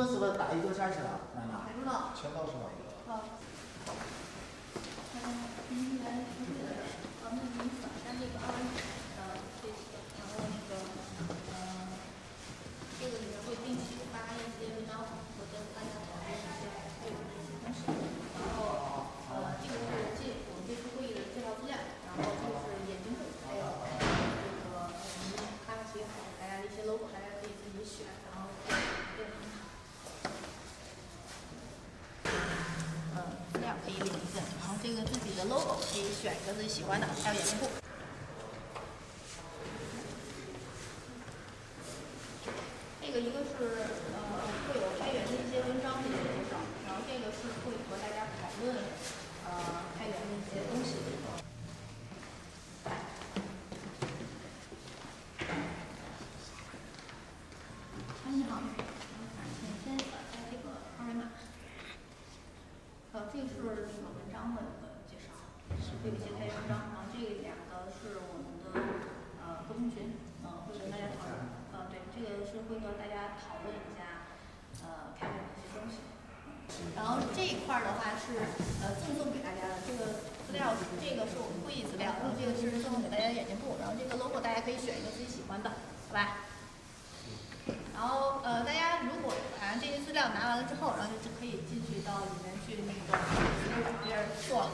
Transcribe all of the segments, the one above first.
打一个圈起？来了还。不知道。全到是吧？好。嗯，您来出去的，好，那您扫一下这个二维码，呃，这些，然后那个，呃，这个里面会定期发一些文章，或者大家讨论一些对的这些东西。然后，呃，这个是这我们这次会议的介绍资料，然后这是眼镜布，还有这个我们哈士奇给大家的一些 logo，大家可以自己选，然后对。嗯，资料可以领一份，然后这个自己 logo 可以选一个自己喜欢的，还有眼镜布。这个一个是呃会有开源的一些文章的一些介绍，然后这个是会和大家讨论呃开源的一些东西。啊，你好，请先扫一下这个二维码。呃，这个是那个文章的一个介绍，会有一些开源文章，然后这两个是我们的呃沟通群，呃会跟大家讨论，呃对，这个是会和大家讨论一下呃开源的一些东西。然后这一块儿的话是呃赠送给大家的这个资料，这个是我们会议资料，然后这个是赠送给大家的眼镜布，然后这个 logo 大家可以选一好吧？然后呃，大家如果把这些资料拿完了之后，然后就可以进去到里面去那个找地儿做了。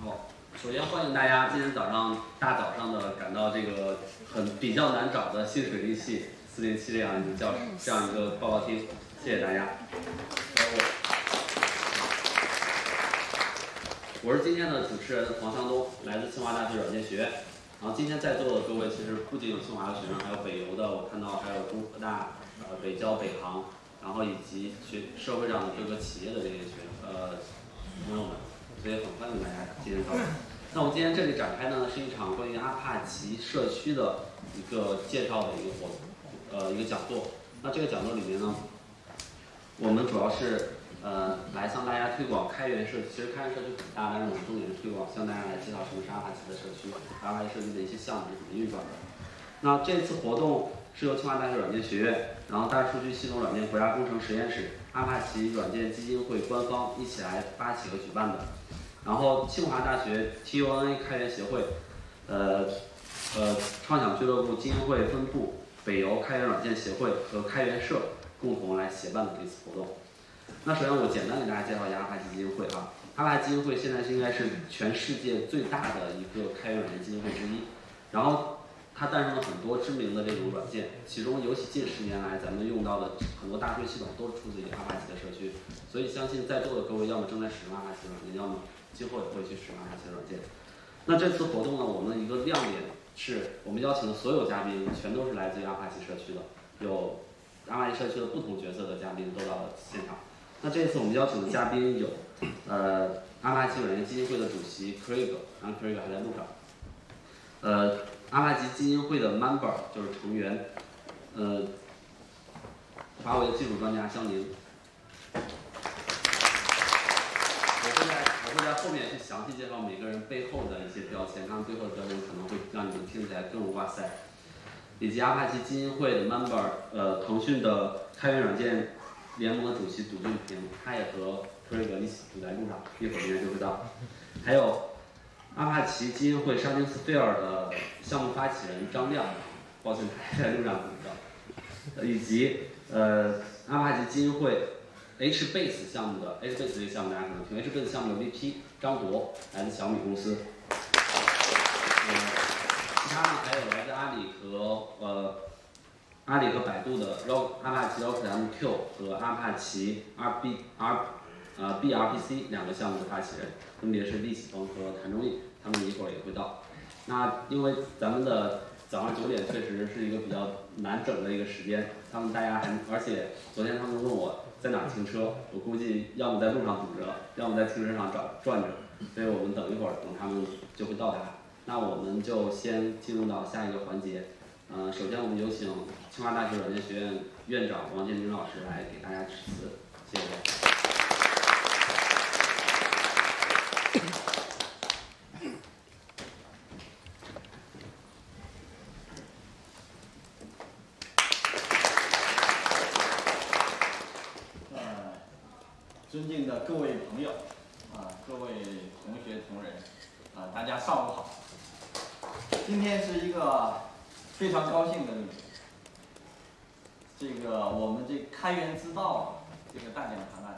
好，首先欢迎大家今天早上大早上的赶到这个很比较难找的新水利系四零七这样一个教这样一个报告厅，谢谢大家。我是今天的主持人黄向东，来自清华大学软件学院。然后今天在座的各位，其实不仅有清华的学生，还有北邮的，我看到还有中科大、呃北交、北航，然后以及学社会上的各个企业的这些学呃朋友们。所以很欢迎大家今天到来。那我们今天这里展开呢，是一场关于阿帕奇社区的一个介绍的一个活动，呃，一个讲座。那这个讲座里面呢，我们主要是呃来向大家推广开源社区。其实开源社区很大，但是我们重点是推广，向大家来介绍什么是阿帕奇的社区，阿帕奇社区的一些项目是怎么运转的。那这次活动是由清华大学软件学院，然后大数据系统软件国家工程实验室、阿帕奇软件基金会官方一起来发起和举办的。然后清华大学 TUNA 开源协会，呃呃创想俱乐部基金会分部、北邮开源软件协会和开源社共同来协办的这次活动。那首先我简单给大家介绍一下阿帕奇基金会啊，阿帕奇基金会现在是应该是全世界最大的一个开源软件基金会之一，然后它诞生了很多知名的这种软件，其中尤其近十年来咱们用到的很多大数据系统都是出自于阿帕奇的社区，所以相信在座的各位要么正在使用阿帕奇软件，要么今后也会去使用阿帕奇软件。那这次活动呢，我们一个亮点是我们邀请的所有嘉宾全都是来自于阿帕奇社区的，有阿帕奇社区的不同角色的嘉宾都到了现场。那这次我们邀请的嘉宾有，呃，阿帕奇软件基金会的主席 Craig，然后 Craig 还在路上。呃，阿帕奇基金会的 member 就是成员，呃，华为的技术专家江宁。我会在后面去详细介绍每个人背后的一些标签，他们背后的标签可能会让你们听起来更哇塞。以及阿帕奇基金会的 member，呃，腾讯的开源软件联盟的主席杜俊平，他也和 Craig 一起堵在路上，一会儿应该就会到。还有阿帕奇基金会 Shining Sphere 的项目发起人张亮，抱歉他还在路上堵着，以及呃阿帕奇基金会 HBase 项目的 HBase 这个项目大家可能听 HBase 项目的 VP 张铎，来自小米公司。其他呢还有来自阿里和呃阿里和百度的 Rock 阿帕奇 Rocket MQ 和阿帕奇 RB R 呃 BRPC 两个项目的发起人，分别是李启峰和谭忠义，他们一会儿也会到。那因为咱们的早上九点确实是一个比较难整的一个时间，他们大家还而且昨天他们问我在哪停车，我估计要么在路上堵着，要么在停车场找转着，所以我们等一会儿等他们就会到达。那我们就先进入到下一个环节。嗯，首先我们有请清华大学软件学院院长王建民老师来给大家致辞，谢谢。尊敬的各位朋友，啊，各位同学同仁，啊，大家上午好。今天是一个非常高兴的日子。这个我们这开源之道这个大讲堂啊，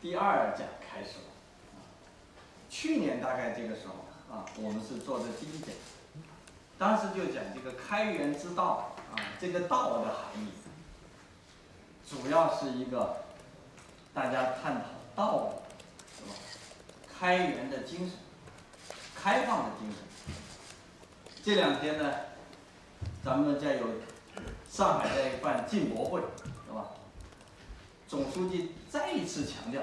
第二讲开始了。去年大概这个时候啊，我们是做的第一讲，当时就讲这个开源之道啊，这个道的含义。主要是一个大家探讨道，是吧？开源的精神，开放的精神。这两天呢，咱们在有上海在办进博会，是吧？总书记再一次强调，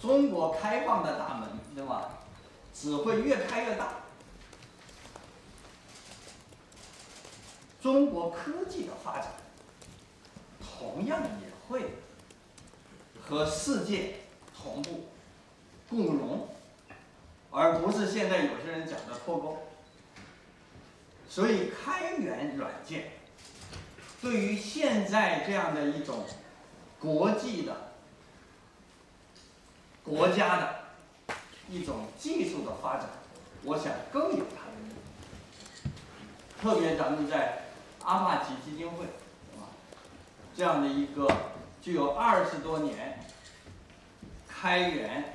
中国开放的大门，对吧？只会越开越大。中国科技的发展。同样也会和世界同步共荣，而不是现在有些人讲的脱钩。所以，开源软件对于现在这样的一种国际的、国家的一种技术的发展，我想更有它的意义。特别咱们在阿帕奇基金会啊。这样的一个具有二十多年开源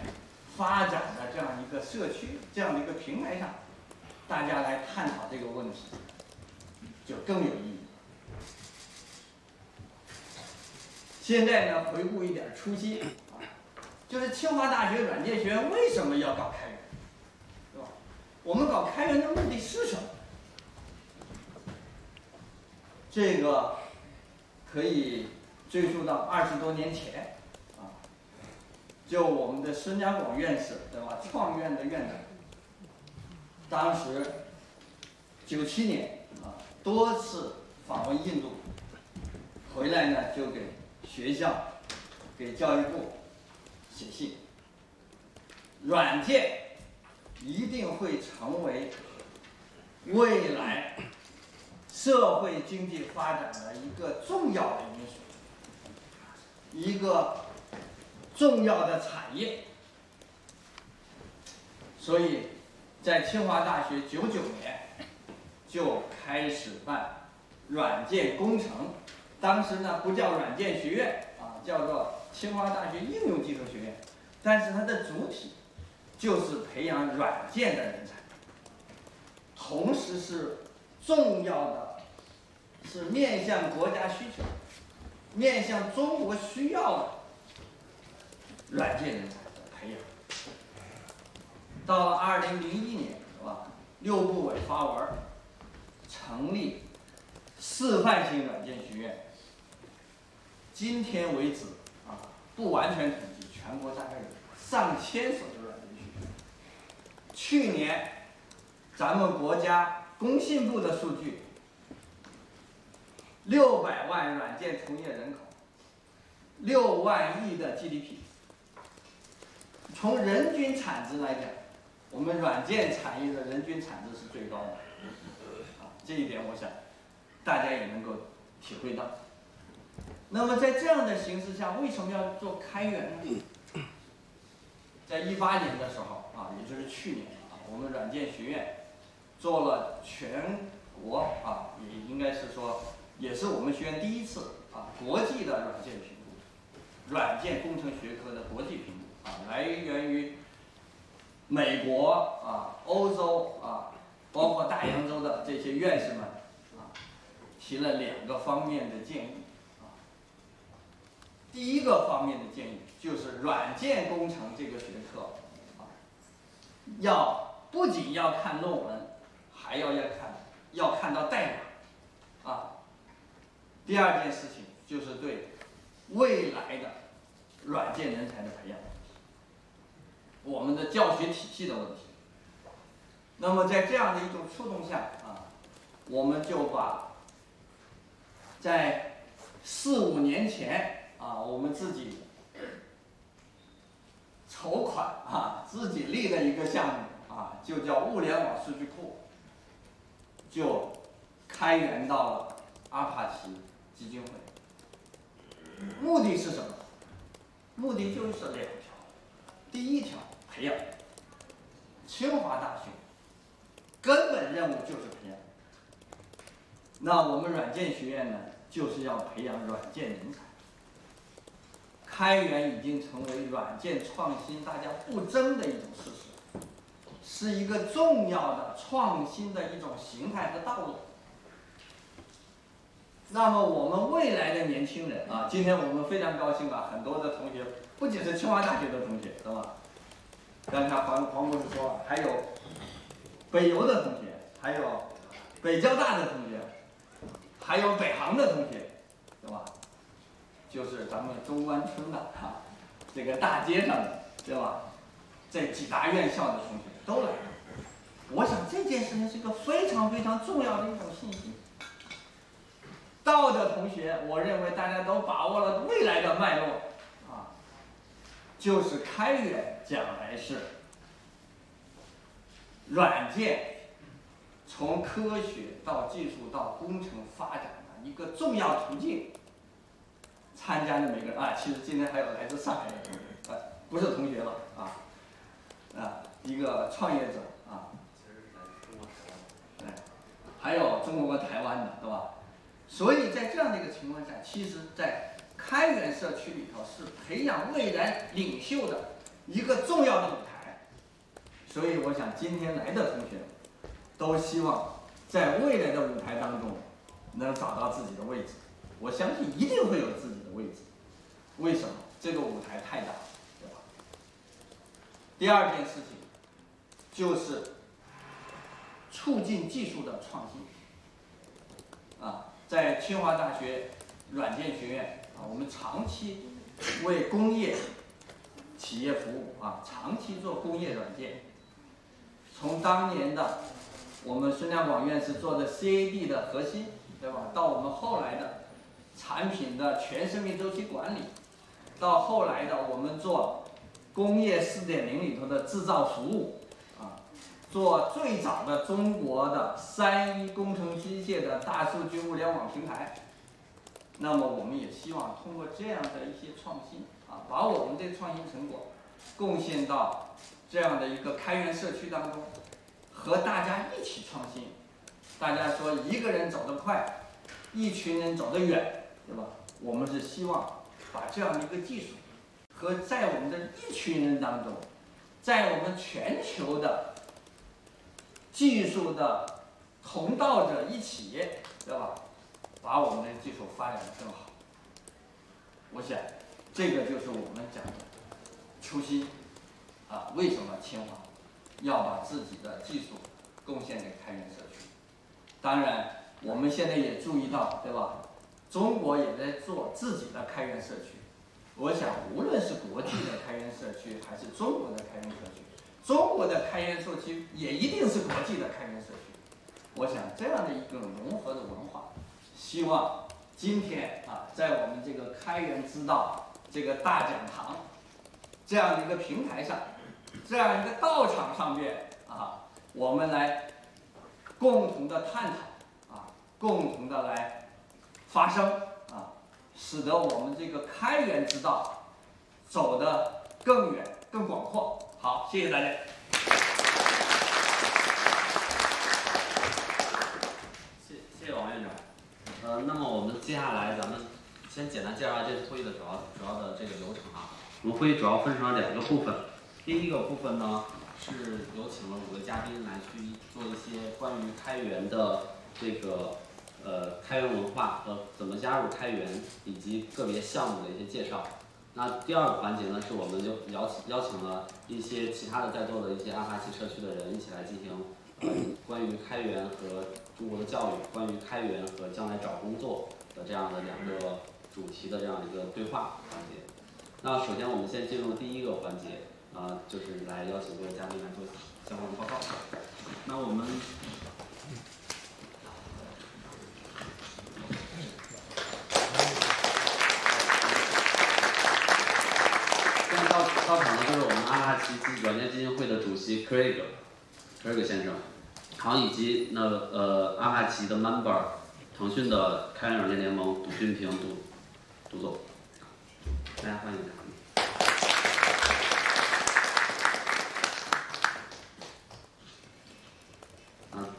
发展的这样一个社区，这样的一个平台上，大家来探讨这个问题，就更有意义。现在呢，回顾一点初心，就是清华大学软件学院为什么要搞开源，是吧？我们搞开源的目的是什么？这个。可以追溯到二十多年前，啊，就我们的孙家广院士，对吧？创院的院长，当时九七年啊，多次访问印度，回来呢就给学校、给教育部写信，软件一定会成为未来。社会经济发展的一个重要的因素，一个重要的产业。所以，在清华大学九九年就开始办软件工程，当时呢不叫软件学院啊，叫做清华大学应用技术学院，但是它的主体就是培养软件的人才，同时是重要的。是面向国家需求、面向中国需要的软件人才的培养。到了二零零一年，是吧？六部委发文成立示范性软件学院。今天为止啊，不完全统计，全国大概有上千所的软件学院。去年，咱们国家工信部的数据。六百万软件从业人口，六万亿的 GDP。从人均产值来讲，我们软件产业的人均产值是最高的，啊，这一点我想大家也能够体会到。那么在这样的形势下，为什么要做开源呢？在一八年的时候啊，也就是去年啊，我们软件学院做了全国啊，也应该是说，也是我们学院第一次啊，国际的软件评估，软件工程学科的国际评估啊，来源于美国啊、欧洲啊，包括大洋洲的这些院士们啊，提了两个方面的建议啊。第一个方面的建议就是软件工程这个学科啊，要不仅要看论文，还要要看要看到代码啊。第二件事情就是对未来的软件人才的培养，我们的教学体系的问题。那么在这样的一种触动下啊，我们就把在四五年前啊，我们自己筹款啊，自己立的一个项目啊，就叫物联网数据库，就开源到了阿帕奇基金会。目的是什么？目的就是两条。第一条，培养清华大学根本任务就是培养。那我们软件学院呢，就是要培养软件人才。开源已经成为软件创新大家不争的一种事实，是一个重要的创新的一种形态和道路。那么我们未来的年轻人啊，今天我们非常高兴啊，很多的同学，不仅是清华大学的同学，是吧？刚才黄黄博士说，还有北邮的同学，还有北交大的同学，还有北航的同学，对吧？就是咱们中关村的哈、这个大街上的，对吧？这几大院校的同学都来了。我想这件事情是一个非常非常重要的一种信息。到的同学，我认为大家都把握了未来的脉络啊，就是开源讲来是软件从科学到技术到工程发展的一个重要途径。参加的每个人啊，其实今天还有来自上海的同学，呃，不是同学了啊，啊，一个创业者啊，对，还有中国和台湾的，对吧？所以在这样的一个情况下，其实，在开源社区里头是培养未来领袖的一个重要的舞台。所以，我想今天来的同学都希望在未来的舞台当中能找到自己的位置。我相信一定会有自己的位置。为什么？这个舞台太大，对吧？第二件事情就是促进技术的创新。在清华大学软件学院啊，我们长期为工业企业服务啊，长期做工业软件。从当年的我们孙亮广院士做的 CAD 的核心，对吧？到我们后来的产品的全生命周期管理，到后来的我们做工业四点零里头的制造服务，做最早的中国的三一工程机械的大数据物联网平台。那么我们也希望通过这样的一些创新，啊，把我们的创新成果贡献到这样的一个开源社区当中，和大家一起创新。大家说一个人走得快，一群人走得远。对吧？我们是希望把这样的一个技术和在我们的一群人当中，在我们全球的技术的同道者一起，对吧？把我们的技术发展的更好。我想，这个就是我们讲的初心啊。为什么清华要把自己的技术贡献给开源社区？当然，我们现在也注意到，对吧？中国也在做自己的开源社区，我想无论是国际的开源社区，还是中国的开源社区，中国的开源社区也一定是国际的开源社区。我想这样的一个融合的文化，希望今天啊，在我们这个开源之道这个大讲堂这样的一个平台上，这样一个道场上面啊，我们来共同的探讨啊，共同的来发声啊，使得我们这个开源之道走得更远、更广阔。好，谢谢大家。谢谢王院长。呃，那么我们接下来咱们先简单介绍一下这次会议的主要主要的这个流程啊。我们会议主要分成了两个部分，第一个部分呢是有请了五位嘉宾来去做一些关于开源的这个呃开源文化和怎么加入开源以及个别项目的一些介绍。那第二个环节呢，是我们就邀请邀请了一些其他的在座的一些阿帕奇社区的人一起来进行呃关于开源和中国的教育，关于开源和将来找工作的这样的两个主题的这样一个对话环节。那首先我们先进入第一个环节，啊、就是来邀请各位嘉宾来做相关的报告。那我们现在到到场阿帕奇基软件基金会的主席 Craig，Craig 先生，好，以及那呃阿帕奇的 member，腾讯的开源软件联盟杜俊平杜杜总，大家欢迎他们。啊，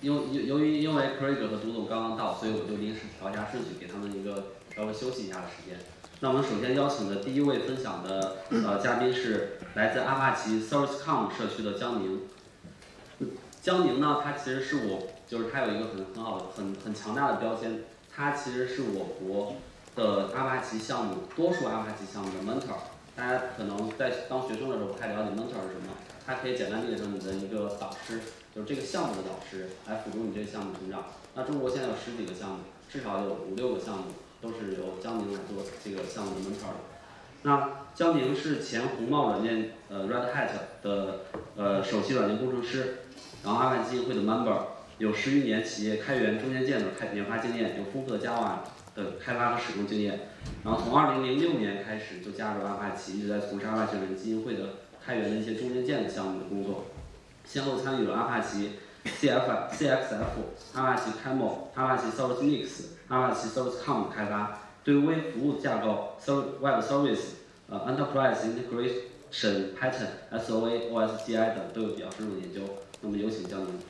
因由由于因为 Craig 和杜总刚刚到，所以我就临时调一下顺序，给他们一个稍微休息一下的时间。那我们首先邀请的第一位分享的呃嘉宾是来自阿帕奇 SourceCom 社区的江宁。江宁呢，他其实是我，就是他有一个很很好的、很很强大的标签，他其实是我国的阿帕奇项目多数阿帕奇项目的 mentor。大家可能在当学生的时候不太了解 mentor 是什么，它可以简单理解成你的一个导师，就是这个项目的导师，来辅助你这个项目成长。那中国现在有十几个项目，至少有五六个项目都是由江宁来做这个项目的 mentor。那江宁是前红帽软件呃 Red Hat 的呃首席软件工程师，然后阿帕奇基金会的 member，有十余年企业开源中间件的开研发经验，有丰富的 Java 的开发和使用经验。然后从二零零六年开始就加入阿帕奇，一直在从事阿帕奇基金会的开源的一些中间件的项目的工作，先后参与了阿帕奇 CF、CXF、阿帕奇 Camel、阿帕奇 Service Mix、阿帕奇 ServiceCom 开发，对微服务架构 Ser Web Service、呃 Enterprise Integration Pattern、SOA、OSGI 等都有比较深入的研究。那么有请江宁。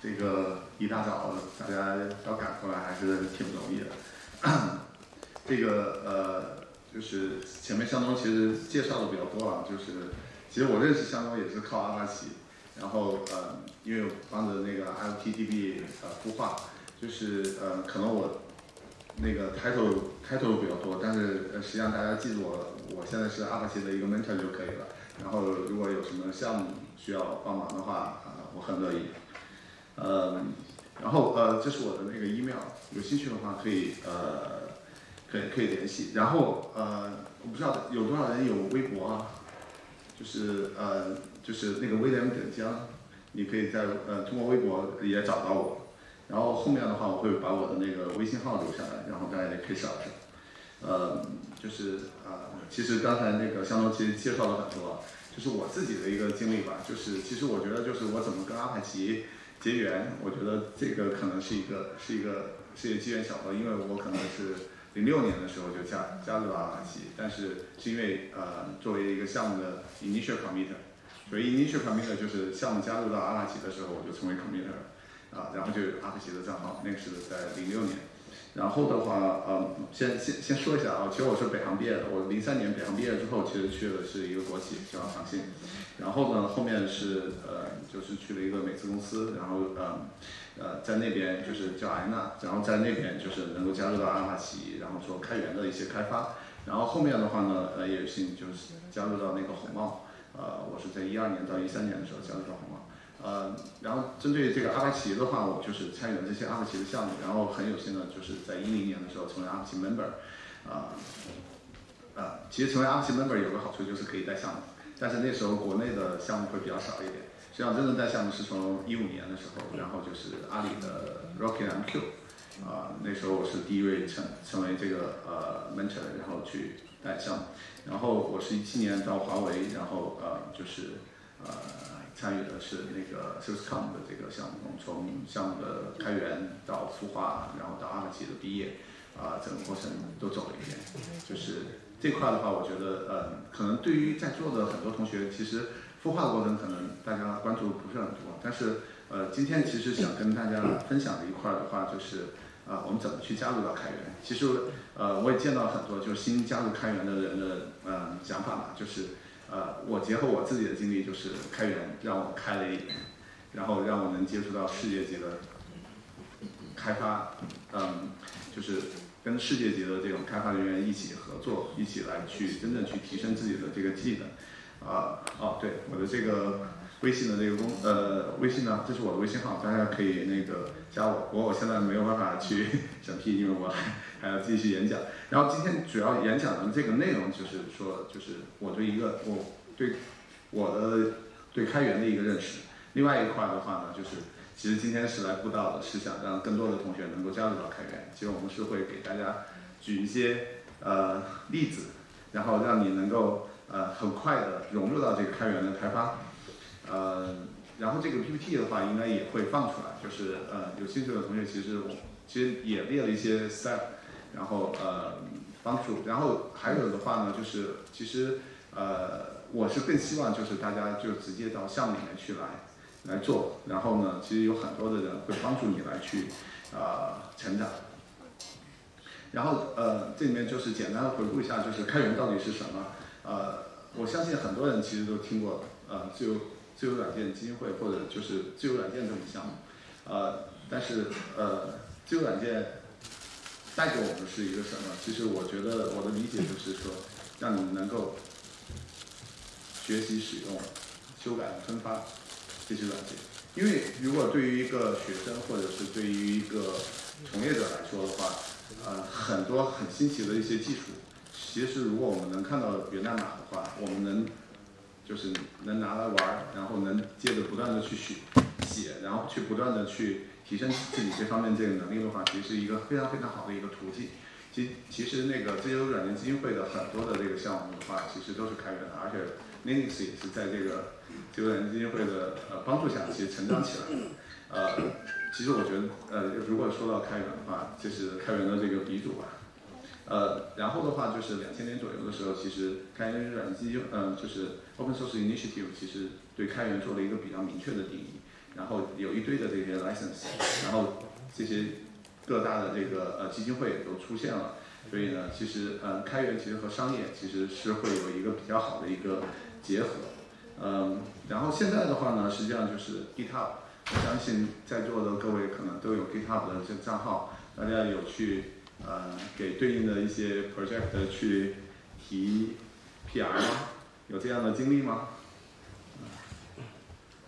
这个一大早大家要赶过来还是挺不容易的。这个呃，就是前面向东其实介绍的比较多了，就是其实我认识香东也是靠阿帕奇，然后呃，因为我帮着那个 LTDB 呃孵化，就是呃可能我那个 title title 比较多，但是呃实际上大家记住我，我现在是阿帕奇的一个 mentor 就可以了。然后如果有什么项目需要帮忙的话，啊、我很乐意。呃，然后呃，这是我的那个 email，有兴趣的话可以呃，可以可以联系。然后呃，我不知道有多少人有微博啊，就是呃，就是那个威廉耿江，你可以在呃通过微博也找到我。然后后面的话，我会把我的那个微信号留下来，然后大家也可以找一下。呃，就是啊、呃，其实刚才那个向东其实介绍了很多，就是我自己的一个经历吧。就是其实我觉得就是我怎么跟阿帕奇。结缘，我觉得这个可能是一个是一个是一个机缘巧合，因为我可能是零六年的时候就加加入了阿帕奇，但是是因为呃作为一个项目的 initial committer，所以 initial committer 就是项目加入到阿帕奇的时候我就成为 committer 了，啊，然后就有阿帕奇的账号，那个是在零六年，然后的话呃先先先说一下啊，其实我是北航毕业的，我零三年北航毕业之后其实去的是一个国企叫航信。然后呢，后面是呃，就是去了一个美资公司，然后呃，呃，在那边就是叫艾娜，然后在那边就是能够加入到阿帕奇，然后做开源的一些开发。然后后面的话呢，呃，也有幸就是加入到那个红帽，呃，我是在一二年到一三年的时候加入到红帽。呃，然后针对这个阿帕奇的话，我就是参与了这些阿帕奇的项目，然后很有幸呢，就是在一零年的时候成为阿帕奇 member，啊、啊，其实成为阿帕奇 member 有个好处就是可以带项目，但是那时候国内的项目会比较少一点。实际上真正带项目是从一五年的时候，然后就是阿里的 Rocket MQ，啊、那时候我是第一位成成为这个呃 mentor，然后去带项目。然后我是一七年到华为，然后呃就是呃参与的是那个 Salescom 的这个项目，从项目的开源到孵化，然后到阿帕奇的毕业，啊、整个过程都走了一遍。就是这块的话，我觉得呃可能对于在座的很多同学，其实孵化的过程可能大家关注不是很多，但是呃今天其实想跟大家分享的一块的话，就是啊、我们怎么去加入到开源。其实呃，我也见到很多就是新加入开源的人的呃想法嘛，就是呃，我结合我自己的经历，就是开源让我开了一眼，然后让我能接触到世界级的开发，嗯，就是跟世界级的这种开发人员一起合作，一起来去真正去提升自己的这个技能。啊、哦，对，我的这个微信的这个公呃微信呢，这是我的微信号，大家可以那个加我。不过我现在没有办法去审批，因为我还还要继续演讲。然后今天主要演讲的这个内容就是说，就是我对一个我对我的对开源的一个认识。另外一块的话呢，就是其实今天是来布道的，是想让更多的同学能够加入到开源。其实我们是会给大家举一些呃例子，然后让你能够呃很快的融入到这个开源的开发。呃，然后这个 PPT 的话应该也会放出来，就是呃有兴趣的同学其实我其实也列了一些 step，然后呃帮助，然后还有的话呢就是其实呃我是更希望就是大家就直接到项目里面去来来做，然后呢其实有很多的人会帮助你来去啊、成长。然后呃这里面就是简单的回顾一下，就是开源到底是什么？呃，我相信很多人其实都听过呃自由自由软件基金会或者就是自由软件这种项目，呃，但是呃自由软件带给我们是一个什么？其实我觉得我的理解就是说，让你们能够学习使用、修改、分发这些软件。因为如果对于一个学生或者是对于一个从业者来说的话，呃，很多很新奇的一些技术，其实如果我们能看到源代码的话，我们能就是能拿来玩儿，然后能接着不断的去写写，然后去不断的去提升自己这方面这个能力的话，其实是一个非常非常好的一个途径。其其实那个自由软件基金会的很多的这个项目的话，其实都是开源的，而且 Linux 也是在这个自由软件基金会的呃帮助下，其实成长起来。呃，其实我觉得呃，如果说到开源的话，就是开源的这个鼻祖吧。呃，然后的话就是两千年左右的时候，其实开源软件基金，嗯、就是 Open Source Initiative，其实对开源做了一个比较明确的定义，然后有一堆的这些 license，然后这些各大的这个呃基金会也都出现了，所以呢，其实呃开源其实和商业其实是会有一个比较好的一个结合，嗯，然后现在的话呢，实际上就是 GitHub，我相信在座的各位可能都有 GitHub 的这个账号，大家有去呃给对应的一些 project 去提 PR 吗？有这样的经历吗？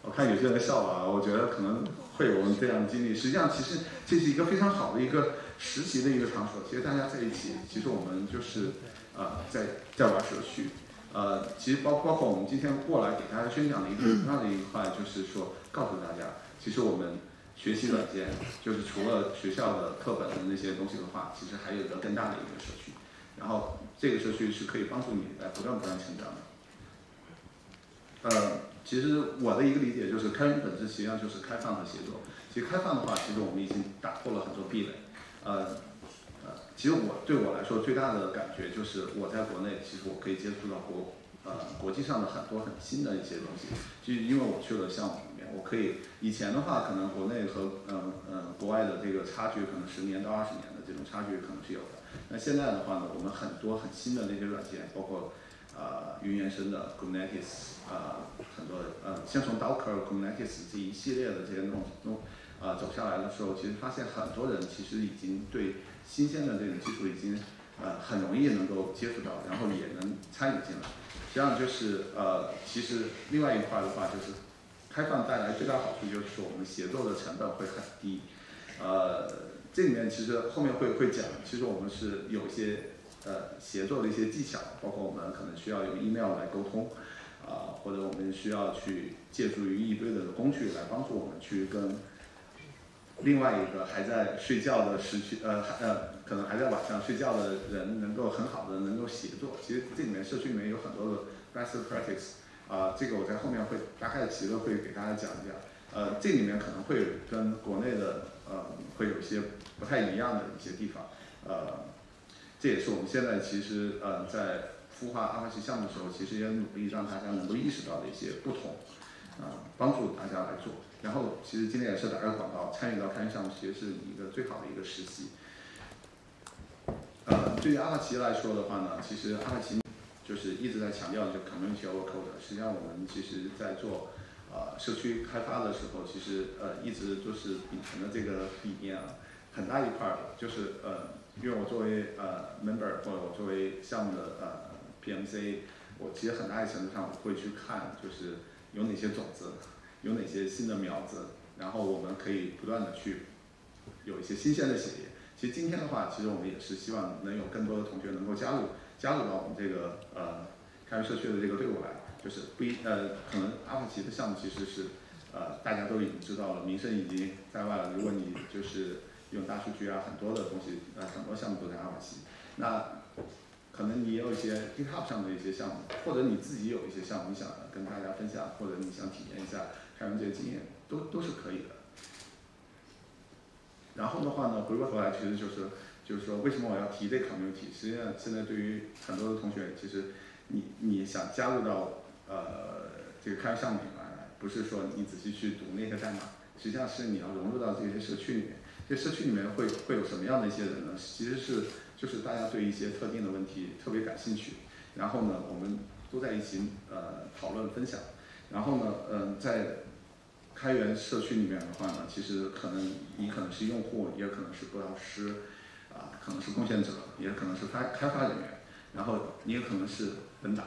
我看有些人笑了，我觉得可能会有我们这样的经历。实际上，其实这是一个非常好的一个实习的一个场所。其实大家在一起，其实我们就是呃在在玩社区。呃，其实包包括我们今天过来给大家宣讲的一个很重要的一块，就是说告诉大家，其实我们学习软件，就是除了学校的课本的那些东西的话，其实还有一个更大的一个社区。然后这个社区是可以帮助你来不断不断成长的。呃，其实我的一个理解就是，开源本质实际上就是开放和协作。其实开放的话，其实我们已经打破了很多壁垒。呃，呃，其实我对我来说最大的感觉就是，我在国内其实我可以接触到国呃国际上的很多很新的一些东西。就因为我去了像，我可以以前的话，可能国内和呃呃国外的这个差距，可能十年到二十年的这种差距可能是有的。那现在的话呢，我们很多很新的那些软件，包括呃云原生的 Kubernetes，呃很多呃先从 Docker、Kubernetes 这一系列的这些弄弄呃走下来的时候，其实发现很多人其实已经对新鲜的这种技术已经呃很容易能够接触到，然后也能参与进来。实际上就是呃其实另外一块的话就是开放带来最大好处就是我们协作的成本会很低，呃，这里面其实后面会会讲，其实我们是有一些呃协作的一些技巧，包括我们可能需要用 email 来沟通，啊、或者我们需要去借助于一堆的工具来帮助我们去跟另外一个还在睡觉的时区，呃还呃可能还在晚上睡觉的人能够很好的能够协作。其实这里面社区里面有很多的 best practice，啊、这个我在后面会大概其的会给大家讲一讲。呃，这里面可能会跟国内的呃会有一些不太一样的一些地方，呃，这也是我们现在其实呃在孵化阿帕奇项目的时候，其实也努力让大家能够意识到的一些不同，啊、帮助大家来做。然后其实今天也是打个广告，参与到开源项目其实是一个最好的一个实习。呃，对于阿帕奇来说的话呢，其实阿帕奇就是一直在强调就 community over code。实际上我们其实在做呃社区开发的时候，其实呃一直都是秉承的这个理念啊，很大一块儿就是呃，因为我作为呃 member 或者我作为项目的呃 PMC，我其实很大一程度上我会去看就是有哪些种子，有哪些新的苗子，然后我们可以不断的去有一些新鲜的血液。其实今天的话，其实我们也是希望能有更多的同学能够加入加入到我们这个呃开源社区的这个队伍来，就是不一呃可能阿帕奇的项目其实是呃大家都已经知道了，名声已经在外了。如果你就是用大数据啊，很多的东西呃很多项目都在阿帕奇，那可能你也有一些 GitHub 上的一些项目，或者你自己有一些项目你想跟大家分享，或者你想体验一下开源这些经验，都都是可以的。然后的话呢，回过头来其实就是就是说，为什么我要提这个 community？实际上现在对于很多的同学，其实你你想加入到呃这个开源项目里面来，不是说你仔细去读那些代码，实际上是你要融入到这些社区里面。这社区里面会会有什么样的一些人呢？其实是就是大家对一些特定的问题特别感兴趣，然后呢，我们都在一起呃讨论分享，然后呢，嗯、在开源社区里面的话呢，其实可能你可能是用户，也可能是布老师，可能是贡献者，也可能是开开发人员，然后你也可能是文档。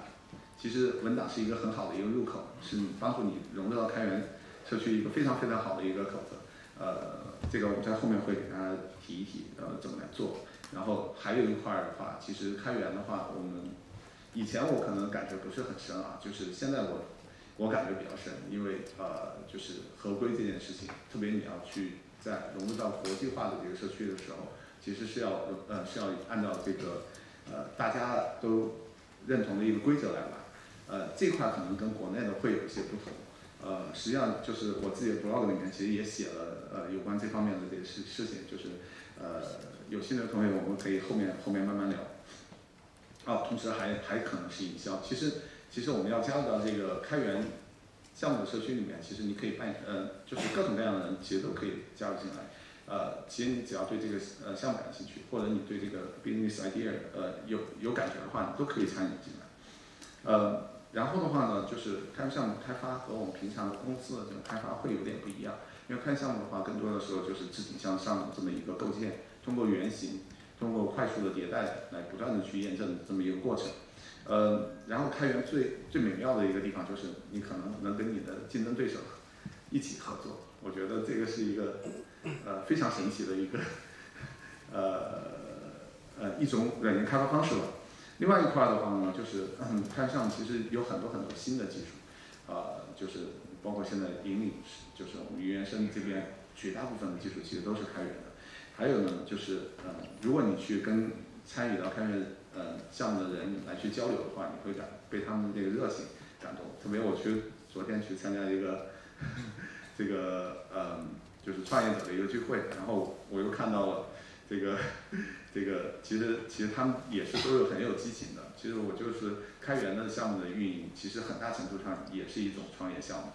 其实文档是一个很好的一个入口，是你帮助你融入到开源社区一个非常非常好的一个口子。呃，这个我在后面会给大家提一提，呃，怎么来做。然后还有一块的话，其实开源的话，我们以前我可能感觉不是很深啊，就是现在我我感觉比较深，因为呃，就是合规这件事情，特别你要去在融入到国际化的这个社区的时候，其实是要呃是要按照这个呃大家都认同的一个规则来玩。呃，这块可能跟国内的会有一些不同。呃，实际上就是我自己的 blog 里面其实也写了呃有关这方面的这个事事情，就是呃有兴趣的同学我们可以后面后面慢慢聊。哦，同时还还可能是营销。其实其实我们要加入到这个开源项目的社区里面，其实你可以办呃就是各种各样的人其实都可以加入进来。呃，其实你只要对这个呃项目感兴趣，或者你对这个 business idea 呃有有感觉的话，你都可以参与进来。呃，然后的话呢，就是开源项目开发和我们平常的公司的这种开发会有点不一样，因为开源项目的话，更多的时候就是自体向上这么一个构建，通过原型，通过快速的迭代来不断的去验证这么一个过程。呃，然后开源最最美妙的一个地方就是你可能能跟你的竞争对手一起合作，我觉得这个是一个呃非常神奇的一个呃呃一种软件开发方式吧。另外一块的话呢，就是嗯，开源项目其实有很多很多新的技术，呃，就是包括现在引领，就是我们云原生这边绝大部分的技术其实都是开源的。还有呢，就是呃，如果你去跟参与到开源呃项目的人来去交流的话，你会感被他们这个热情感动。特别我去昨天去参加一个 这个呃就是创业者的一个聚会，然后我又看到了这个这个其实其实他们也是都有很有激情的。其实我就是开源的项目的运营，其实很大程度上也是一种创业项目。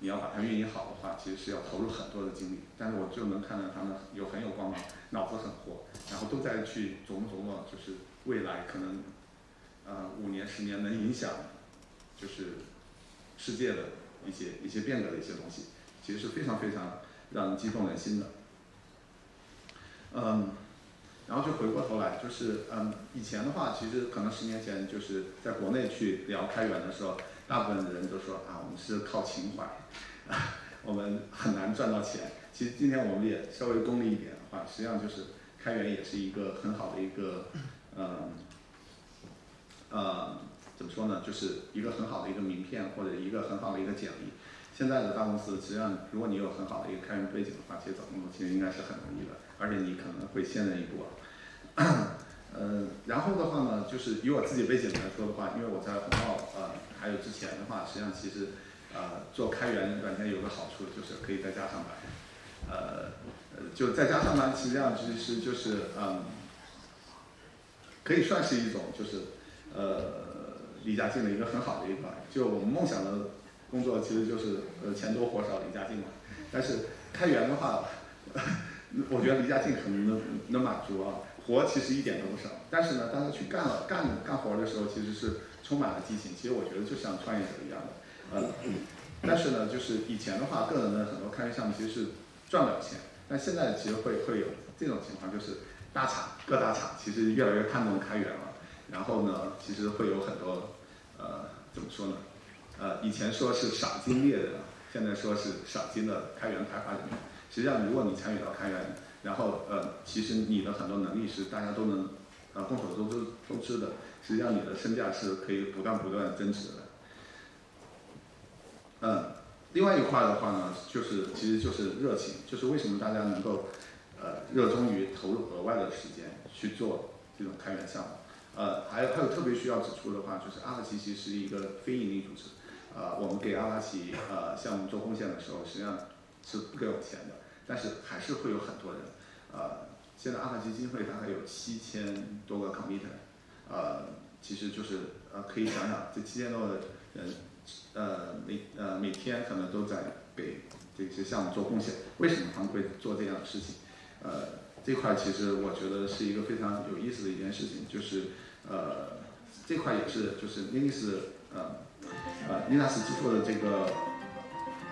你要把它运营好的话，其实是要投入很多的精力。但是我就能看到他们有很有光芒，脑子很活，然后都在去琢磨琢磨，就是未来可能呃五年十年能影响就是世界的一些一些变革的一些东西，其实是非常非常让人激动人心的。嗯，然后就回过头来，就是嗯，以前的话，其实可能十年前就是在国内去聊开源的时候，大部分的人都说啊，我们是靠情怀，啊 我们很难赚到钱。其实今天我们也稍微功利一点的话，实际上就是开源也是一个很好的一个，嗯，呃，怎么说呢，就是一个很好的一个名片或者一个很好的一个简历。现在的大公司，实际上如果你有很好的一个开源背景的话，其实找工作其实应该是很容易的，而且你可能会先人一步啊。呃，然后的话呢，就是以我自己背景来说的话，因为我在红帽呃，还有之前的话，实际上其实呃做开源软件有个好处就是可以在家上班，呃呃就在家上班，实际上其实就是嗯，可以算是一种就是呃离家近的一个很好的一块，就我们梦想的工作其实就是呃钱多活少离家近嘛，但是开源的话，我觉得离家近可能能能满足啊。活其实一点都不少，但是呢，当他去干了干干活的时候，其实是充满了激情。其实我觉得就像创业者一样的，呃，但是呢，就是以前的话，个人的很多开源项目其实是赚不了钱，但现在其实会会有这种情况，就是大厂各大厂其实越来越看重开源了，然后呢，其实会有很多呃怎么说呢？呃，以前说是赏金猎人，现在说是赏金的开源开发人员。实际上，如果你参与到开源，然后呃，其实你的很多能力是大家都能呃众所周知都知的，实际上你的身价是可以不断不断增值的。嗯，另外一块的话呢，就是其实就是热情，就是为什么大家能够呃热衷于投入额外的时间去做这种开源项目。呃，还有还有特别需要指出的话，就是阿帕奇其实是一个非盈利组织，呃，我们给阿帕奇呃项目做贡献的时候，实际上是不给我钱的。但是还是会有很多人，呃，现在阿帕奇基金会大概有七千多个 committer，呃，其实就是呃可以想想这七千多个人，呃每呃每天可能都在给这些项目做贡献。为什么他们会做这样的事情？呃，这块其实我觉得是一个非常有意思的一件事情，就是呃这块也是就是 Linux 呃呃 Linus 支付的这个。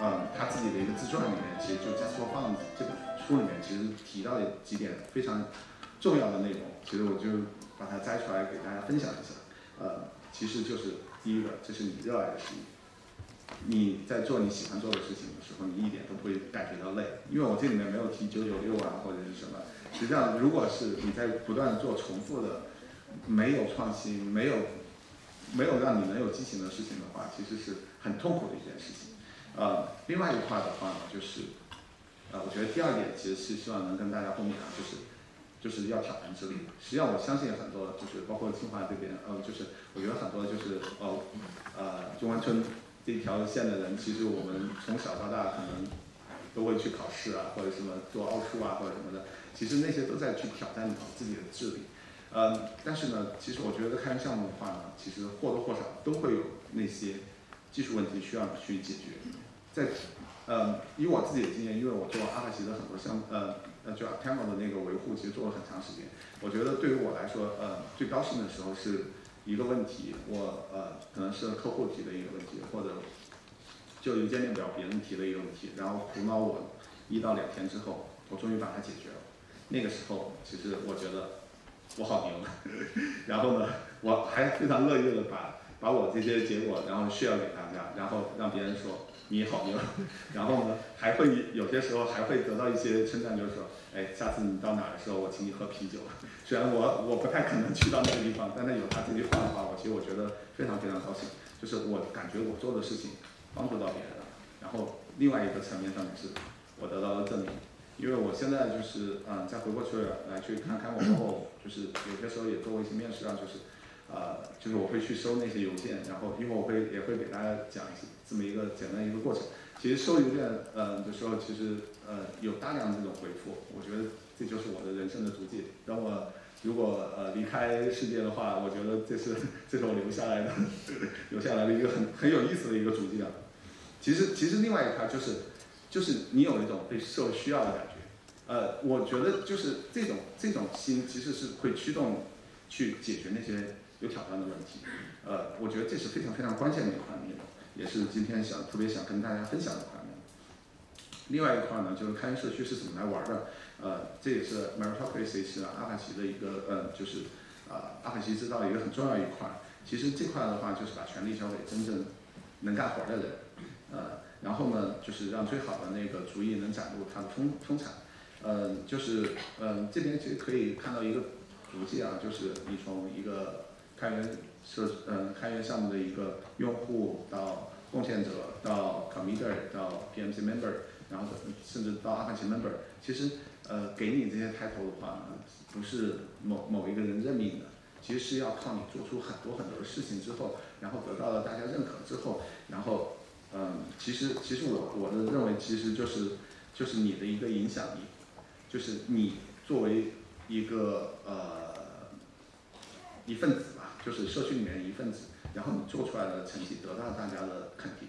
呃，他自己的一个自传里面，其实就《加速放》这本书里面，其实提到几点非常重要的内容。其实我就把它摘出来给大家分享一下。呃，其实就是第一个，这是你热爱的事业。你在做你喜欢做的事情的时候，你一点都不会感觉到累。因为我这里面没有提九九六啊或者是什么。实际上，如果是你在不断做重复的、没有创新、没有没有让你能有激情的事情的话，其实是很痛苦的一件事情。呃，另外一块的话呢，就是，呃，我觉得第二点其实是希望能跟大家共勉啊，就是，就是要挑战智力。实际上我相信很多，就是包括清华这边，呃，就是我觉得很多就是呃，呃，中关村这条线的人，其实我们从小到大可能都会去考试啊，或者什么做奥数啊或者什么的，其实那些都在去挑战自己的智力。呃，但是呢，其实我觉得开源项目的话呢，其实或多或少都会有那些技术问题需要去解决。在，呃，以我自己的经验，因为我做阿帕奇的很多项目，呃，呃，就 Camel 的那个维护，其实做了很长时间。我觉得对于我来说，呃，最高兴的时候是一个问题，我呃，可能是客户提的一个问题，或者就邮件列表别人提的一个问题，然后苦恼我一到两天之后，我终于把它解决了。那个时候，其实我觉得我好牛。然后呢，我还非常乐意的把把我这些结果，然后炫耀给大家，然后让别人说。你好牛，然后呢，还会有些时候还会得到一些称赞，就是说，哎，下次你到哪儿的时候，我请你喝啤酒。虽然我我不太可能去到那个地方，但是有他这句话的话，我其实我觉得非常非常高兴。就是我感觉我做的事情帮助到别人了。然后另外一个层面上面是，我得到了证明。因为我现在就是嗯，再回过去来去看看我之后，就是有些时候也做过一些面试啊，就是。呃，就是我会去收那些邮件，然后一会儿我会也会给大家讲一些这么一个简单一个过程。其实收邮件呃的时候，其实呃有大量的这种回复，我觉得这就是我的人生的足迹。等我如果呃离开世界的话，我觉得这是 这是我留下来的 留下来的一个很很有意思的一个足迹啊。其实其实另外一块就是就是你有一种被受需要的感觉。呃，我觉得就是这种这种心其实是会驱动去解决那些。有挑战的问题，呃，我觉得这是非常非常关键的一块内容，也是今天想特别想跟大家分享的一块内容。另外一块呢，就是开源社区是怎么来玩的，呃，这也是 Meritocracy 是阿帕奇的一个，呃，就是啊，阿帕奇知道一个很重要一块。其实这块的话，就是把权力交给真正能干活的人，呃，然后呢，就是让最好的那个主意能展露它的风风采。呃，就是呃这边其实可以看到一个足迹啊，就是你从一个开源设呃开源项目的一个用户到贡献者到 committer 到 PMC member，然后甚至到 Apache member，其实呃给你这些 title 的话呢，不是某某一个人任命的，其实是要靠你做出很多很多的事情之后，然后得到了大家认可之后，然后嗯，其实其实我我的认为其实就是就是你的一个影响力，就是你作为一个呃一份子吧，就是社区里面一份子，然后你做出来的成绩得到大家的肯定，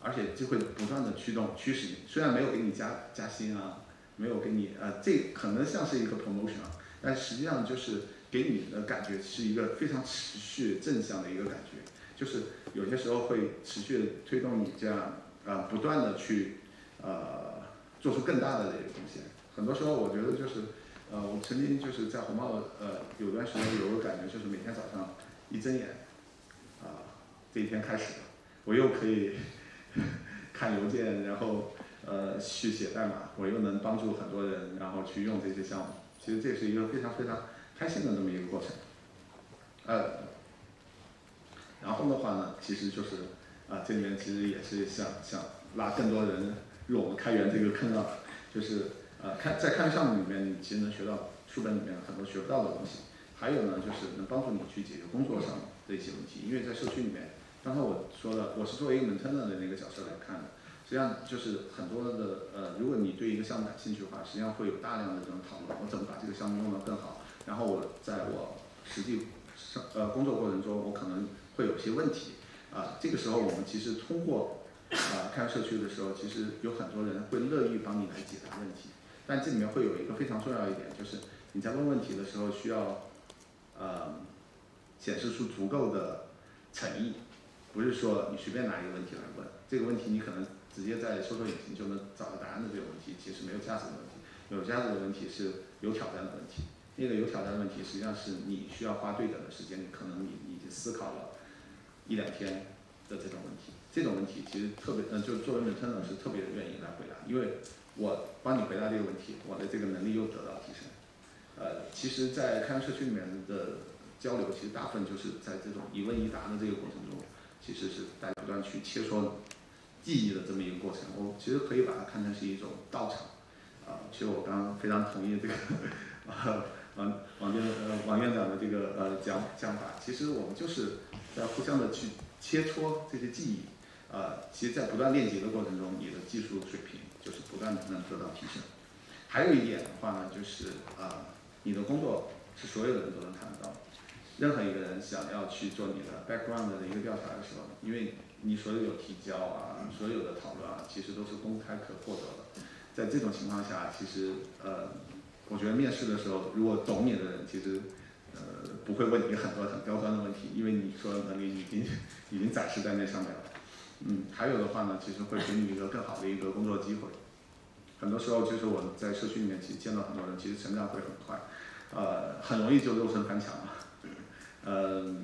而且就会不断的驱动驱使你，虽然没有给你加加薪啊，没有给你呃这可能像是一个 promotion 啊，但实际上就是给你的感觉是一个非常持续正向的一个感觉，就是有些时候会持续推动你这样啊、呃不断的去呃做出更大的这个贡献。很多时候我觉得就是呃我曾经就是在红帽呃有段时间有个感觉就是每天早上一睁眼啊、这一天开始了，我又可以 看邮件，然后呃去写代码，我又能帮助很多人，然后去用这些项目。其实这是一个非常非常开心的这么一个过程。呃，然后的话呢，其实就是啊、这里面其实也是想想拉更多人入我们开源这个坑啊，就是呃看在看项目里面，你其实能学到书本里面很多学不到的东西。还有呢，就是能帮助你去解决工作上的一些问题，因为在社区里面，刚才我说了，我是作为一个 maintainer 的那个角色来看的。实际上就是很多的呃，如果你对一个项目感兴趣的话，实际上会有大量的这种讨论，我怎么把这个项目弄得更好。然后我在我实际上呃工作过程中，我可能会有些问题啊、这个时候我们其实通过啊、开社区的时候，其实有很多人会乐意帮你来解答问题。但这里面会有一个非常重要一点，就是你在问问题的时候需要呃显示出足够的诚意，不是说你随便拿一个问题来问，这个问题你可能直接在搜索引擎就能找到答案的这个问题，其实没有价值的问题。有价值的问题是有挑战的问题，那个有挑战的问题实际上是你需要花对等的时间，可能你已经思考了一两天的这种问题。这种问题其实特别，嗯、就作为 maintainer 是特别愿意来回答，因为我帮你回答这个问题，我的这个能力又得到提升。呃，其实，在开源社区里面的交流，其实大部分就是在这种一问一答的这个过程中，其实是大家不断去切磋记忆的这么一个过程。我其实可以把它看成是一种道场。啊、其实我刚刚非常同意这个王王院呃王院长的这个呃讲讲法。其实我们就是在互相的去切磋这些记忆。呃，其实，在不断练习的过程中，你的技术水平就是不断的能得到提升。还有一点的话呢，就是啊、你的工作是所有人都能看得到。任何一个人想要去做你的 background 的一个调查的时候，因为你所有有提交啊，所有的讨论啊，其实都是公开可获得的。在这种情况下，其实呃，我觉得面试的时候，如果懂你的人，其实呃不会问你很多很刁钻的问题，因为你说的能力已经已经展示在那上面了。嗯，还有的话呢，其实会给你一个更好的一个工作机会。很多时候，就是我在社区里面其实见到很多人，其实成长会很快，呃，很容易就肉身翻墙了。呃，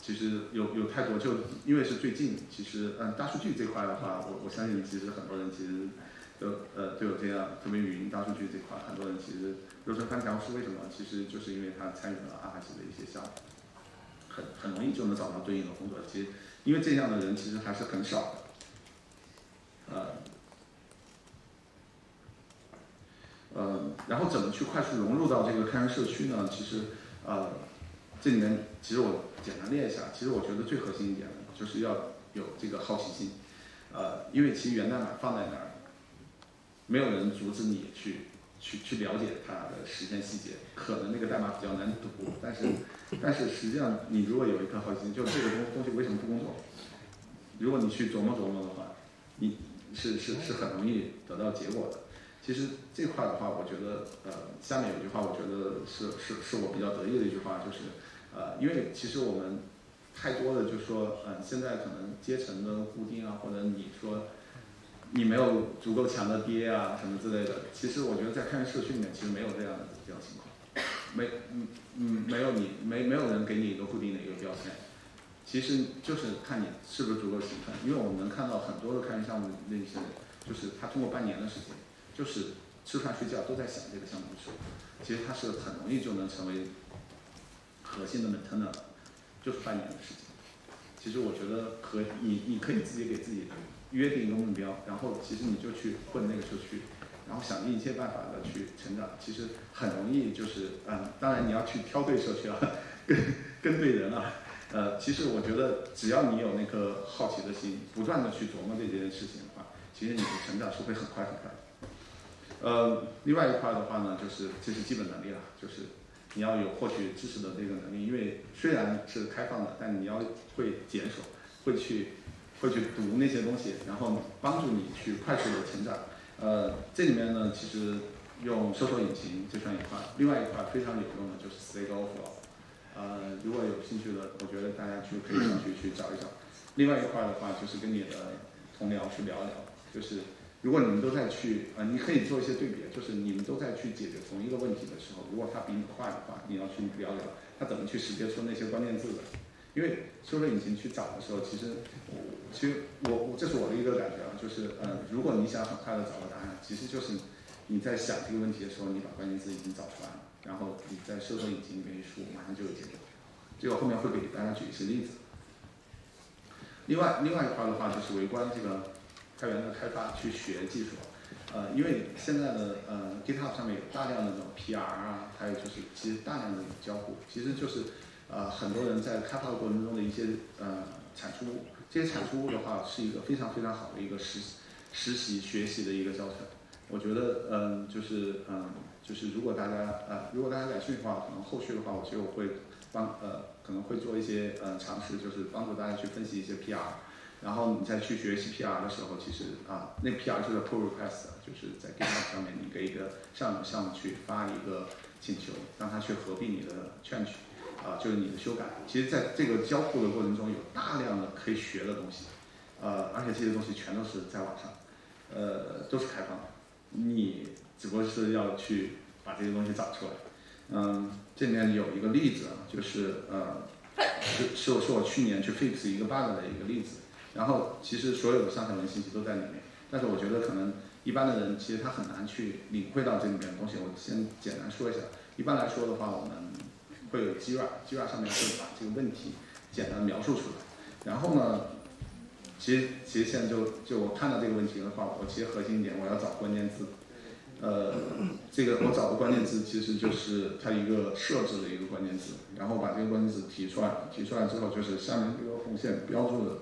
其实有有太多，就因为是最近，其实嗯，大数据这块的话，我我相信其实很多人其实都呃都有这样，特别语音大数据这块，很多人其实肉身翻墙是为什么？其实就是因为他参与了阿帕奇的一些项目，很很容易就能找到对应的工作。其实因为这样的人其实还是很少的，呃。呃，然后怎么去快速融入到这个开源社区呢？其实，呃，这里面其实我简单列一下，其实我觉得最核心一点就是要有这个好奇心，呃，因为其实源代码放在那儿，没有人阻止你去去去了解它的实现细节，可能那个代码比较难读，但是 但是实际上你如果有一颗好奇心，就这个东东西为什么不工作？如果你去琢磨琢磨的话，你是是是很容易得到结果的。其实这块的话，我觉得，呃，下面有句话，我觉得是是是我比较得意的一句话，就是，呃，因为其实我们太多的就说，嗯、现在可能阶层的固定啊，或者你说你没有足够强的爹啊什么之类的，其实我觉得在开源社区里面，其实没有这样的没，嗯嗯，没有你没没有人给你一个固定的一个标签，其实就是看你是不是足够勤奋，因为我们能看到很多的开源项目那些人，就是他通过半年的时间，就是吃饭睡觉都在想这个项目的时候，其实他是很容易就能成为核心的 maintainer，就是半年的时间。其实我觉得和你你可以自己给自己约定一个目标，然后其实你就去混那个社区，然后想尽一切办法的去成长，其实很容易就是嗯，当然你要去挑对社区啊，跟跟对人啊。呃，其实我觉得只要你有那颗好奇的心，不断的去琢磨这件事情的话，其实你的成长是会很快很快的。呃，另外一块的话呢，就是这是基本能力了，就是你要有获取知识的这个能力，因为虽然是开放的，但你要会检索，会去会去读那些东西，然后帮助你去快速的成长。呃，这里面呢，其实用搜索引擎这算一块，另外一块非常有用的就是 Stack Overflow。呃，如果有兴趣的，我觉得大家去可以上去去找一找。另外一块的话，就是跟你的同僚去聊一聊，就是如果你们都在去，呃，你可以做一些对比，就是你们都在去解决同一个问题的时候，如果他比你快的话，你要去聊聊他怎么去识别出那些关键字的。因为搜索引擎去找的时候，其实，其实我我这是我的一个感觉啊，就是呃，如果你想很快的找到答案，其实就是你在想这个问题的时候，你把关键字已经找出来了。然后你在搜索引擎里面一输，马上就有结果。这个后面会给大家举一些例子。另外，另外一块的话就是围观这个开源的开发，去学技术。呃，因为现在的呃 GitHub 上面有大量的这种 PR 啊，还有就是其实大量的交互，其实就是呃很多人在开发的过程中的一些呃产出。这些产出物的话是一个非常非常好的一个实实习学习的一个教程。我觉得嗯就是嗯。就是如果大家呃，如果大家感兴趣的话，可能后续的话，我就会帮呃，可能会做一些呃尝试，就是帮助大家去分析一些 PR，然后你再去学习 PR 的时候，其实啊，那 PR 就是 pull request，就是在 GitHub 上面你给一个项目项目去发一个请求，让他去合并你的 change，啊，就是你的修改。其实在这个交互的过程中，有大量的可以学的东西，呃，而且这些东西全都是在网上，呃，都是开放的，你。只不过是要去把这些东西找出来，嗯，这里面有一个例子啊，就是呃，是是我是我去年去 fix 一个 bug 的一个例子，然后其实所有的上下文信息都在里面，但是我觉得可能一般的人其实他很难去领会到这里面的东西，我先简单说一下，一般来说的话，我们会有 Jira，Jira 上面会把这个问题简单描述出来，然后呢，其实其实现在就就我看到这个问题的话，我其实核心点，我要找关键字。呃，这个我找的关键字其实就是它一个设置的一个关键字，然后把这个关键字提出来，提出来之后就是下面这个红线标注的，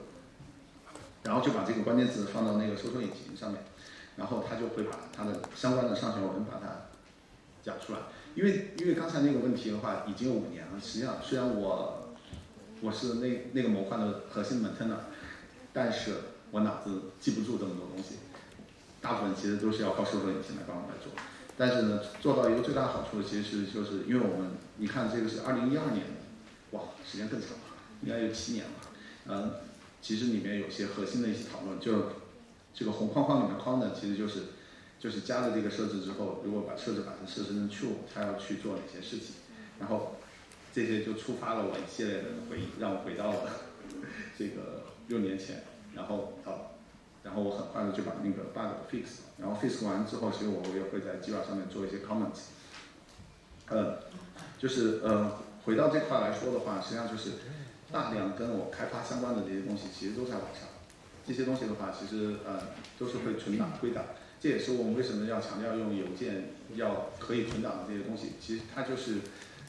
然后就把这个关键字放到那个搜索引擎上面，然后它就会把它的相关的上下文把它讲出来。因为因为刚才那个问题的话已经有五年了，实际上虽然我我是那那个模块的核心 maintainer，但是我脑子记不住这么多东西。大部分其实都是要靠搜索引擎来帮我来做，但是呢，做到一个最大的好处，其实是就是因为我们，你看这个是二零一二年的，哇，时间更长了，应该有七年了。嗯，其实里面有些核心的一些讨论，就这个红框框里面框的，其实就是就是加了这个设置之后，如果把设置把它设置成 true，它要去做哪些事情，然后这些就触发了我一系列的回忆，让我回到了 这个六年前，然后到。然后我很快的就把那个 bug fix 了，然后 fix 完之后，其实我我也会在计划上面做一些 comments。呃，就是呃，回到这块来说的话，实际上就是大量跟我开发相关的这些东西，其实都在网上。这些东西的话，其实呃都是会存档归档。这也是我们为什么要强调用邮件要可以存档的这些东西。其实它就是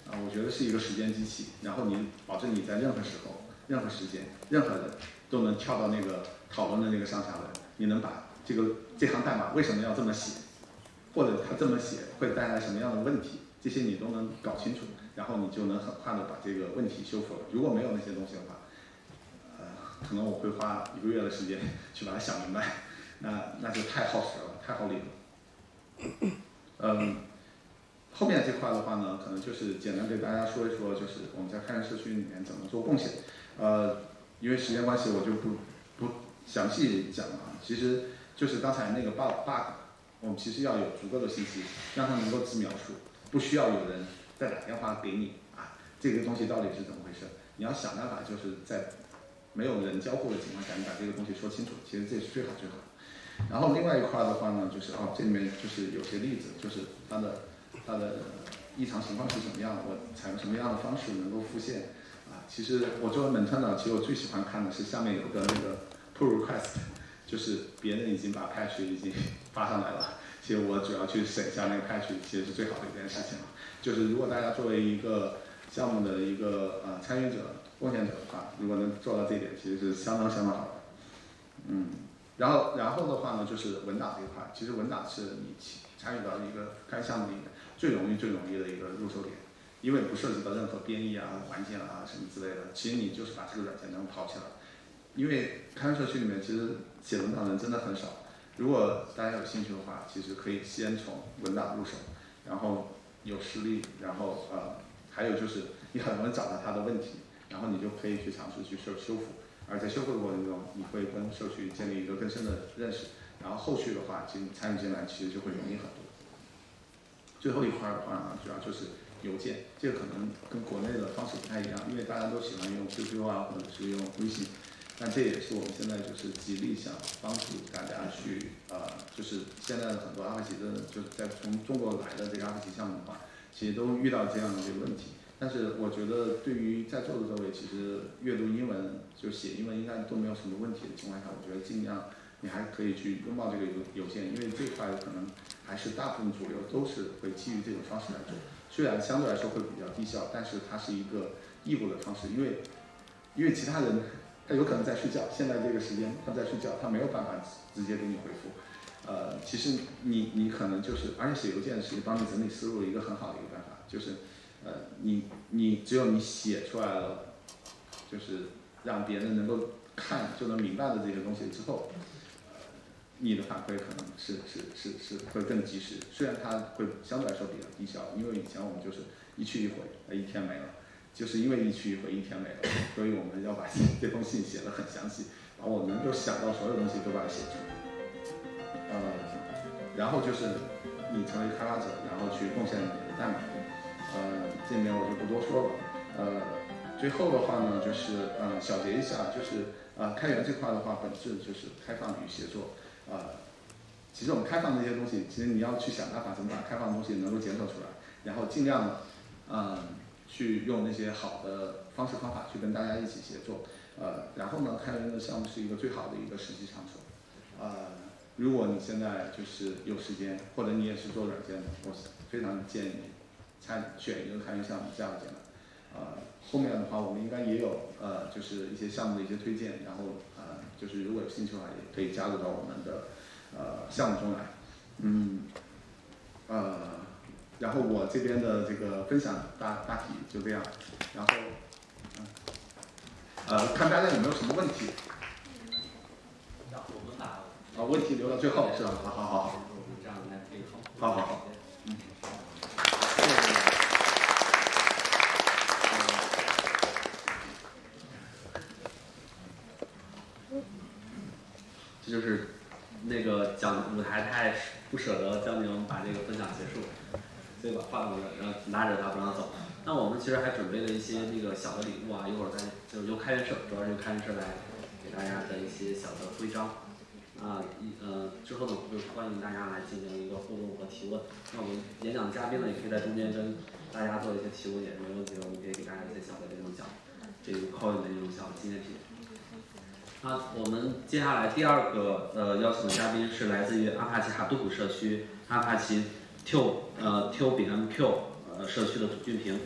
啊，我觉得是一个时间机器，然后你保证你在任何时候、任何时间、任何人都能跳到那个。讨论的那个上下文，你能把这个这行代码为什么要这么写，或者他这么写会带来什么样的问题，这些你都能搞清楚，然后你就能很快的把这个问题修复了。如果没有那些东西的话，呃，可能我会花一个月的时间 去把它想明白，那那就太耗时了，太好理了。嗯，后面这块的话呢，可能就是简单给大家说一说，就是我们在开源社区里面怎么做贡献。呃，因为时间关系，我就不不。详细讲啊，其实就是刚才那个 bug bug，我们其实要有足够的信息，让它能够自描述，不需要有人再打电话给你啊，这个东西到底是怎么回事？你要想办法就是在没有人交互的情况下，你把这个东西说清楚，其实这是最好最好。然后另外一块的话呢，就是哦，这里面就是有些例子，就是它的它的异常情况是什么样，我采用什么样的方式能够复现啊。其实我作为 maintainer，其实我最喜欢看的是下面有个那个 pull request，就是别人已经把 patch 已经 发上来了，其实我主要去审一下那个 patch，其实是最好的一件事情了。就是如果大家作为一个项目的一个呃参与者、贡献者的话，如果能做到这一点，其实是相当相当好的。嗯，然后然后的话呢，就是文档这一块，其实文档是你参与到一个该项目里面最容易最容易的一个入手点，因为不涉及到任何编译啊、环境啊什么之类的，其实你就是把这个软件能跑起来。因为开源社区里面其实写文档的人真的很少，如果大家有兴趣的话，其实可以先从文档入手，然后有实力，然后呃，还有就是你很容易找到它的问题，然后你就可以去尝试去修修复，而在修复的过程中，你会跟社区建立一个更深的认识，然后后续的话，进参与进来其实就会容易很多。最后一块的话呢，主要就是邮件，这个可能跟国内的方式不太一样，因为大家都喜欢用 QQ 啊，或者是用微信。但这也是我们现在就是极力想帮助大家去呃，就是现在的很多阿帕奇的，就是在从中国来的这个阿帕奇项目的话，其实都遇到这样的这个问题。但是我觉得对于在座的各位，其实阅读英文就写英文应该都没有什么问题的情况下，我觉得尽量你还可以去拥抱这个邮邮件，因为这块可能还是大部分主流都是会基于这种方式来做。虽然相对来说会比较低效，但是它是一个义务的方式，因为因为其他人。他有可能在睡觉，现在这个时间他在睡觉，他没有办法直接给你回复。呃，其实你你可能就是，而且写邮件是帮你整理思路的一个很好的一个办法，就是呃，你你只有你写出来了，就是让别人能够看就能明白的这些东西之后，呃你的反馈可能是是是是会更及时，虽然它会相对来说比较低效，因为以前我们就是一去一回，一天没了。就是因为一去一回一天没了，所以我们要把 这封信写得很详细，把我能够想到所有东西都把它写出来。呃，然后就是你成为开发者，然后去贡献你的代码。呃，这里面我就不多说了。呃，最后的话呢，就是呃小结一下，就是呃开源这块的话，本质就是开放与协作。呃，其实我们开放这些东西，其实你要去想办法怎么把开放的东西能够检索出来，然后尽量嗯。去用那些好的方式方法去跟大家一起协作，呃，然后呢，开源的项目是一个最好的一个实际场所，呃，如果你现在就是有时间，或者你也是做软件的，我非常建议你参选一个开源项目加入进来，呃，后面的话我们应该也有呃，就是一些项目的一些推荐，然后呃，就是如果有兴趣的话，也可以加入到我们的呃项目中来，嗯，呃。然后我这边的这个分享大大体就这样，然后，嗯，呃，看大家有没有什么问题？啊，问题留到最后是吧？好好好。好好好。嗯。这就是那个讲舞台太不舍得江宁把这个分享结束。所以把话筒然后拉着他不让走。那我们其实还准备了一些那个小的礼物啊，一会儿再就是由开源社，主要是由开源社来给大家的一些小的徽章。啊，一呃之后呢，就欢迎大家来进行一个互动和提问。那我们演讲嘉宾呢，也可以在中间跟大家做一些提问，也是没问题的。我们可以给大家一些小的这种奖，这个 coin 的这种小纪念品。那我们接下来第二个呃邀请的嘉宾是来自于阿帕奇哈杜普社区阿帕奇。Q 呃 Q 比 MQ 呃社区的杜俊平，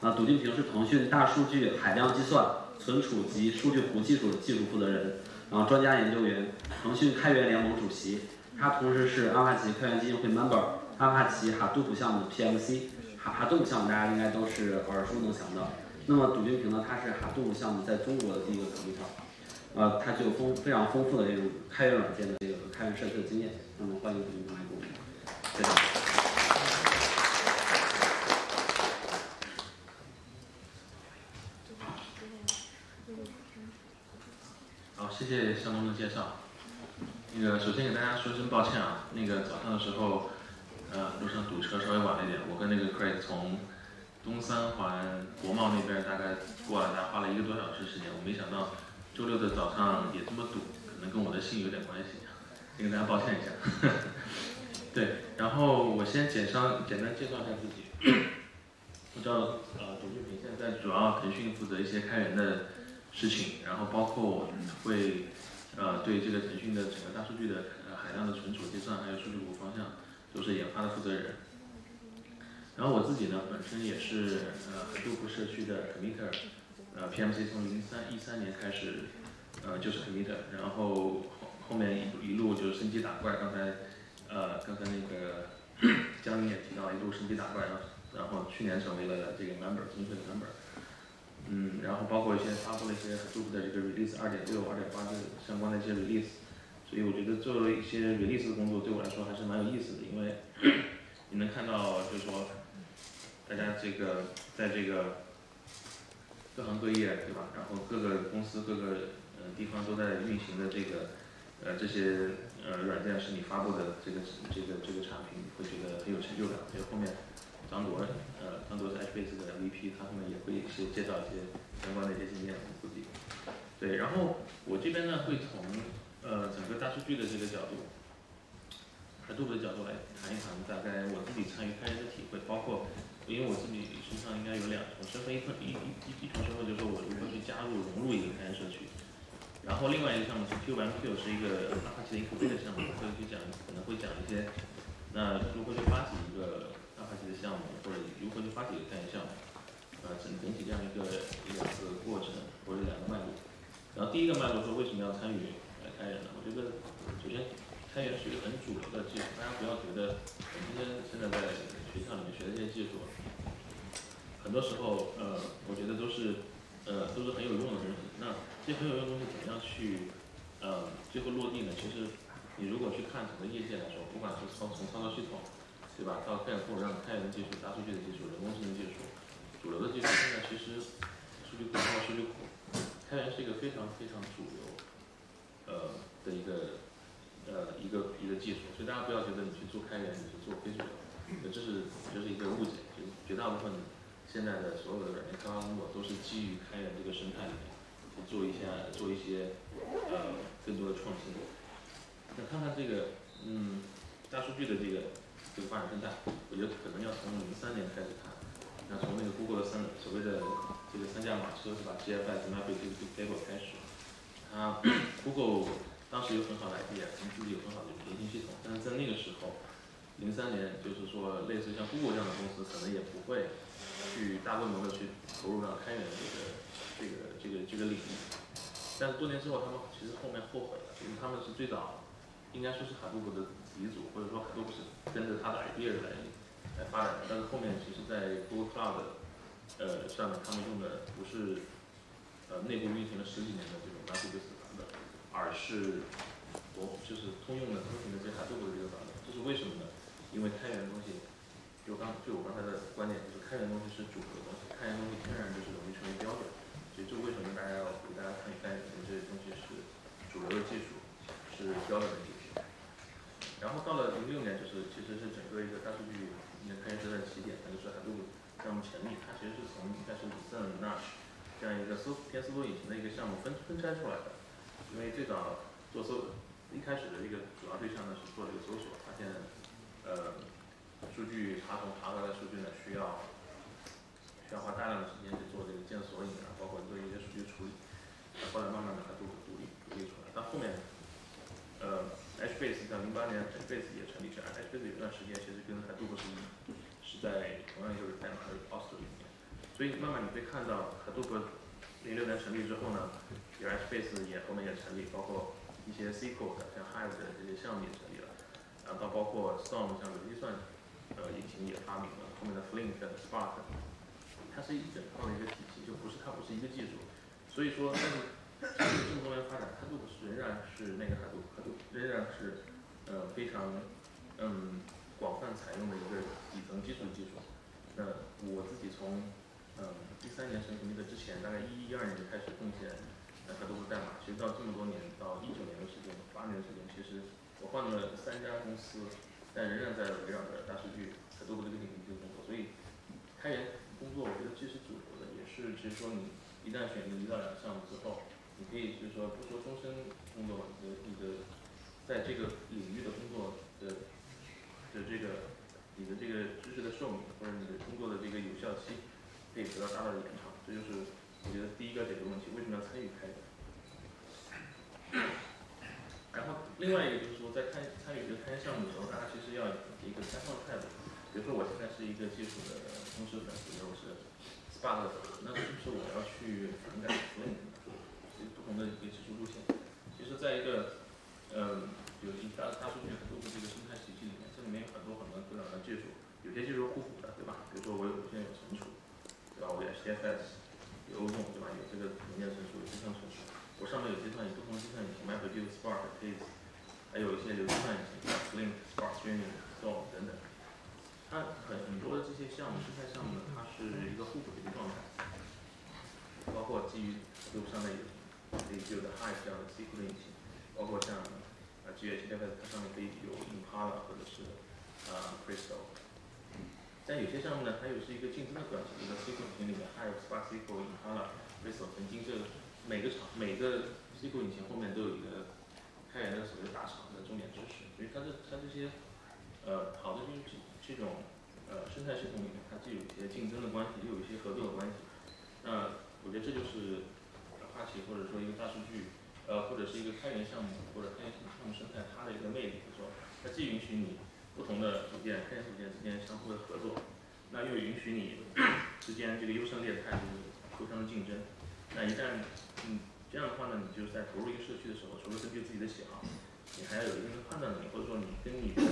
啊杜俊平是腾讯大数据海量计算、存储及数据湖技术技术负责人，然后专家研究员，腾讯开源联盟主席，他同时是阿帕奇开源基金会 member，阿帕奇哈杜普项目 PMC，哈哈杜普项目大家应该都是耳熟能详的。那么杜俊平呢，他是哈杜普项目在中国的第一个 committer，呃，他具有丰非常丰富的这种开源软件的这个开源社区的经验。那么欢迎你们来给我们介绍。谢谢向东的介绍。那个首先给大家说一声抱歉啊，那个早上的时候，呃，路上堵车稍微晚了一点。我跟那个 Craig 从东三环国贸那边大概过来，大概花了一个多小时时间。我没想到周六的早上也这么堵，可能跟我的姓有点关系，先跟大家抱歉一下。对，然后我先简单简单介绍一下自己。我叫呃董俊平，现在主要腾讯负责一些开源的事情，然后包括我会呃对这个腾讯的整个大数据的呃海量的存储、计算还有数据库方向都是研发的负责人。然后我自己呢，本身也是呃 Hadoop 社区的 committer，呃 PMC 从零三一三年开始呃就是 Commit，然后后后面一一路就是升级打怪，刚才呃刚才那个 江宁也提到一路升级打怪，然后然后去年成为了这个 member 金会的 member，嗯，然后包括一些发布了一些 Hadoop 的这个 release 二点六、二点八的相关的一些 release，所以我觉得做了一些 release 的工作对我来说还是蛮有意思的，因为 你能看到就是说。大家这个在这个各行各业对吧？然后各个公司各个呃地方都在运行的这个呃这些呃软件是你发布的这个这个这个产品，会觉得很有成就感。所以后面张铎呃张铎是 HBase 的 VP，他后面也会一些介绍一些相关的一些经验我估计。对，然后我这边呢会从呃整个大数据的这个角度百度的角度来谈一谈，大概我自己参与开源的体会，包括。因为我自己身上应该有两重身份，一份一一一一重身份就是说我如何去加入融入一个开源社区，然后另外一个项目是 QMQ 是一个阿帕奇的 Incubator 项目，会去讲可能会讲一些，那如何去发起一个阿帕奇的项目，或者如何去发起一个开源项目，呃整整体这样一个一两个过程或者两个脉络。然后第一个脉络说为什么要参与开源呢？我觉得首先开源是一个很主流的技术，大家不要觉得我们今天现在在学校里面学的这些技术。很多时候，呃，我觉得都是，呃，都是很有用的东西。那这些很有用的东西怎么样去，呃，最后落地呢？其实，你如果去看整个业界来说，不管是从从操作系统，对吧，到开源库，让开源技术、大数据的技术、人工智能技术，主流的技术，现在其实数据库包括数据库，开源是一个非常非常主流，呃的一个，呃一个一个技术。所以大家不要觉得你去做开源，你是做非主流，这是这是一个误解，就绝大部分。现在的所有的软件开发工作都是基于开源这个生态里面去做一下做一些呃更多的创新。那看看这个嗯大数据的这个这个发展生态，我觉得可能要从零三年开始看，那从那个 Google 的三所谓的这个三驾马车是吧？GFS、Mapping、Table 开始，它 Google 当时有很好的 idea，他们自己有很好的平行系统，但是在那个时候，零三年就是说类似像 Google 这样的公司可能也不会。去大规模的去投入到开源这个这个这个这个领域，但是多年之后，他们其实后面后悔了，因为他们是最早，应该说是海 a 的鼻祖，或者说海 a 是跟着他的 idea 来来发展的。但是后面其实，在 Google Cloud 呃上面，他们用的不是呃内部运行了十几年的这种 m a c r o s 版本，而是我就是通用的通行的这海 a 的这个版本。这是为什么呢？因为开源的东西。就刚就我刚才的观点，就是开源东西是主流的东西，开源东西天然就是容易成为标准，所以这为什么大家要给大家看一看，因为这些东西是主流的技术，是标准的技术。然后到了零六年，就是其实是整个一个大数据应该开源时代的起点，那就是 Hadoop 项目成立，它其实是从应该是 Lucene、Nash 这样一个搜偏搜索引擎的一个项目分分拆出来的，因为最早做搜一开始的这个主要对象呢是做这个搜索，发现呃。数据查重查回来的数据呢，需要要花大量的时间去做这个建索引啊，包括做一些数据处理。后来慢慢的它独独立独立出来。到后面，呃，HBase 在零八年，HBase 也成立起来。HBase 有段时间其实跟 Hadoop 是是在同样就是代码的 p o s t 里面。所以慢慢你会看到 Hadoop 零六年成立之后呢，有 HBase 也后面也成立，包括一些 SQL 的像 Hive 的这些项目也成立了。然后到包括 Storm 像计算。呃，引擎也发明了，后面的 Flink、Spark，它是一整套的一个体系，就不是它不是一个技术，所以说，但是这么多年发展，它都仍然是那个海度，海度仍然是呃非常嗯广泛采用的一个底层基础技术。那我自己从嗯一三年成立的之前，大概一一二年就开始贡献呃海度的代码，其实到这么多年，到一九年的时间，八年的时间，其实我换了三家公司。但仍然在围绕着大数据、很多的这个领域进行工作，所以开源工作，我觉得既是主流的，也是其实说你一旦选择一到两个项目之后，你可以就是说不说终身工作吧，你的你的在这个领域的工作的的这个你的这个知识的寿命或者你的工作的这个有效期可以得到大大的延长，这就是我觉得第一个解决问题，为什么要参与开展？然后另外一个就是说，在开参与这个开源项目的时候，大家其实要一个开放态度。比如说我现在是一个技术的忠实粉丝，我是 Spark 的粉，那是不是我要去反感 Flink 呢？是不同的一个技术路线。其实在一个嗯，有一大大数据很多的这个生态体系里面，这里面有很多很多各种的技术，有些技术互补的，对吧？比如说我有现在有存储，对吧？我有 HDFS，有 ODOM，对吧？有这个文件存储，有计算存储。我上面有计算有不同的计算引擎，MapReduce、Spark、Haze，还有一些流计算引擎，Flink、Spark Streaming、Storm 等等。它很很多的这些项目，生态项目呢，它是一个互补的一个状态，包括基于路上面有可以有的 h i v 这样的 SQL 引擎，包括像呃基于 HDFS 它上面可以有 Impala 或者是啊 Crystal。但有些项目呢，它又是一个竞争的关系，比如说 SQL 引擎里面，Hi、Spark SQL、Impala、Crystal 曾经这个每个厂每个 SQL 引擎后面都有一个开源的所谓大厂的重点知识，所以它这它这些呃好的这这这种呃生态系统里面，它既有一些竞争的关系，又有一些合作的关系。那我觉得这就是花旗或者说一个大数据呃或者是一个开源项目或者开源项目生态它的一个魅力，就是说它既允许你不同的组件开源组件之间相互的合作，那又允许你之间这个优胜劣汰就是互相的竞争。那一旦嗯这样的话呢，你就是在投入一个社区的时候，除了根据自己的喜好，你还要有一定的判断能力，或者说你跟你的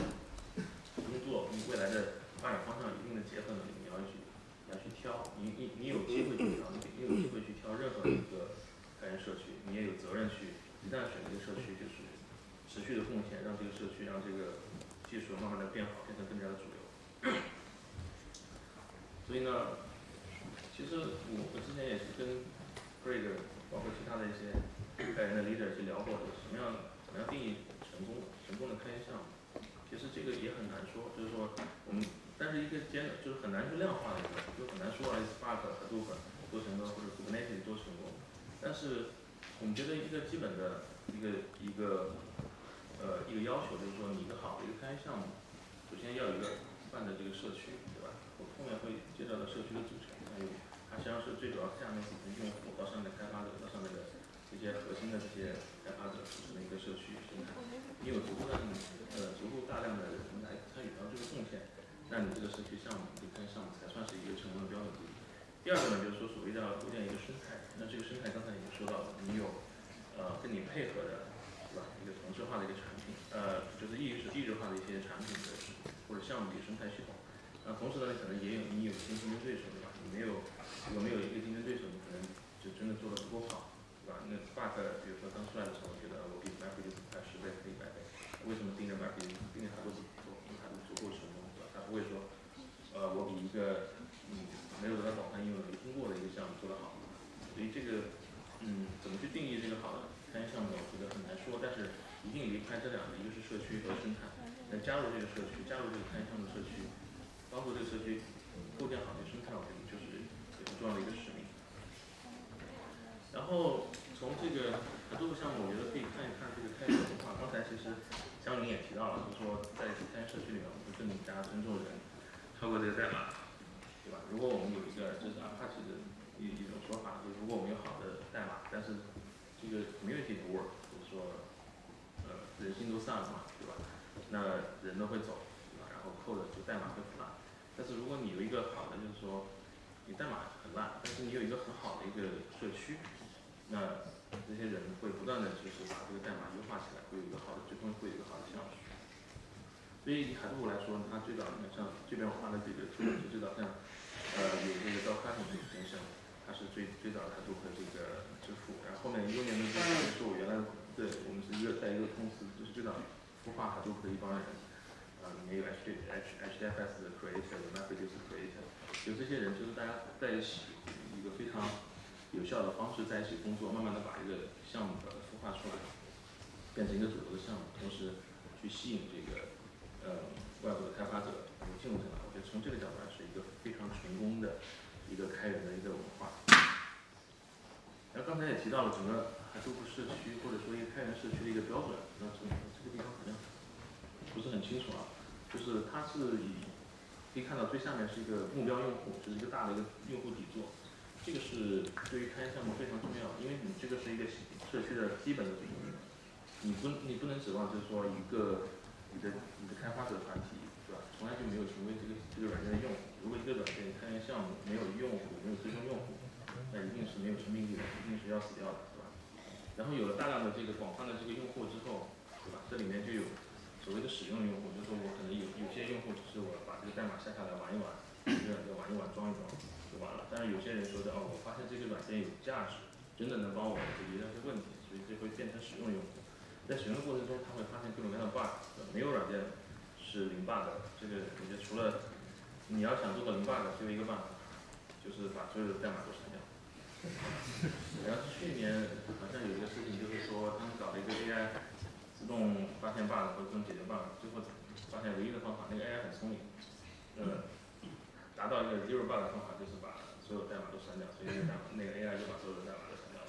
工作跟未来的发展方向有一定的结合能力，你要去你要去挑，你你你有机会去挑，你有机会去挑任何一个开源社区，你也有责任去一旦选择一个社区就是持续的贡献，让这个社区让这个技术慢慢的变好，变得更加的主流。所以呢，其实我我之前也是跟 Craig 包括其他的一些开源的 leader 去聊过，什么样怎么样定义成功成功的开源项目？其实这个也很难说，就是说我们但是一个艰就是很难去量化的一个，就很难说啊 Spark、Hadoop 做成功或者 Kubernetes 做成功。但是我们觉得一个基本的一个一个呃一个要求就是说你一个好的一个开源项目，首先要有一个办的这个社区，对吧？我后面会介绍到社区的组成，还有它实际上是最主要下面几层用户到上面开发者到上面的这些核心的这些开发者组成的一个社区。你有足够的呃足够大量的人来参与到这个贡献，那你这个社区项目这个开源项目才算是一个成功的标准。第二个呢，就是说所谓的构建一个生态，那这个生态刚才已经说到了，你有呃跟你配合的，是吧？一个同质化的一个产品，呃就是意识意识化的一些产品的或者项目的生态系统。那同时呢你可能也有你有一些竞争对手，对吧？你没有如果没有一个竞争对手，你可能就真的做的不够好，对吧？那 bug 比如说刚出来的时候，我觉得我比 MapReduce 快十倍可以百倍，为什么盯着 MapReduce？盯着它都不做，因为它都足够成功，对吧？它不会说呃我比一个嗯没有得到广泛应用没通过的一个项目做得好。所以这个嗯怎么去定义这个好的开源项目，我觉得很难说，但是一定离不开这两个，一个是社区和生态。那加入这个社区，加入这个开源项目社区。帮助这个社区构建好这个生态，我觉得就是很重要的一个使命。然后从这个合作的项目，我觉得可以看一看这个开源文化。刚才其实江宁也提到了，就是说在开源社区里面，我们会更加尊重人，超过这个代码，对吧？如果我们有一个就是 Apache 的一一种说法，就是如果我们有好的代码，但是这个 community 不 work，就是说呃人心都散了嘛，对吧？那人都会走，对吧？然后 code 就代码会腐烂。但是如果你有一个好的，就是说你代码很烂，但是你有一个很好的一个社区，那这些人会不断的就是把这个代码优化起来，会有一个好的，最终会有一个好的项目。所以以海渡来说，它最早你看像这边我画的这个图是最早像呃有这个 Docking 的先生，他是最最早的海渡的这个之父，然后后面一六年的时候是我原来对我们是一个在一个公司，就是最早孵化海渡的一帮人。啊，里面有 H D H HDFS 的 creator，有 MapReduce creator，有这些人就是大家在一起一个非常有效的方式在一起工作，慢慢的把一个项目把它孵化出来，变成一个主流的项目，同时去吸引这个呃外部的开发者进入进来。我觉得从这个角度来是一个非常成功的一个开源的一个文化。然后刚才也提到了整个海都布社区或者说一个开源社区的一个标准，那从这个地方好像不是很清楚啊，就是它是以可以看到最下面是一个目标用户，就是一个大的一个用户底座，这个是对于开源项目非常重要，因为你这个是一个社区的基本的组织，你不你不能指望就是说一个你的你的开发者团体是吧，从来就没有成为这个这个软件的用户，如果一个软件开源项目没有用户，没有最终用户，那一定是没有生命力的，一定是要死掉的，是吧？然后有了大量的这个广泛的这个用户之后，对吧？这里面就有所谓的使用用户，就是说我可能有有些用户只是我把这个代码下下来玩一玩，这个玩一玩装一装但是有些人说的哦，我发现这个软件有价值，真的能帮我解决那些问题，所以这会变成使用用户。在使用过程中，他会发现各种各样的 bug，没有软件是零 bug 的。这个我觉得除了你要想做到零 bug，只有一个办法，就是把所有的代码都删掉。然后去年好像有一个事情，就是说他们搞了一个 AI 自动发现 bug 和自动解决 bug，最后发现唯一的方法，那个 AI 很聪明，呃，达到一个 zero bug 的方法就是把所有代码都删掉，所以那个 代码那个 AI 就把所有的代码都删掉了。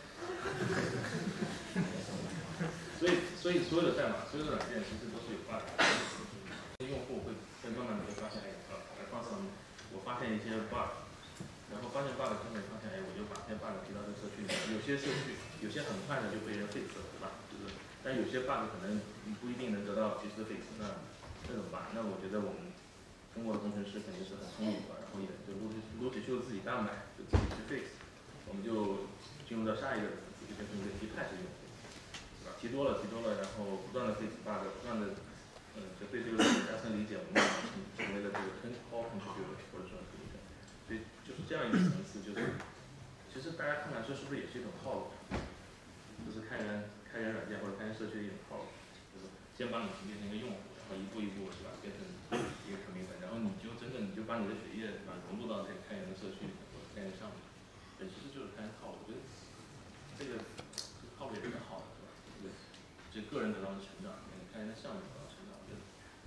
所 以所以所有的代码，所有的软件其实都是有 bug 的。用户会会慢慢的会发现，哎，呃，来放上我发现一些 bug。然后发现 bug 之后，发现哎，我就把这些 bug 提到这个社区里面。有些社区，有些很快的就被人 fix 了，对吧？就是，但有些 bug 可能不一定能得到及时的 fix，那那怎么办？那我觉得我们中国的工程师肯定是很聪明的，然后也就撸撸起袖子自己干呗，就自己去 fix。我们就进入到下一个，就变成一个提派式用户，对吧？提多了，提多了，然后不断的 fix bug，不断的，嗯，就对这个加深理解，我们成成为了这个 call contributor 或者说。所以就是这样一个层次，就是其实大家看看这是不是也是一种套路，就是开源开源软件或者开源社区的一种套路，就是先把你变成一个用户，然后一步一步是吧，变成一个核心的然后你就真的你就把你的血液是吧融入到这个开源的社区里面或者开源项目里，对，其实就是开源套路，我觉得这个这个套路也挺好的，是吧？这个个人得到的成长，那个开源的项目得到成长，我觉得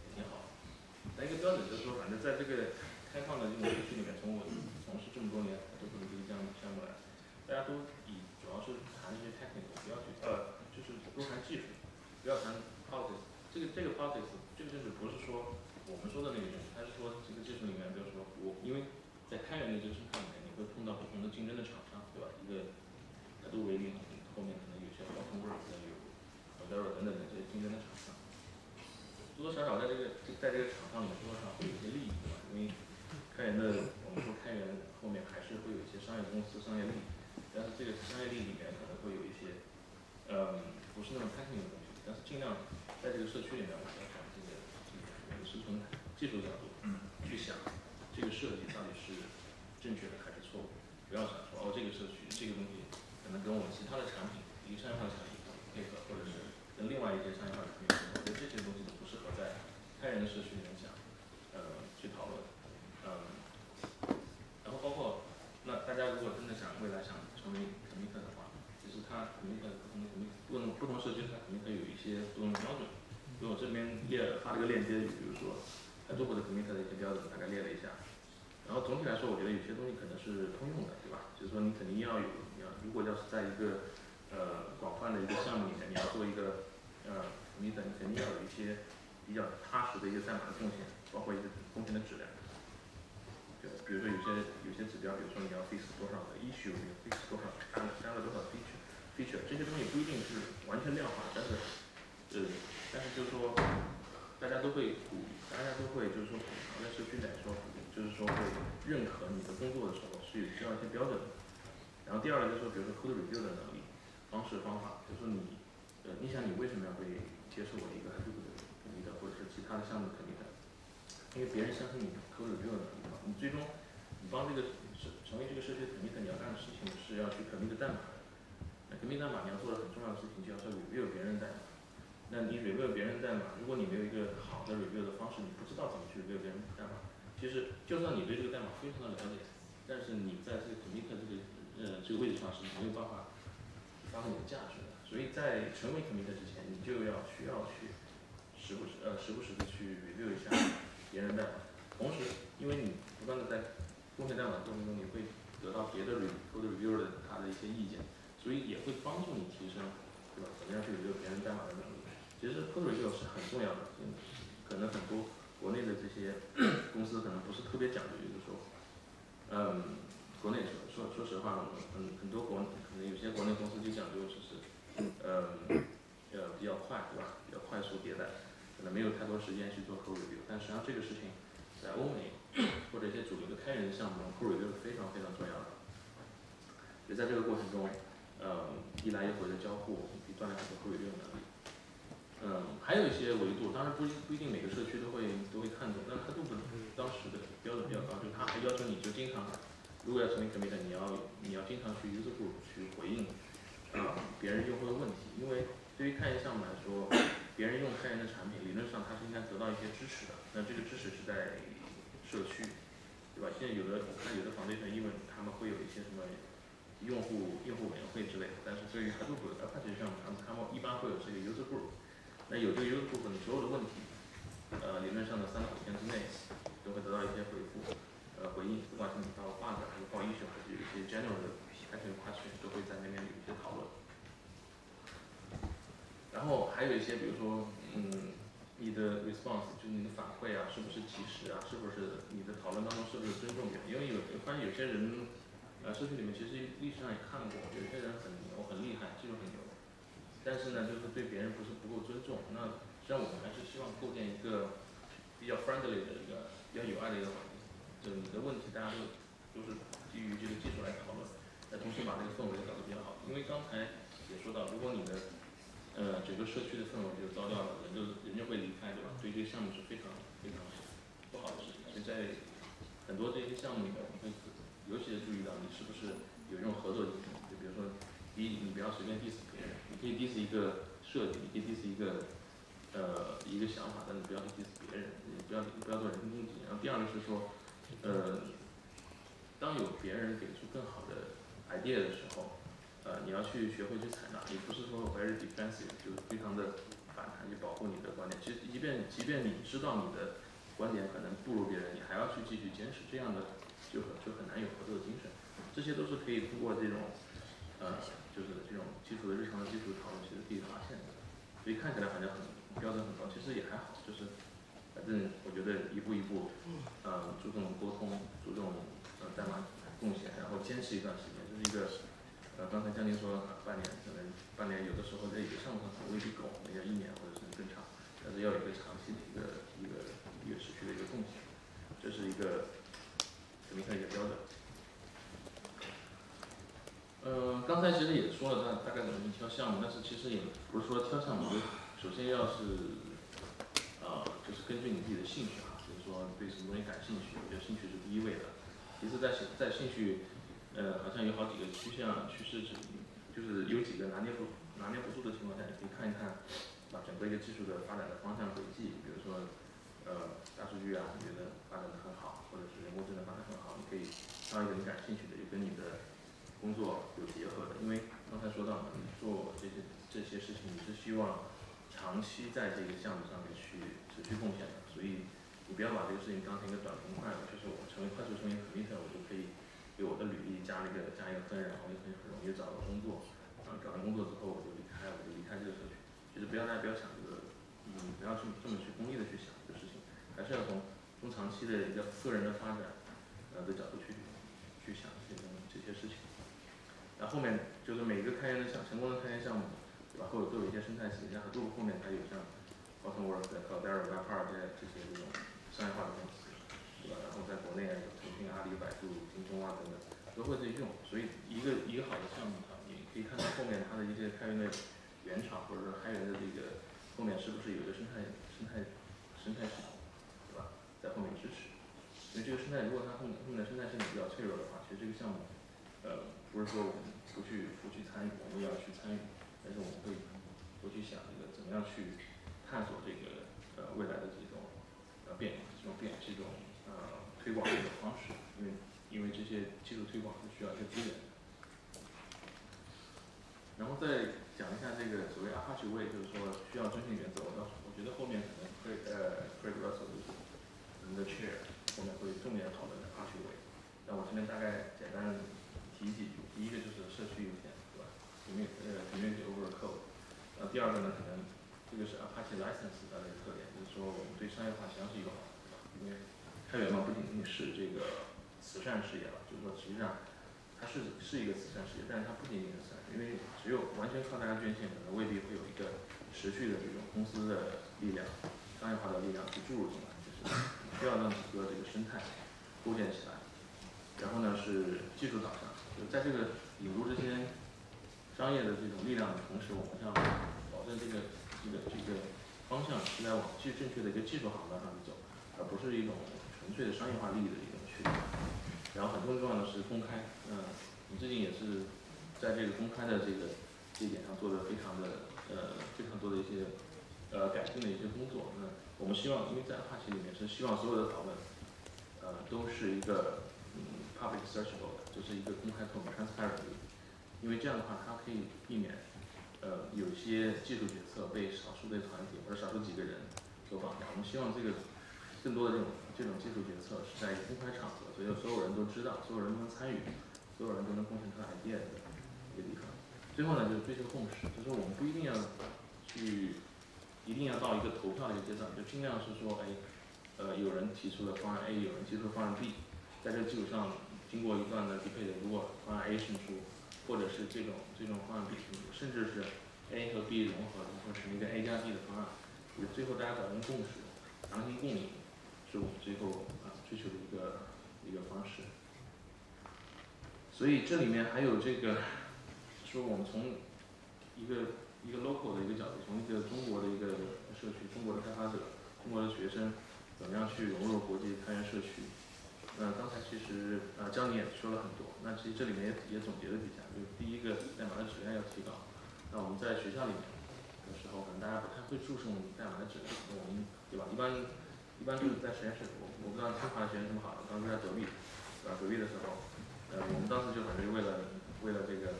也挺好的。但一个标准就是说，反正在这个开放的这种社区里面，从我从事这么多年，我都可能这个项目项目来，大家都以主要是谈一些 technical，不要去呃，就是多谈技术，不要谈 politics。这个这个 politics，这个就是不是说我们说的那个技术，它是说这个技术里面，比如说我因为在开源的这个生态里面，你会碰到不同的竞争的厂商，对吧？一个百度为例，后面可能有些高通、微软的有 Adobe 等等的这些竞争的厂商。多多少少在这个在这个厂商里面多多少会有一些利益，对吧？因为开源的我们说开源后面还是会有一些商业公司商业利益，但是这个商业利益里面可能会有一些，嗯，不是那么开心的东西，但是尽量在这个社区里面，我们要讲这个这个也是从技术角度去想这个设计到底是正确的还是错误，不要想说哦这个社区这个东西可能跟我其他的产品一个商业化的产品配合，或者是跟另外一些商业化的产品，我觉得这些东西都不适合在开源的社区里面讲，呃，去讨论，嗯，然后包括那大家如果真的想未来想成为 commit 的话，其实它 commit 不同的 commit 不同不同社区它肯定会有一些不同的标准。所以我这边列发了个链接，比如说 Hadoop 的 commit 的一些标准，大概列了一下。然后总体来说，我觉得有些东西可能是通用的，对吧？就是说你肯定要有，你要如果要是在一个呃广泛的一个项目里面，你要做一个呃 commit，你肯定要有一些比较踏实的一个代码的贡献，包括一个贡献的质量。对，比如说有些有些指标，比如说你要 fix 多少个 issue，你 fix 多少加了加了多少 feature，feature 这些东西不一定是完全量化，但是呃，但是就是说大家都会鼓励，大家都会就是说补偿在社区来说，就是说会认可你的工作的时候是有需要一些标准的。然后第二个就是说，比如说 code review 的能力、方式方法，就是你呃，你想你为什么要会接受我一个 Hadoop 的 commit，或者是其他的项目 commit？因为别人相信你 code review 的能力嘛，你最终你帮这个成成为这个社区的 commit，你要干的事情是要去 commit 代码的。那 commit 代码你要做的很重要的事情，就要去 review 别人代码。那你 review 别人代码，如果你没有一个好的 review 的方式，你不知道怎么去 review 别人代码。其实就算你对这个代码非常的了解，但是你在这个 commit 这个呃这个位置上是没有办法发挥你的价值的。所以在成为 commit 之前，你就要需要去时不时呃时不时的去 review 一下别人代码。同时，因为你不断的在贡献代码的过程中，你会得到别的 re code reviewer 的他的一些意见，所以也会帮助你提升，对吧？怎么样去 review 别人代码的能力？其实 code review 是很重要的，可能很多国内的这些 公司可能不是特别讲究，就是说，嗯，国内说说说实话，很很多国可能有些国内公司就讲究就是，嗯，呃比较快，对吧？比较快速迭代，可能没有太多时间去做 code review，但实际上这个事情在欧美 或者一些主流的开源项目中，code review 是非常非常重要的。也在这个过程中，嗯，一来一回的交互，可以锻炼很多 code review 的能力。嗯，还有一些维度，当然不一不一定每个社区都会都会看重，但是它都不当时的标准比较高，就是它还要求你就经常，如果要成为 commit，你要你要经常去 user group 去回应，啊、别人用户的问题，因为对于开源项目来说，别人用开源的产品，理论上他是应该得到一些支持的，那这个支持是在社区，对吧？现在有的我看有的 foundation 因为他们会有一些什么用户用户委员会之类的，但是对于 Hadoop 的 Apache 项目，他们他们一般会有这个 user group。那有这个部分所有的问题，呃，理论上的三到五天之内都会得到一些回复，呃，回应，不管是你报 bug 还是报 issue，还是有一些 general 的 question question 都会在那边有一些讨论。然后还有一些比如说，嗯，你的 response 就是你的反馈啊，是不是及时啊？是不是你的讨论当中是不是尊重别人？因为有我发现有些人，呃，社区里面其实历史上也看过，有些人很牛很厉害，技术很牛，但是呢，就是对别人不是不够尊重。那实际上我们还是希望构建一个比较 friendly 的一个比较有爱的一个环境，就你的问题大家都都是基于这个技术来讨论，那同时把这个氛围搞得比较好。因为刚才也说到，如果你的呃整个社区的氛围就糟掉了，人就人就会离开，对吧？对这个项目是非常非常不好的事情。所以在很多这些项目里面，我们会尤其的注意到你是不是有这种合作精神。就比如说，第一，你不要随便 diss 别人，你可以 diss 一个设计，你可以 diss 一个呃一个想法，但是不要 diss 别人，你不要不要做人身攻击。然后第二个是说，呃，当有别人给出更好的 idea 的时候，呃，你要去学会去采纳，你不是说 very defensive，就非常的反弹去保护你的观点。其实即便即便你知道你的观点可能不如别人，你还要去继续坚持，这样的就很就很难有合作的精神。这些都是可以通过这种呃就是这种基础的日常的基础讨论，其实可以发现的。所以看起来好像很标准很高，其实也还好，就是反正我觉得一步一步，呃，注重沟通，注重呃代码贡献，然后坚持一段时间，就是一个呃，刚才江宁说半年，可能半年有的时候在有的项目上可能未必够，可能要一年或者是更长，但是要有一个长期的一个一个一个持续的一个贡献，这是一个怎么看一个标准。呃，刚才其实也说了大大概怎么去挑项目，但是其实也不是说挑项目就首先要是呃就是根据你自己的兴趣哈，就是说对什么东西感兴趣，我觉得兴趣是第一位的。其次在兴在兴趣呃好像有好几个趋向趋势就是有几个拿捏不拿捏不住的情况下，你可以看一看把整个一个技术的发展的方向轨迹，比如说呃大数据啊，你觉得发展的很好，或者是人工智能发展很好，你可以挑一个你感兴趣的，就跟你的工作有结合的，因为刚才说到了你做这些这些事情，你是希望长期在这个项目上面去持续贡献的，所以你不要把这个事情当成一个短平快的，就是我成为快速成为 committer，我就可以给我的履历加一个加一个分，然后就可以很容易找到工作，然后找到工作之后我就离开我就离开这个社区，就是不要大家不要想这个，嗯不要去这么去功利的去想这个事情，还是要从中长期的一个个人的发展呃的角度去去想这种这些事情。然后后面就是每一个开源的项成功的开源项目，对吧？会有都有一些生态系，然后如果后面还有像 Cloudwork、Cloudera、Webpack 这些这些这种商业化的公司，对吧？然后在国内啊有腾讯、阿里、百度、京东啊等等都会在用，所以一个一个好的项目哈，你可以看到后面它的一些开源的原厂或者说开源的这个后面是不是有一个生态生态生态系统，对吧？在后面支持。因为这个生态如果它后面后面的生态系统比较脆弱的话，其实这个项目呃不是说我们不去不去参与，我们也要去参与，但是我们会多去想这个怎么样去探索这个呃未来的这种呃变这种变这种呃推广的一种方式，因为因为这些技术推广是需要一些资源的。然后再讲一下这个所谓 Apache Way，就是说需要遵循原则，我到我觉得后面可能会呃 Craig Russell 就是我们的 chair 后面会重点讨论 Apache Way。那我这边大概简单提几句，第一个就是社区优先，对吧？里面呃 community over code，然后第二个呢，可能这个是 Apache license 它的一个特点，就是说我们对商业化实际上是友好的，对吧？因为开源嘛不仅仅是这个慈善事业了，就是说实际上它是是一个慈善事业，但是它不仅仅是慈善，因为只有完全靠大家捐献，可能未必会有一个持续的这种公司的力量、商业化的力量去注入进来，就是需要让整个这个生态构建起来。然后呢是技术导向，在这个引入这些商业的这种力量的同时，我们要保证这个这个这个方向是在往技正确的一个技术航道上去走，而不是一种纯粹的商业化利益的一种驱动。然后很重要的是公开，嗯，我们最近也是在这个公开的这个这一点上做的非常的呃非常多的一些呃改进的一些工作。那我们希望，因为在话题里面是希望所有的讨论呃都是一个嗯 public searchable 的，就是一个公开透明 transparent 的，因为这样的话它可以避免呃有些技术决策被少数的团体或者少数几个人所绑架。我们希望这个更多的这种这种技术决策是在一个公开场合，所以所有人都知道，所有人都能参与，所有人都能贡献出 idea 的一个地方。最后呢就是追求共识，就是我们不一定要去一定要到一个投票的一个阶段，就尽量是说哎呃有人提出了方案 A，有人提出了方案 B，在这个基础上经过一段的匹配的，如果方案 A 胜出，或者是这种这种方案 B 胜出，甚至是 A 和 B 融合，然后成立一个 A 加 B 的方案，就最后大家达成共识，强行共赢，是我们最后啊追求的一个一个方式。所以这里面还有这个说我们从一个一个 local 的一个角度，从一个中国的一个社区，中国的开发者，中国的学生怎么样去融入国际开源社区。呃刚才其实呃教你也说了很多，那其实这里面也也总结了几下，就是第一个代码的质量要提高。那我们在学校里面的时候，可能大家不太会注重代码的质量，我们对吧？一般一般就是在实验室，我我不知道清华的学生怎么好，当时在德力，对吧？德力的时候，呃我们当时就反正为了为了这个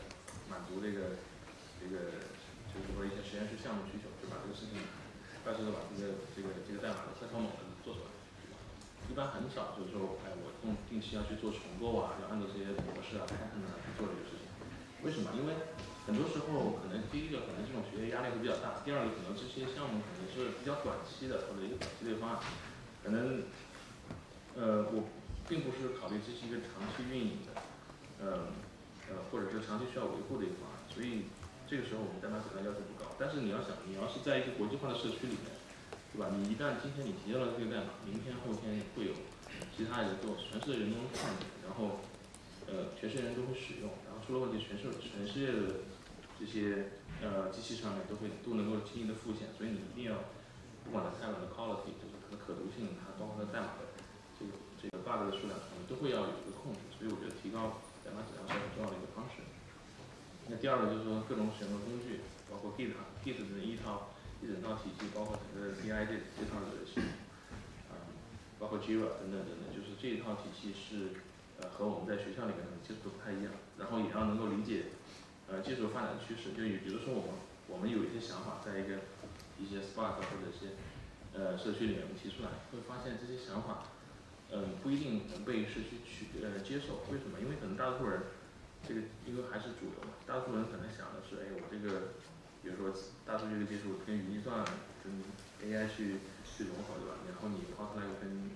满足这个这个就是说一些实验室项目需求，就把这个事情快速的把这个这个这个代码的特超猛的。一般很少就是说哎我定定期要去做重构啊，要按照这些模式啊 pattern 啊去做这个事情。为什么？因为很多时候可能第一个可能这种学业压力会比较大，第二个可能这些项目可能是比较短期的或者一个短期的方案，可能呃我并不是考虑这是一个长期运营的，呃呃或者是长期需要维护的一个方案，所以这个时候我们代码质量要求不高，但是你要想你要是在一个国际化的社区里面对吧？你一旦今天你提交了这个代码，明天后天会有其他人做，全世界人都能看见，然后呃全世界人都会使用，然后出了问题全世全世界的这些呃机器上面都会都能够轻易的复现，所以你一定要不管它代码的 quality，就是它的可读性，它包括它代码的这个这个 bug 的数量，可能都会要有一个控制，所以我觉得提高代码质量是很重要的一个方式。那第二个就是说各种使用的工具，包括 Git Git 的一套一整套体系，包括整个 CI 这这套的系统，啊，包括 Jira 等等等等，就是这一套体系是呃和我们在学校里面的接触不太一样，然后也要能够理解呃技术发展的趋势，就比如说我们我们有一些想法，在一个一些 Spark 或者一些呃社区里面我们提出来，会发现这些想法嗯不一定能被社区取呃接受，为什么？因为可能大多数人这个因为还是主流嘛，大多数人可能想的是哎我这个比如说大数据的技术跟云计算跟 AI 去去融合对吧？然后你抛出来跟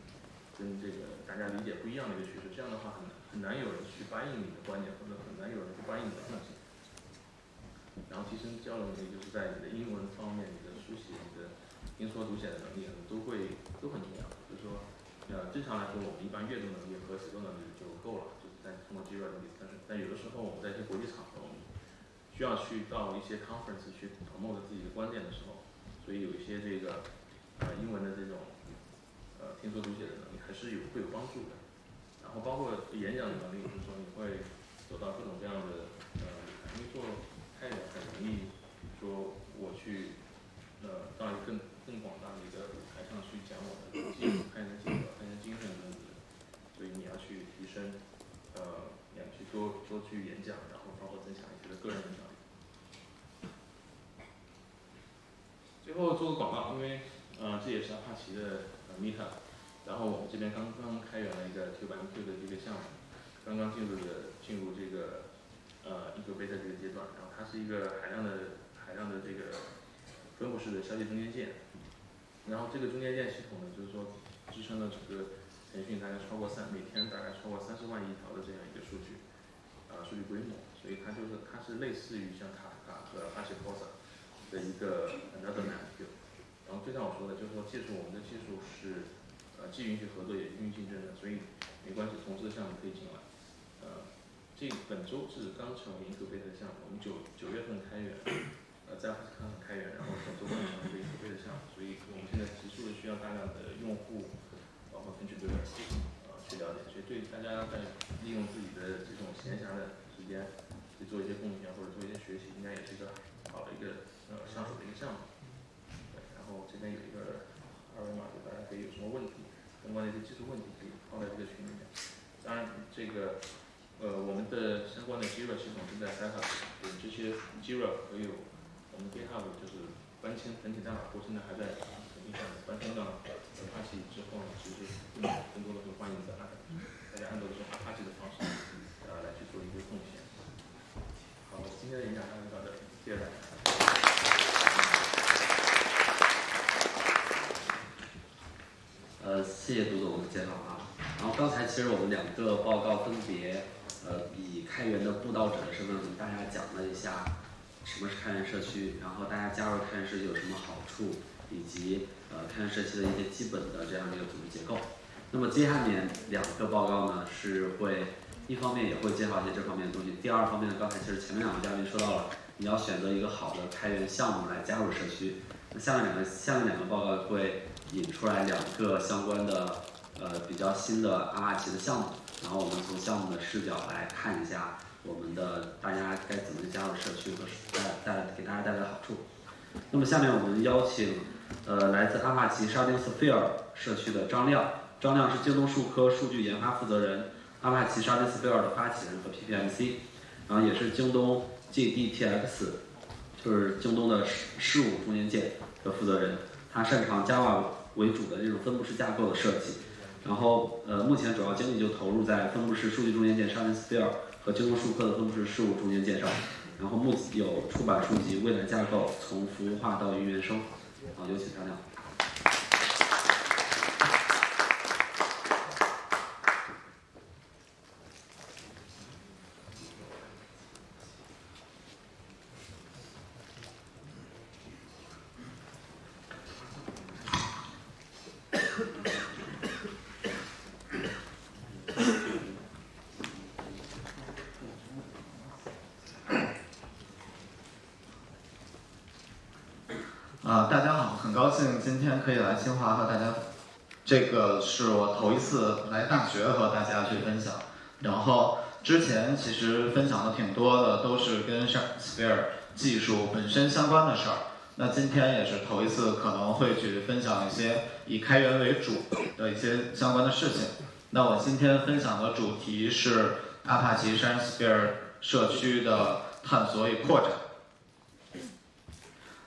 跟这个大家理解不一样的一个趋势，这样的话很很难有人去答应你的观点，或者很难有人去答应你的梦想。然后提升交流能力，就是在你的英文方面，你的书写你的听说读写的能力都会都很重要，就是说呃正常来说我们一般阅读能力和写作能力就够了，就是在通过 Jira 能力，但是但有的时候我们在一些国际场，需要去到一些 conference 去 promote 自己的观点的时候，所以有一些这个呃英文的这种呃听说读写的能力还是有会有帮助的。然后包括演讲的能力，就是说你会走到各种各样的呃因为做开源很容易说我去呃到一个更更广大的一个舞台上去讲我的技术开源的技术开源精神等等，所以你要去提升呃你要去多多去演讲，然后包括增强一些的个人影响力。最后做个广告，因为呃这也是阿帕奇的呃 meetup，然后我们这边刚刚开源了一个 Q 版 Q 的一个项目，刚刚进入的进入这个呃 incubator 这个阶段，然后它是一个海量的海量的这个分布式的消息中间件，然后这个中间件系统呢，就是说支撑了整个腾讯大概超过三每天大概超过三十万亿条的这样一个数据，啊、数据规模，所以它就是它是类似于像卡夫卡和 HashiCorp 的一个 another MapReduce。然后就像我说的，就是说技术我们的技术是呃既允许合作也允许竞争的，所以没关系，同志的项目可以进来。呃，这本周是刚成为 incubator 的项目，我们九九月份开源，呃在哈斯康开源，然后本周份成一个 incubator 的项目，所以我们现在急速的需要大量的用户，包括 contributor，呃去了解，所以对大家在利用自己的这种闲暇的时间去做一些贡献或者做一些学习，应该也是一个好的一个呃上手的一个项目。对，然后这边有一个二维码，就大家可以有什么问题，相关的一些技术问题可以放在这个群里面。当然，这个呃我们的相关的 Jira 系统正在 set up，有这些 Jira 还有我们 GitHub 就是搬迁本体代码库现在还在肯定上搬迁到 Apache 之后呢，其实更更多的会欢迎在按大家按照这种 Apache 的方式呃来去做一个贡献。好，今天的演讲就到这里，谢谢大家。呃，谢谢杜总的介绍啊。然后刚才其实我们两个报告分别，呃，以开源的布道者的身份跟大家讲了一下什么是开源社区，然后大家加入开源社区有什么好处，以及呃开源社区的一些基本的这样的一个组织结构。那么接下面两个报告呢是会一方面也会介绍一些这方面的东西，第二方面呢，刚才其实前面两个嘉宾说到了，你要选择一个好的开源项目来加入社区。那下面两个下面两个报告会引出来两个相关的呃比较新的阿帕奇的项目，然后我们从项目的视角来看一下我们的大家该怎么加入社区和带带给大家带来的好处。那么下面我们邀请呃来自阿帕奇 Sharding Sphere 社区的张亮，张亮是京东数科数据研发负责人，阿帕奇 Sharding Sphere 的发起人和 PPMC，然后也是京东 GDTX 就是京东的事事务中间件的负责人，他擅长 Java 为主的这种分布式架构的设计，然后呃目前主要精力就投入在分布式数据中间件 s h a r n Sphere 和京东数科的分布式事务中间件上，然后目前有出版书籍《未来架构：从服务化到云原生》，好，有请张亮。啊、大家好，很高兴今天可以来清华和大家，这个是我头一次来大学和大家去分享。然后之前其实分享的挺多的，都是跟 Sphere 技术本身相关的事儿。那今天也是头一次可能会去分享一些以开源为主的一些相关的事情。那我今天分享的主题是阿帕奇山 Sphere 社区的探索与扩展。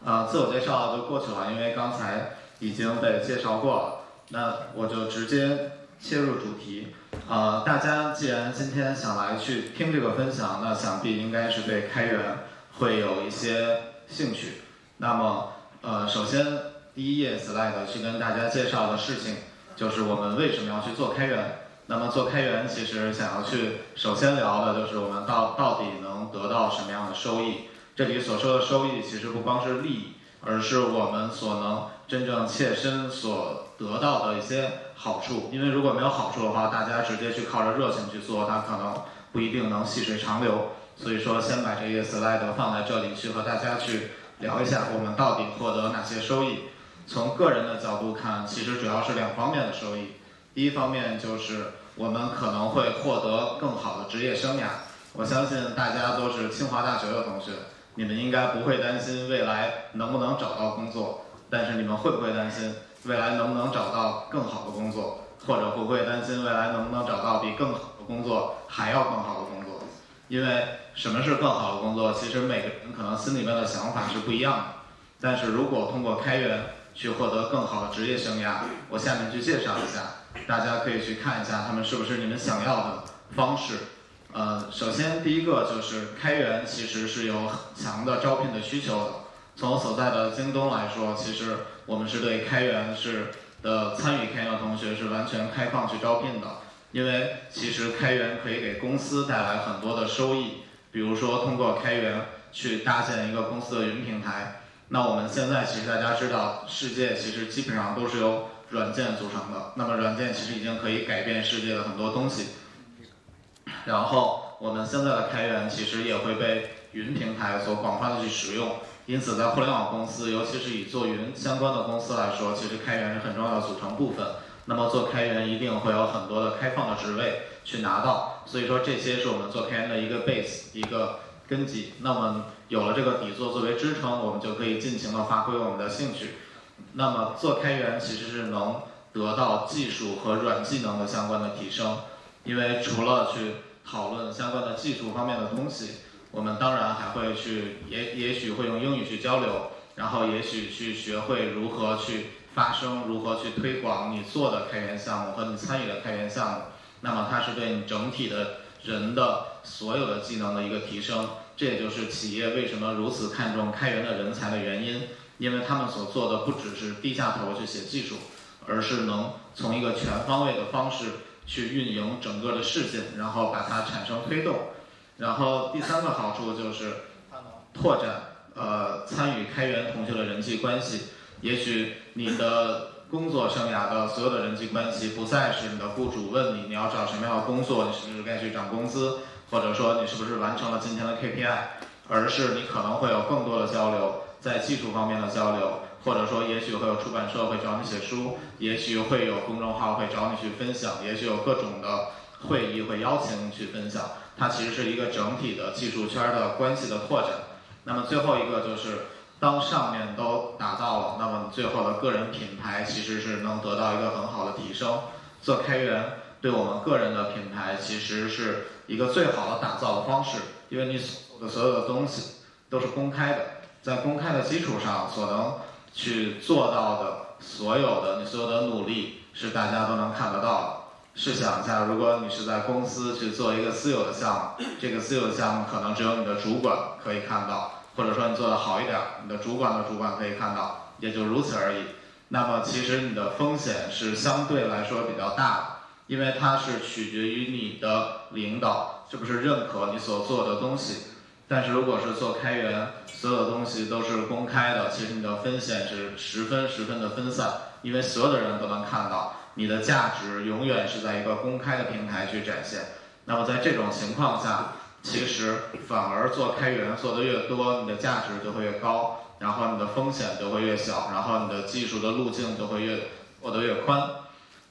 啊，自我介绍就过去了，因为刚才已经被介绍过了。那我就直接切入主题。啊，大家既然今天想来去听这个分享，那想必应该是对开源会有一些兴趣。那么，呃，首先第一页 slide 去跟大家介绍的事情，就是我们为什么要去做开源。那么做开源，其实想要去首先聊的就是我们到到底能得到什么样的收益。这里所说的收益，其实不光是利益，而是我们所能真正切身所得到的一些好处。因为如果没有好处的话，大家直接去靠着热情去做，它可能不一定能细水长流。所以说，先把这个 slide 放在这里，去和大家去聊一下我们到底获得哪些收益。从个人的角度看，其实主要是两方面的收益。第一方面就是我们可能会获得更好的职业生涯。我相信大家都是清华大学的同学。你们应该不会担心未来能不能找到工作，但是你们会不会担心未来能不能找到更好的工作，或者会不会担心未来能不能找到比更好的工作还要更好的工作？因为什么是更好的工作，其实每个人可能心里面的想法是不一样的。但是如果通过开源去获得更好的职业生涯，我下面去介绍一下，大家可以去看一下他们是不是你们想要的方式。呃，首先第一个就是开源其实是有很强的招聘的需求的。从我所在的京东来说，其实我们是对开源是的参与开源的同学是完全开放去招聘的，因为其实开源可以给公司带来很多的收益，比如说通过开源去搭建一个公司的云平台。那我们现在其实大家知道，世界其实基本上都是由软件组成的，那么软件其实已经可以改变世界的很多东西。然后我们现在的开源其实也会被云平台所广泛的去使用，因此在互联网公司，尤其是以做云相关的公司来说，其实开源是很重要的组成部分。那么做开源一定会有很多的开放的职位去拿到，所以说这些是我们做开源的一个 base 一个根基。那么有了这个底座作为支撑，我们就可以尽情的发挥我们的兴趣。那么做开源其实是能得到技术和软技能的相关的提升，因为除了去讨论相关的技术方面的东西，我们当然还会去也也许会用英语去交流，然后也许去学会如何去发声，如何去推广你做的开源项目和你参与的开源项目。那么它是对你整体的人的所有的技能的一个提升，这也就是企业为什么如此看重开源的人才的原因，因为他们所做的不只是低下头去写技术，而是能从一个全方位的方式。去运营整个的事件，然后把它产生推动。然后第三个好处就是拓展呃参与开源同学的人际关系。也许你的工作生涯的所有的人际关系不再是你的雇主问你你要找什么样的工作，你是不是该去涨工资，或者说你是不是完成了今天的 KPI，而是你可能会有更多的交流，在技术方面的交流。或者说，也许会有出版社会找你写书，也许会有公众号会找你去分享，也许有各种的会议会邀请你去分享。它其实是一个整体的技术圈的关系的拓展。那么最后一个就是，当上面都达到了，那么最后的个人品牌其实是能得到一个很好的提升。做开源对我们个人的品牌其实是一个最好的打造的方式，因为你所的所有的东西都是公开的，在公开的基础上所能。去做到的所有的你所有的努力是大家都能看得到的。试想一下，如果你是在公司去做一个私有的项目，这个私有的项目可能只有你的主管可以看到，或者说你做的好一点，你的主管的主管可以看到，也就如此而已。那么其实你的风险是相对来说比较大的，因为它是取决于你的领导是不是认可你所做的东西。但是如果是做开源，所有的东西都是公开的，其实你的风险是十分十分的分散，因为所有的人都能看到你的价值永远是在一个公开的平台去展现。那么在这种情况下，其实反而做开源做的越多，你的价值就会越高，然后你的风险就会越小，然后你的技术的路径就会越过得越宽。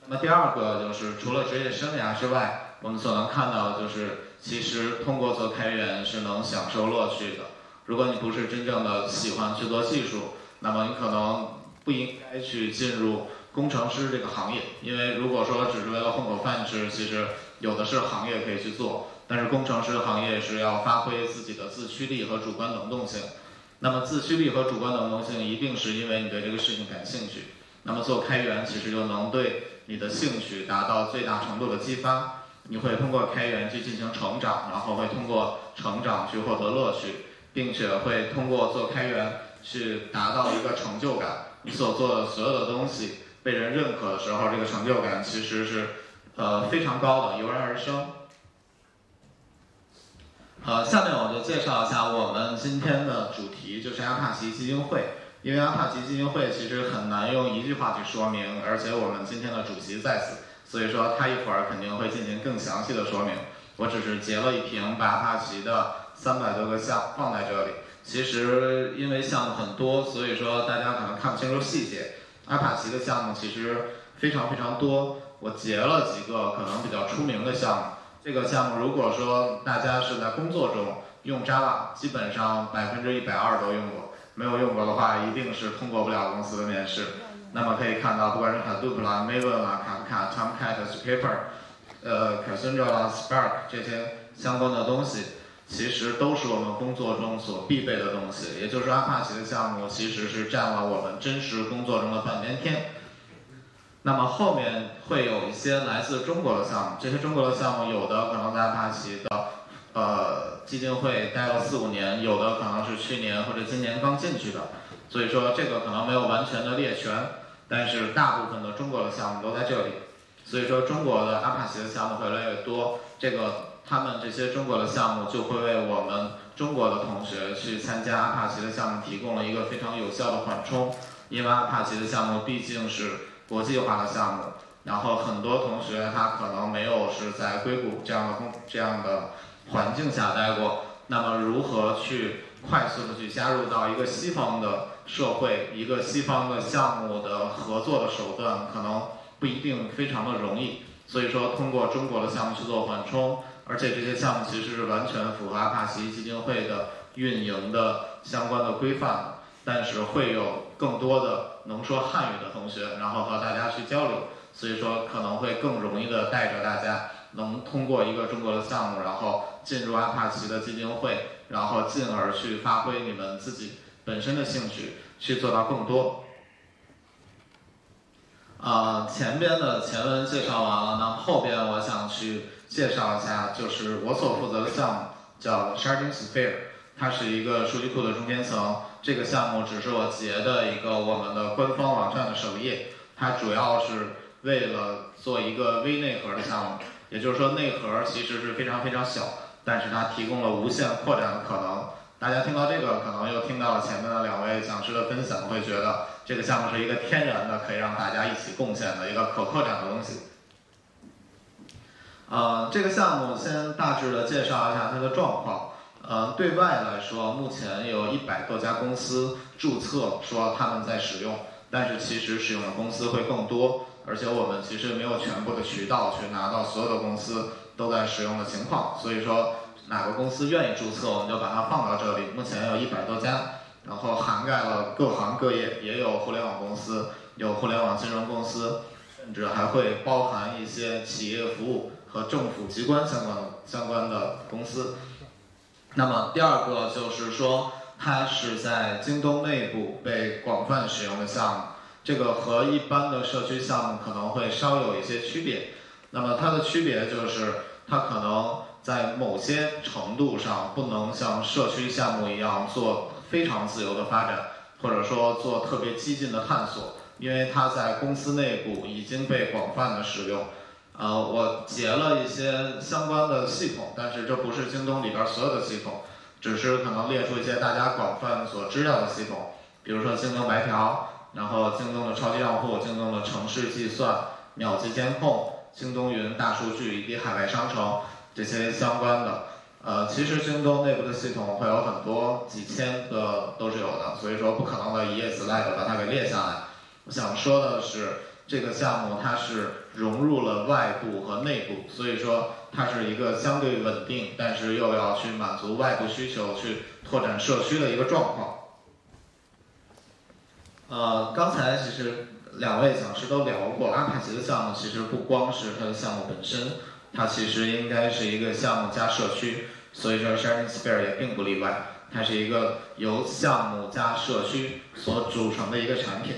那么第二个就是除了职业生涯之外，我们所能看到的就是。其实通过做开源是能享受乐趣的。如果你不是真正的喜欢去做技术，那么你可能不应该去进入工程师这个行业。因为如果说只是为了混口饭吃，其实有的是行业可以去做。但是工程师行业是要发挥自己的自驱力和主观能动性。那么自驱力和主观能动性一定是因为你对这个事情感兴趣。那么做开源其实就能对你的兴趣达到最大程度的激发。你会通过开源去进行成长，然后会通过成长去获得乐趣，并且会通过做开源去达到一个成就感。你所做的所有的东西被人认可的时候，这个成就感其实是呃非常高的，油然而生。呃，下面我就介绍一下我们今天的主题，就是阿帕奇基金会。因为阿帕奇基金会其实很难用一句话去说明，而且我们今天的主席在此。所以说他一会儿肯定会进行更详细的说明，我只是截了一屏把阿帕奇的三百多个项放在这里。其实因为项目很多，所以说大家可能看不清楚细节。阿帕奇的项目其实非常非常多，我截了几个可能比较出名的项目。这个项目如果说大家是在工作中用 Java，基本上百分之一百二都用过。没有用过的话，一定是通过不了公司的面试。那么可以看到，不管是 Hadoop 啦、Maven 啦、Kafka、Tomcat、Skipper，呃，Cassandra 啦、Spark 这些相关的东西，其实都是我们工作中所必备的东西。也就是阿帕奇的项目，其实是占了我们真实工作中的半边天。那么后面会有一些来自中国的项目，这些中国的项目有的可能在阿帕奇的呃基金会待了四五年，有的可能是去年或者今年刚进去的，所以说这个可能没有完全的列全，但是大部分的中国的项目都在这里，所以说中国的阿帕奇的项目越来越多，这个他们这些中国的项目就会为我们中国的同学去参加阿帕奇的项目提供了一个非常有效的缓冲，因为阿帕奇的项目毕竟是国际化的项目，然后很多同学他可能没有是在硅谷这样的工这样的环境下待过，那么如何去快速的去加入到一个西方的社会，一个西方的项目的合作的手段，可能不一定非常的容易。所以说，通过中国的项目去做缓冲，而且这些项目其实是完全符合阿帕奇基金会的运营的相关的规范。但是会有更多的能说汉语的同学，然后和大家去交流，所以说可能会更容易的带着大家能通过一个中国的项目，然后进入阿帕奇的基金会，然后进而去发挥你们自己本身的兴趣，去做到更多。呃，前边的前文介绍完了，那后边我想去介绍一下，就是我所负责的项目叫 Sharding Sphere，它是一个数据库的中间层。这个项目只是我截的一个我们的官方网站的首页，它主要是为了做一个微内核的项目，也就是说内核其实是非常非常小，但是它提供了无限扩展的可能。大家听到这个，可能又听到了前面的两位讲师的分享，会觉得这个项目是一个天然的，可以让大家一起贡献的一个可扩展的东西。呃，这个项目先大致的介绍一下它的状况。呃，对外来说，目前有一百多家公司注册说他们在使用，但是其实使用的公司会更多，而且我们其实没有全部的渠道去拿到所有的公司都在使用的情况，所以说哪个公司愿意注册，我们就把它放到这里。目前有一百多家，然后涵盖了各行各业，也有互联网公司，有互联网金融公司，甚至还会包含一些企业服务和政府机关相关相关的公司。那么第二个就是说，它是在京东内部被广泛使用的项目，这个和一般的社区项目可能会稍有一些区别。那么它的区别就是，它可能在某些程度上不能像社区项目一样做非常自由的发展，或者说做特别激进的探索，因为它在公司内部已经被广泛的使用。呃，我截了一些相关的系统，但是这不是京东里边所有的系统，只是可能列出一些大家广泛所知道的系统，比如说京东白条，然后京东的超级账户、京东的城市计算、秒级监控、京东云大数据以及海外商城这些相关的。呃，其实京东内部的系统会有很多，几千个都是有的，所以说不可能的一页 slide 把它给列下来。我想说的是。这个项目它是融入了外部和内部，所以说它是一个相对稳定，但是又要去满足外部需求、去拓展社区的一个状况。呃，刚才其实两位讲师都聊过，阿帕奇的项目其实不光是它的项目本身，它其实应该是一个项目加社区，所以说 Sharing Sphere 也并不例外，它是一个由项目加社区所组成的一个产品。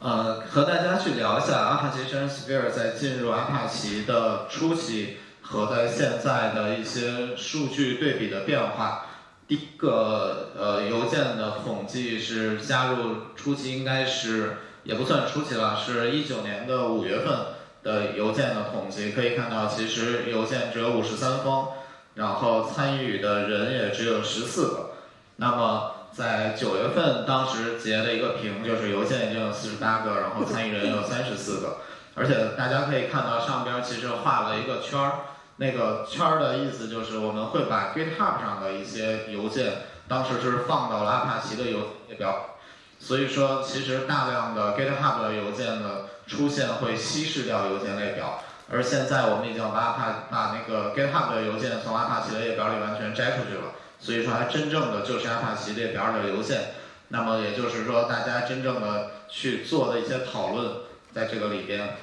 呃，和大家去聊一下阿帕奇 Sharing Sphere 在进入阿帕奇的初期和在现在的一些数据对比的变化。第一个呃邮件的统计是加入初期应该是也不算初期了，是一九年的五月份的邮件的统计，可以看到其实邮件只有五十三封，然后参与的人也只有十四个。那么在九月份，当时截了一个屏，就是邮件已经有四十八个，然后参与人有三十四个，而且大家可以看到上边其实画了一个圈儿，那个圈儿的意思就是我们会把 GitHub 上的一些邮件，当时是放到了阿帕奇的邮列表，所以说其实大量的 GitHub 的邮件的出现会稀释掉邮件列表，而现在我们已经把阿帕把那个 GitHub 的邮件从阿帕奇的列表里完全摘出去了。所以说，它真正的就是阿帕奇列表的邮件。那么也就是说，大家真正的去做的一些讨论在这个里边。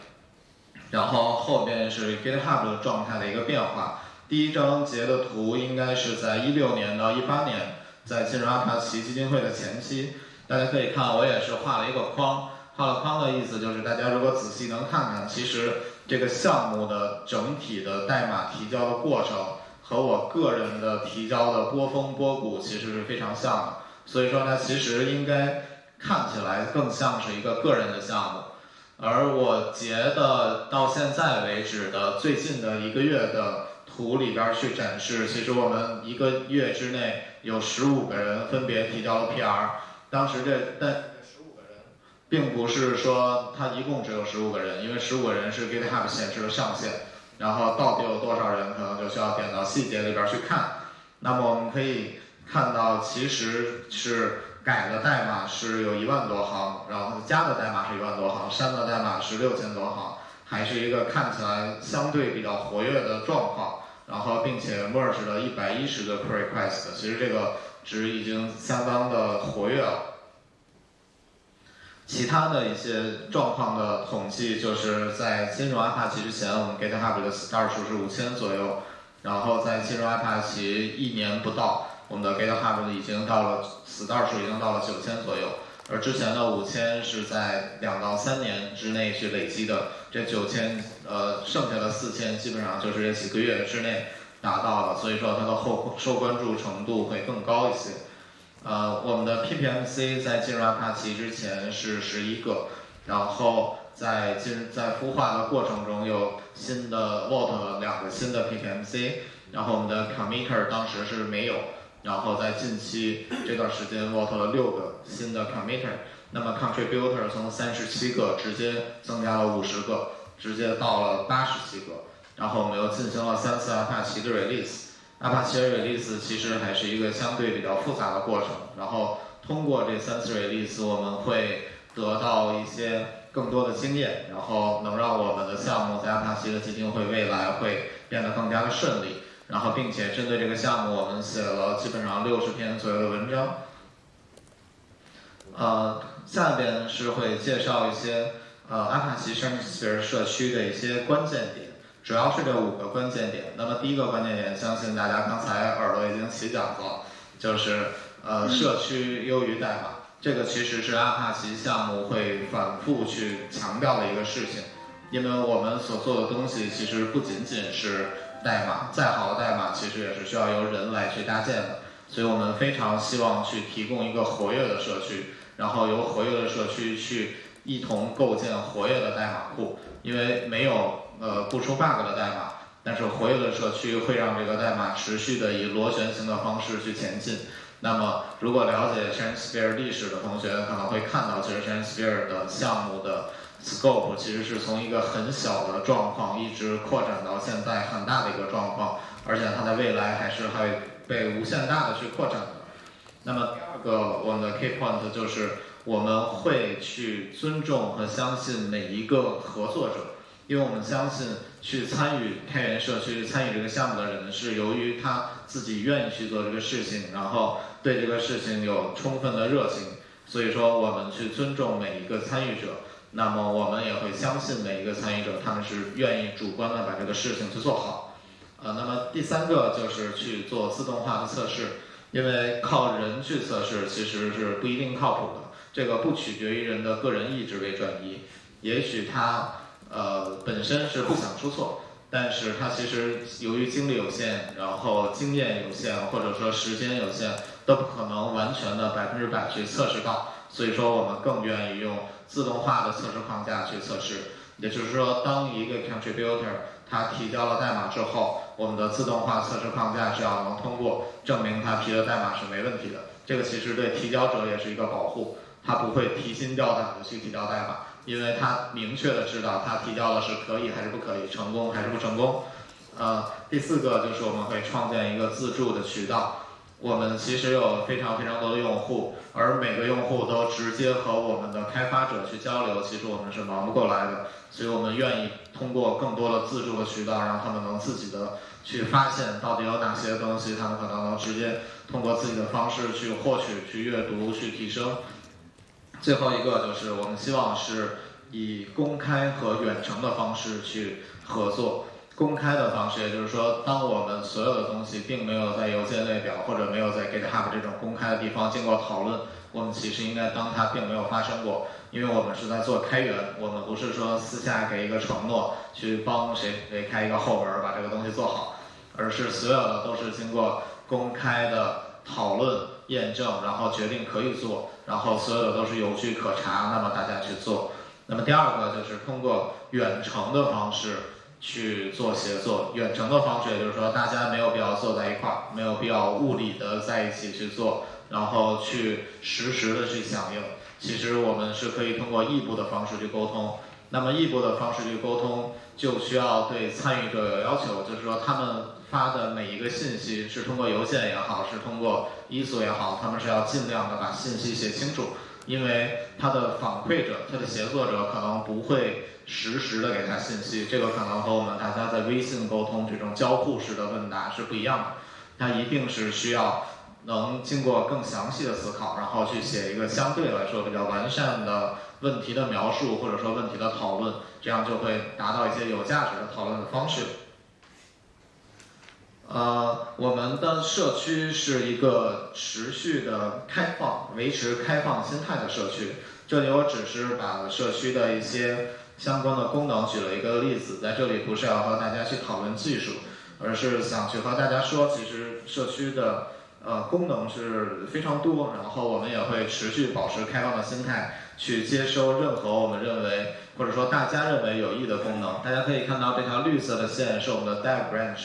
然后后边是 GitHub 的状态的一个变化。第一张截的图应该是在一六年到一八年，在进入阿帕奇基金会的前期。大家可以看，我也是画了一个框，画了框的意思就是大家如果仔细能看看，其实这个项目的整体的代码提交的过程和我个人的提交的波峰波谷其实是非常像的。所以说呢，其实应该看起来更像是一个个人的项目。而我截的到现在为止的最近的一个月的图里边去展示，其实我们一个月之内有十五个人分别提交了 PR。当时这但十五个人，并不是说他一共只有十五个人，因为十五个人是 GitHub 显示的上限。然后到底有多少人，可能就需要点到细节里边去看。那么我们可以看到，其实是。改的代码是有一万多行，然后加的代码是一万多行，删的代码是六千多行，还是一个看起来相对比较活跃的状况。然后并且 merge 了一百一十个 pull request，其实这个值已经相当的活跃了。其他的一些状况的统计，就是在金融 Apache 之前，我们 GitHub 的 star 数是五千左右，然后在金融 Apache 一年不到。我们的 GitHub 已经到了 star 数已经到了九千左右，而之前的五千是在两到三年之内去累积的，这九千呃剩下的四千基本上就是这几个月之内达到了，所以说它的后受关注程度会更高一些。呃，我们的 PPMC 在进入阿帕奇之前是十一个，然后在进在孵化的过程中有新的 Vault 两个新的 PPMC，然后我们的 Committer 当时是没有。然后在近期这段时间，Vault 了六个新的 committer，那么 contributor 从三十七个直接增加了五十个，直接到了八十七个。然后我们又进行了三次阿帕奇的 release。阿帕奇 release 其实还是一个相对比较复杂的过程。然后通过这三次 release，我们会得到一些更多的经验，然后能让我们的项目在阿帕奇的基金会未来会变得更加的顺利。然后，并且针对这个项目，我们写了基本上六十篇左右的文章。呃，下边是会介绍一些呃阿帕奇 Sphere 社区的一些关键点，主要是这五个关键点。那么第一个关键点，相信大家刚才耳朵已经起茧子了，就是呃社区优于代码。这个其实是阿帕奇项目会反复去强调的一个事情，因为我们所做的东西其实不仅仅是。代码再好的代码，其实也是需要由人来去搭建的，所以我们非常希望去提供一个活跃的社区，然后由活跃的社区去一同构建活跃的代码库。因为没有呃不出 bug 的代码，但是活跃的社区会让这个代码持续的以螺旋形的方式去前进。那么，如果了解 Transpire 历史的同学可能会看到，其实 Transpire 的项目的。Scope 其实是从一个很小的状况一直扩展到现在很大的一个状况，而且它在未来还是会被无限大的去扩展的。那么第二个我们的 key point 就是我们会去尊重和相信每一个合作者，因为我们相信去参与开源社区、参与这个项目的人是由于他自己愿意去做这个事情，然后对这个事情有充分的热情，所以说我们去尊重每一个参与者。那么我们也会相信每一个参与者，他们是愿意主观的把这个事情去做好。呃，那么第三个就是去做自动化的测试，因为靠人去测试其实是不一定靠谱的。这个不取决于人的个人意志为转移，也许他呃本身是不想出错，但是他其实由于精力有限，然后经验有限，或者说时间有限，都不可能完全的百分之百去测试到。所以说我们更愿意用。自动化的测试框架去测试，也就是说，当一个 contributor 他提交了代码之后，我们的自动化测试框架只要能通过，证明他提的代码是没问题的。这个其实对提交者也是一个保护，他不会提心吊胆的去提交代码，因为他明确的知道他提交的是可以还是不可以，成功还是不成功。呃，第四个就是我们会创建一个自助的渠道。我们其实有非常非常多的用户，而每个用户都直接和我们的开发者去交流，其实我们是忙不过来的，所以我们愿意通过更多的自助的渠道，让他们能自己的去发现到底有哪些东西，他们可能能直接通过自己的方式去获取、去阅读、去提升。最后一个就是我们希望是以公开和远程的方式去合作。公开的方式，也就是说，当我们所有的东西并没有在邮件列表或者没有在 GitHub 这种公开的地方经过讨论，我们其实应该当它并没有发生过，因为我们是在做开源，我们不是说私下给一个承诺去帮谁谁开一个后门把这个东西做好，而是所有的都是经过公开的讨论、验证，然后决定可以做，然后所有的都是有据可查，那么大家去做。那么第二个就是通过远程的方式去做协作，远程的方式也就是说大家没有必要坐在一块儿，没有必要物理的在一起去做，然后去实时的去响应。其实我们是可以通过异步的方式去沟通。那么异步的方式去沟通，就需要对参与者有要求，就是说他们他的每一个信息是通过邮件也好，是通过伊索也好，他们是要尽量的把信息写清楚。因为他的反馈者、他的协作者可能不会实时的给他信息，这个可能和我们大家在微信沟通这种交互式的问答是不一样的。他一定是需要能经过更详细的思考，然后去写一个相对来说比较完善的问题的描述，或者说问题的讨论，这样就会达到一些有价值的讨论的方式。呃，我们的社区是一个持续的开放、维持开放心态的社区。这里我只是把社区的一些相关的功能举了一个例子，在这里不是要和大家去讨论技术，而是想去和大家说，其实社区的呃功能是非常多，然后我们也会持续保持开放的心态，去接收任何我们认为或者说大家认为有益的功能。大家可以看到这条绿色的线是我们的 Dev Branch。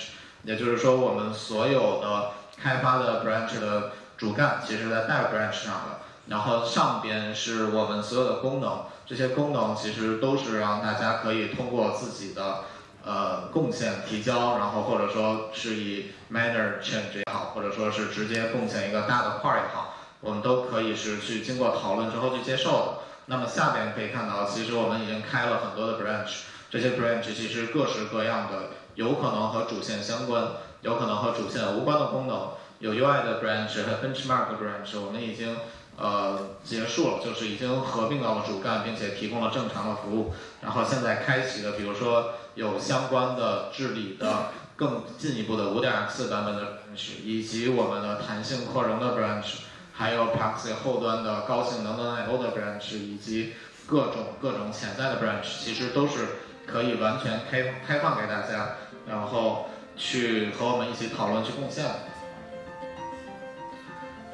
也就是说，我们所有的开发的 branch 的主干，其实在 dev branch 上的。然后上边是我们所有的功能，这些功能其实都是让大家可以通过自己的呃贡献提交，然后或者说是以 minor change 也好，或者说是直接贡献一个大的块儿也好，我们都可以是去经过讨论之后去接受的。那么下边可以看到，其实我们已经开了很多的 branch，这些 branch 其实各式各样的。有可能和主线相关，有可能和主线无关的功能。有 UI 的 branch 和 benchmark branch，我们已经呃结束了，就是已经合并到了主干，并且提供了正常的服务。然后现在开启的，比如说有相关的治理的更进一步的 5.x 版本的 branch，以及我们的弹性扩容的 branch，还有 Proxy 后端的高性能的 I/O 的 branch，以及各种各种潜在的 branch，其实都是可以完全开开放给大家。然后去和我们一起讨论去贡献。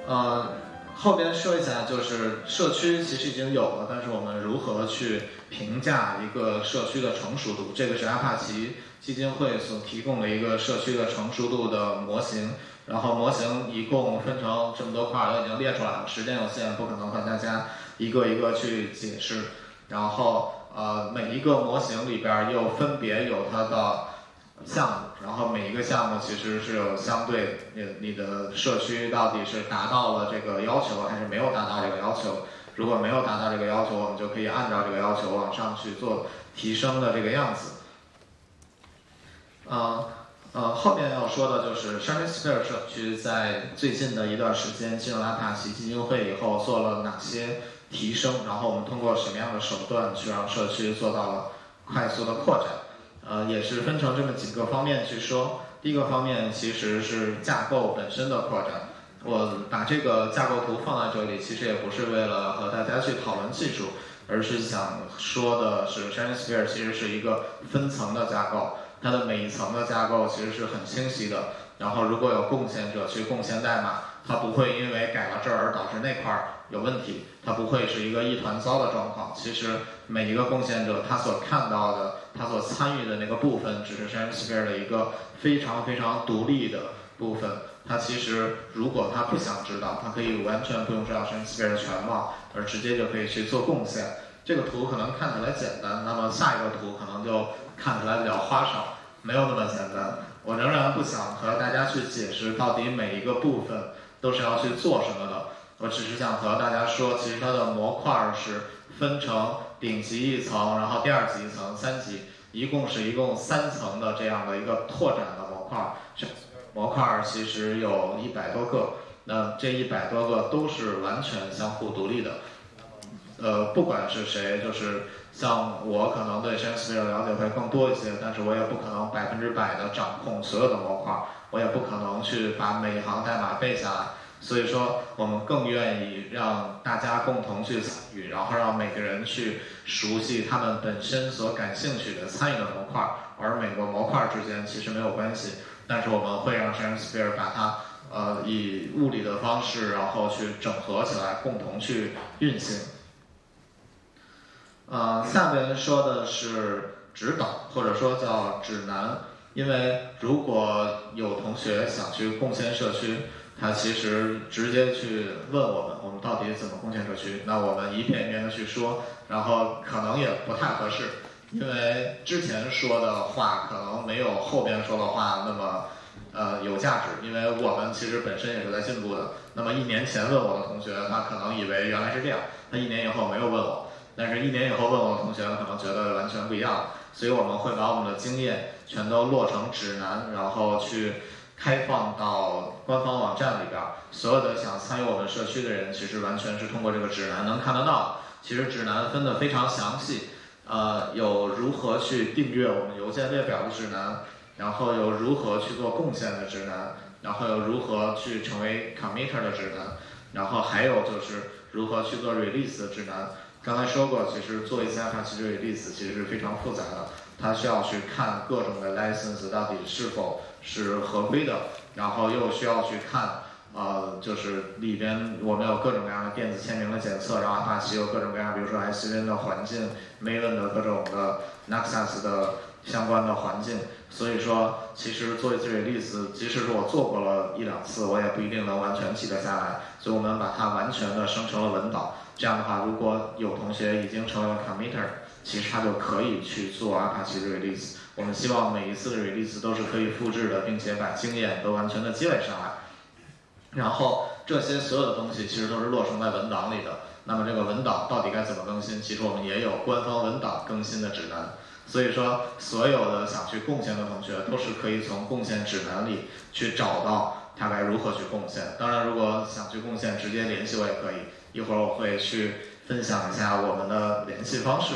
呃，后边说一下，就是社区其实已经有了，但是我们如何去评价一个社区的成熟度？这个是阿帕奇基金会所提供的一个社区的成熟度的模型。然后模型一共分成这么多块，都已经列出来了。时间有限，不可能和大家一个一个去解释。然后呃，每一个模型里边又分别有它的。项目，然后每一个项目其实是有相对你你的社区到底是达到了这个要求还是没有达到这个要求。如果没有达到这个要求，我们就可以按照这个要求往上去做提升的这个样子。呃呃，后面要说的就是，Shardsphere 社区在最近的一段时间进入阿帕奇基金会以后做了哪些提升，然后我们通过什么样的手段去让社区做到了快速的扩展。呃，也是分成这么几个方面去说。第一个方面其实是架构本身的扩展。我把这个架构图放在这里，其实也不是为了和大家去讨论技术，而是想说的是，Shining Sphere 其实是一个分层的架构，它的每一层的架构其实是很清晰的。然后如果有贡献者去贡献代码，它不会因为改了这儿而导致那块儿有问题，它不会是一个一团糟的状况。其实每一个贡献者他所看到的。他所参与的那个部分只是 ShineSphere 的一个非常非常独立的部分。他其实如果他不想知道，他可以完全不用知道 ShineSphere 的全貌，而直接就可以去做贡献。这个图可能看起来简单，那么下一个图可能就看起来比较花哨，没有那么简单。我仍然不想和大家去解释到底每一个部分都是要去做什么的。我只是想和大家说，其实它的模块是分成。顶级一层，然后第二级一层，三级，一共是一共三层的这样的一个拓展的模块。这模块其实有一百多个，那这一百多个都是完全相互独立的。呃，不管是谁，就是像我可能对 Shakespeare 了解会更多一些，但是我也不可能百分之百的掌控所有的模块，我也不可能去把每一行代码背下来。所以说我们更愿意让大家共同去参与，然后让每个人去熟悉他们本身所感兴趣的参与的模块儿，而每个模块儿之间其实没有关系，但是我们会让 Shakespeare 把它呃以物理的方式，然后去整合起来，共同去运行。呃，下边说的是指导，或者说叫指南。因为如果有同学想去贡献社区，他其实直接去问我们，我们到底怎么贡献社区？那我们一遍一遍的去说，然后可能也不太合适，因为之前说的话可能没有后边说的话那么呃有价值，因为我们其实本身也是在进步的。那么一年前问我的同学，他可能以为原来是这样，他一年以后没有问我，但是一年以后问我的同学，可能觉得完全不一样。所以我们会把我们的经验全都落成指南，然后去开放到官方网站里边。所有的想参与我们社区的人，其实完全是通过这个指南能看得到。其实指南分得非常详细，呃，有如何去订阅我们邮件列表的指南，然后有如何去做贡献的指南，然后有如何去成为 committer 的指南，然后还有就是如何去做 release 的指南。刚才说过，其实做一次 Apache release 其实是非常复杂的，它需要去看各种的 license 到底是否是合规的，然后又需要去看，呃，就是里边我们有各种各样的电子签名的检测，然后 Apache 有各种各样，比如说 SVN 的环境，Maven 的各种的 Nexus 的相关的环境，所以说其实做一次 release，即使是我做过了一两次，我也不一定能完全记得下来，所以我们把它完全的生成了文档。这样的话，如果有同学已经成为了 committer，其实他就可以去做 Apache release。我们希望每一次的 release 都是可以复制的，并且把经验都完全的积累上来。然后这些所有的东西其实都是落成在文档里的。那么这个文档到底该怎么更新？其实我们也有官方文档更新的指南。所以说，所有的想去贡献的同学都是可以从贡献指南里去找到他该如何去贡献。当然，如果想去贡献，直接联系我也可以。一会儿我会去分享一下我们的联系方式。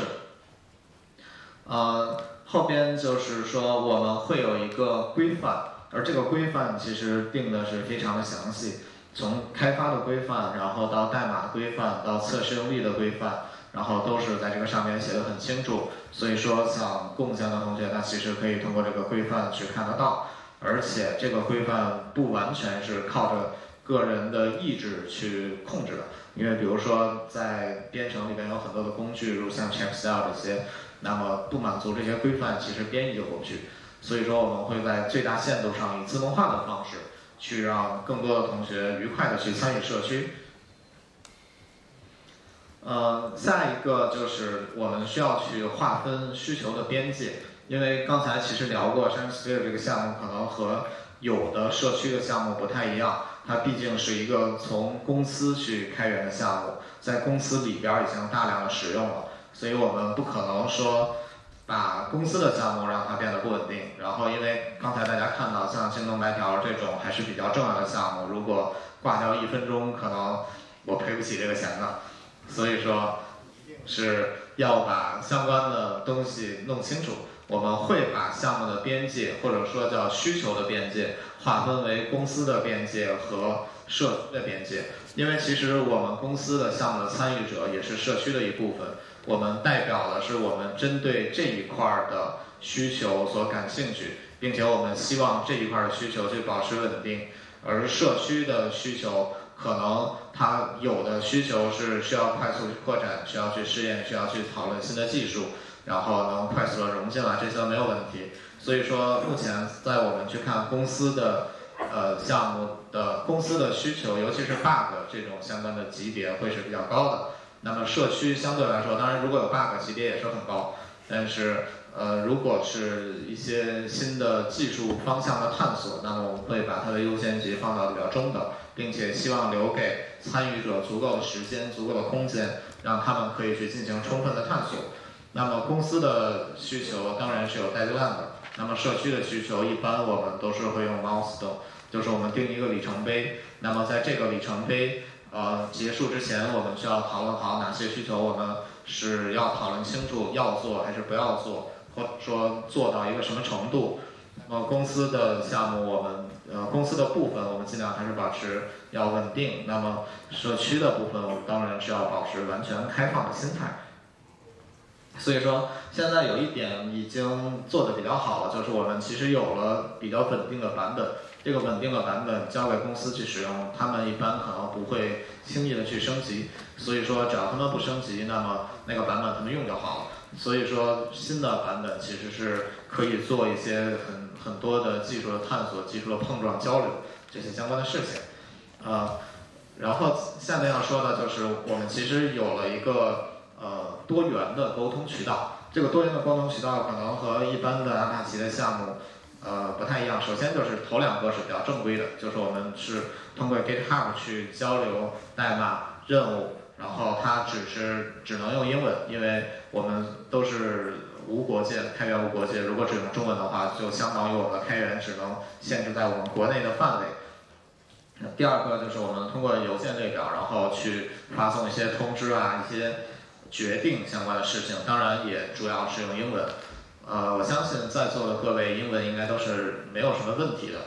呃，后边就是说我们会有一个规范，而这个规范其实定的是非常的详细，从开发的规范，然后到代码的规范，到测试用例的规范，然后都是在这个上面写的很清楚。所以说想贡献的同学，那其实可以通过这个规范去看得到，而且这个规范不完全是靠着个人的意志去控制的。因为比如说在编程里边有很多的工具，如像 Checkstyle 这些，那么不满足这些规范，其实编译就过不去。所以说我们会在最大限度上以自动化的方式，去让更多的同学愉快的去参与社区。呃，下一个就是我们需要去划分需求的边界，因为刚才其实聊过 s h a n s p e r e 这个项目可能和有的社区的项目不太一样。它毕竟是一个从公司去开源的项目，在公司里边已经大量的使用了，所以我们不可能说把公司的项目让它变得不稳定。然后，因为刚才大家看到像京东白条这种还是比较重要的项目，如果挂掉一分钟，可能我赔不起这个钱的。所以说，是要把相关的东西弄清楚。我们会把项目的边界，或者说叫需求的边界，划分为公司的边界和社区的边界。因为其实我们公司的项目的参与者也是社区的一部分，我们代表的是我们针对这一块儿的需求所感兴趣，并且我们希望这一块的需求去保持稳定。而社区的需求，可能它有的需求是需要快速去扩展，需要去试验，需要去讨论新的技术。然后能快速的融进来，这些都没有问题。所以说，目前在我们去看公司的呃项目的公司的需求，尤其是 bug 这种相关的级别会是比较高的。那么社区相对来说，当然如果有 bug 级别也是很高，但是呃如果是一些新的技术方向的探索，那么我们会把它的优先级放到比较中等，并且希望留给参与者足够的时间、足够的空间，让他们可以去进行充分的探索。那么公司的需求当然是有 deadline 的。那么社区的需求一般我们都是会用 milestone，就是我们定一个里程碑。那么在这个里程碑呃结束之前，我们需要讨论好哪些需求我们是要讨论清楚要做还是不要做，或者说做到一个什么程度，那么公司的项目，我们呃公司的部分，我们尽量还是保持要稳定。那么社区的部分，我们当然是要保持完全开放的心态。所以说，现在有一点已经做得比较好了，就是我们其实有了比较稳定的版本。这个稳定的版本交给公司去使用，他们一般可能不会轻易的去升级。所以说，只要他们不升级，那么那个版本他们用就好了。所以说，新的版本其实是可以做一些很很多的技术的探索、技术的碰撞、交流这些相关的事情。呃，然后下面要说的就是我们其实有了一个。呃，多元的沟通渠道，这个多元的沟通渠道可能和一般的阿帕奇的项目，呃，不太一样。首先就是头两个是比较正规的，就是我们是通过 GitHub 去交流代码任务，然后它只是只能用英文，因为我们都是无国界，开源无国界。如果只用中文的话，就相当于我们的开源只能限制在我们国内的范围。第二个就是我们通过邮件列表，然后去发送一些通知啊，一些。决定相关的事情，当然也主要是用英文。呃，我相信在座的各位英文应该都是没有什么问题的。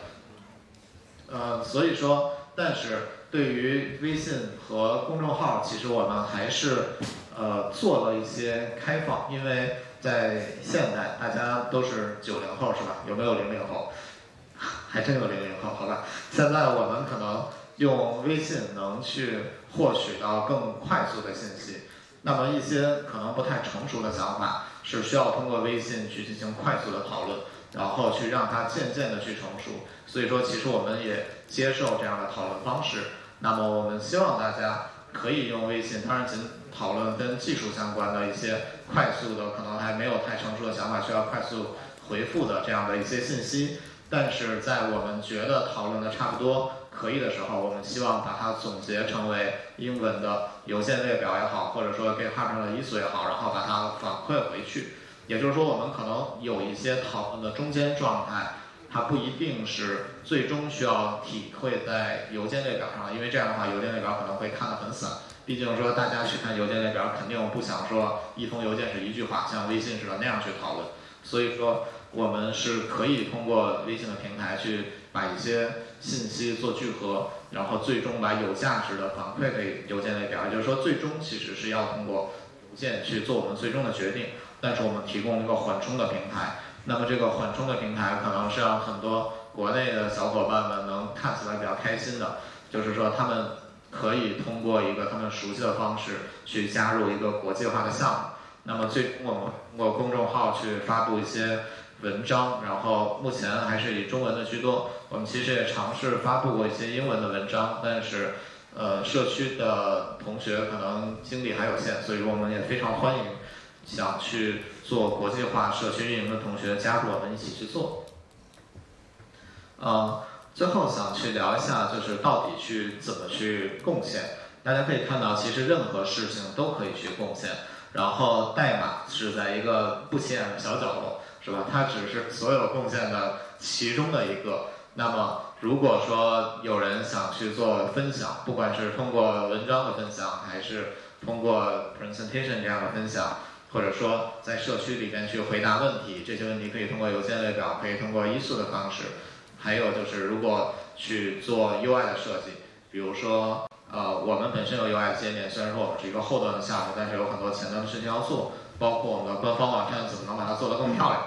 呃，所以说，但是对于微信和公众号，其实我们还是呃做了一些开放，因为在现代大家都是九零后是吧？有没有零零后？还真有零零后，好吧。现在我们可能用微信能去获取到更快速的信息。那么一些可能不太成熟的想法是需要通过微信去进行快速的讨论，然后去让它渐渐的去成熟。所以说，其实我们也接受这样的讨论方式。那么我们希望大家可以用微信，当然仅讨论跟技术相关的一些快速的，可能还没有太成熟的想法需要快速回复的这样的一些信息。但是在我们觉得讨论的差不多。可以的时候，我们希望把它总结成为英文的邮件列表也好，或者说 GitHub 上的意思也好，然后把它反馈回去。也就是说，我们可能有一些讨论的中间状态，它不一定是最终需要体会在邮件列表上，因为这样的话，邮件列表可能会看得很散。毕竟说大家去看邮件列表，肯定不想说一封邮件是一句话，像微信似的那样去讨论。所以说，我们是可以通过微信的平台去把一些。信息做聚合，然后最终把有价值的反馈给邮件列表。也就是说，最终其实是要通过邮件去做我们最终的决定。但是我们提供一个缓冲的平台。那么这个缓冲的平台可能是让很多国内的小伙伴们能看起来比较开心的，就是说他们可以通过一个他们熟悉的方式去加入一个国际化的项目。那么最我们通过公众号去发布一些。文章，然后目前还是以中文的居多。我们其实也尝试发布过一些英文的文章，但是，呃，社区的同学可能精力还有限，所以我们也非常欢迎想去做国际化社区运营的同学加入我们一起去做。呃，最后想去聊一下，就是到底去怎么去贡献。大家可以看到，其实任何事情都可以去贡献，然后代码是在一个不起眼的小角落。是吧？它只是所有贡献的其中的一个。那么，如果说有人想去做分享，不管是通过文章的分享，还是通过 presentation 这样的分享，或者说在社区里边去回答问题，这些问题可以通过邮件列表，可以通过一速的方式。还有就是，如果去做 UI 的设计，比如说，呃，我们本身有 UI 界面，虽然说我们是一个后端的项目，但是有很多前端的事情要做，包括我们的官方网站怎么能把它做得更漂亮。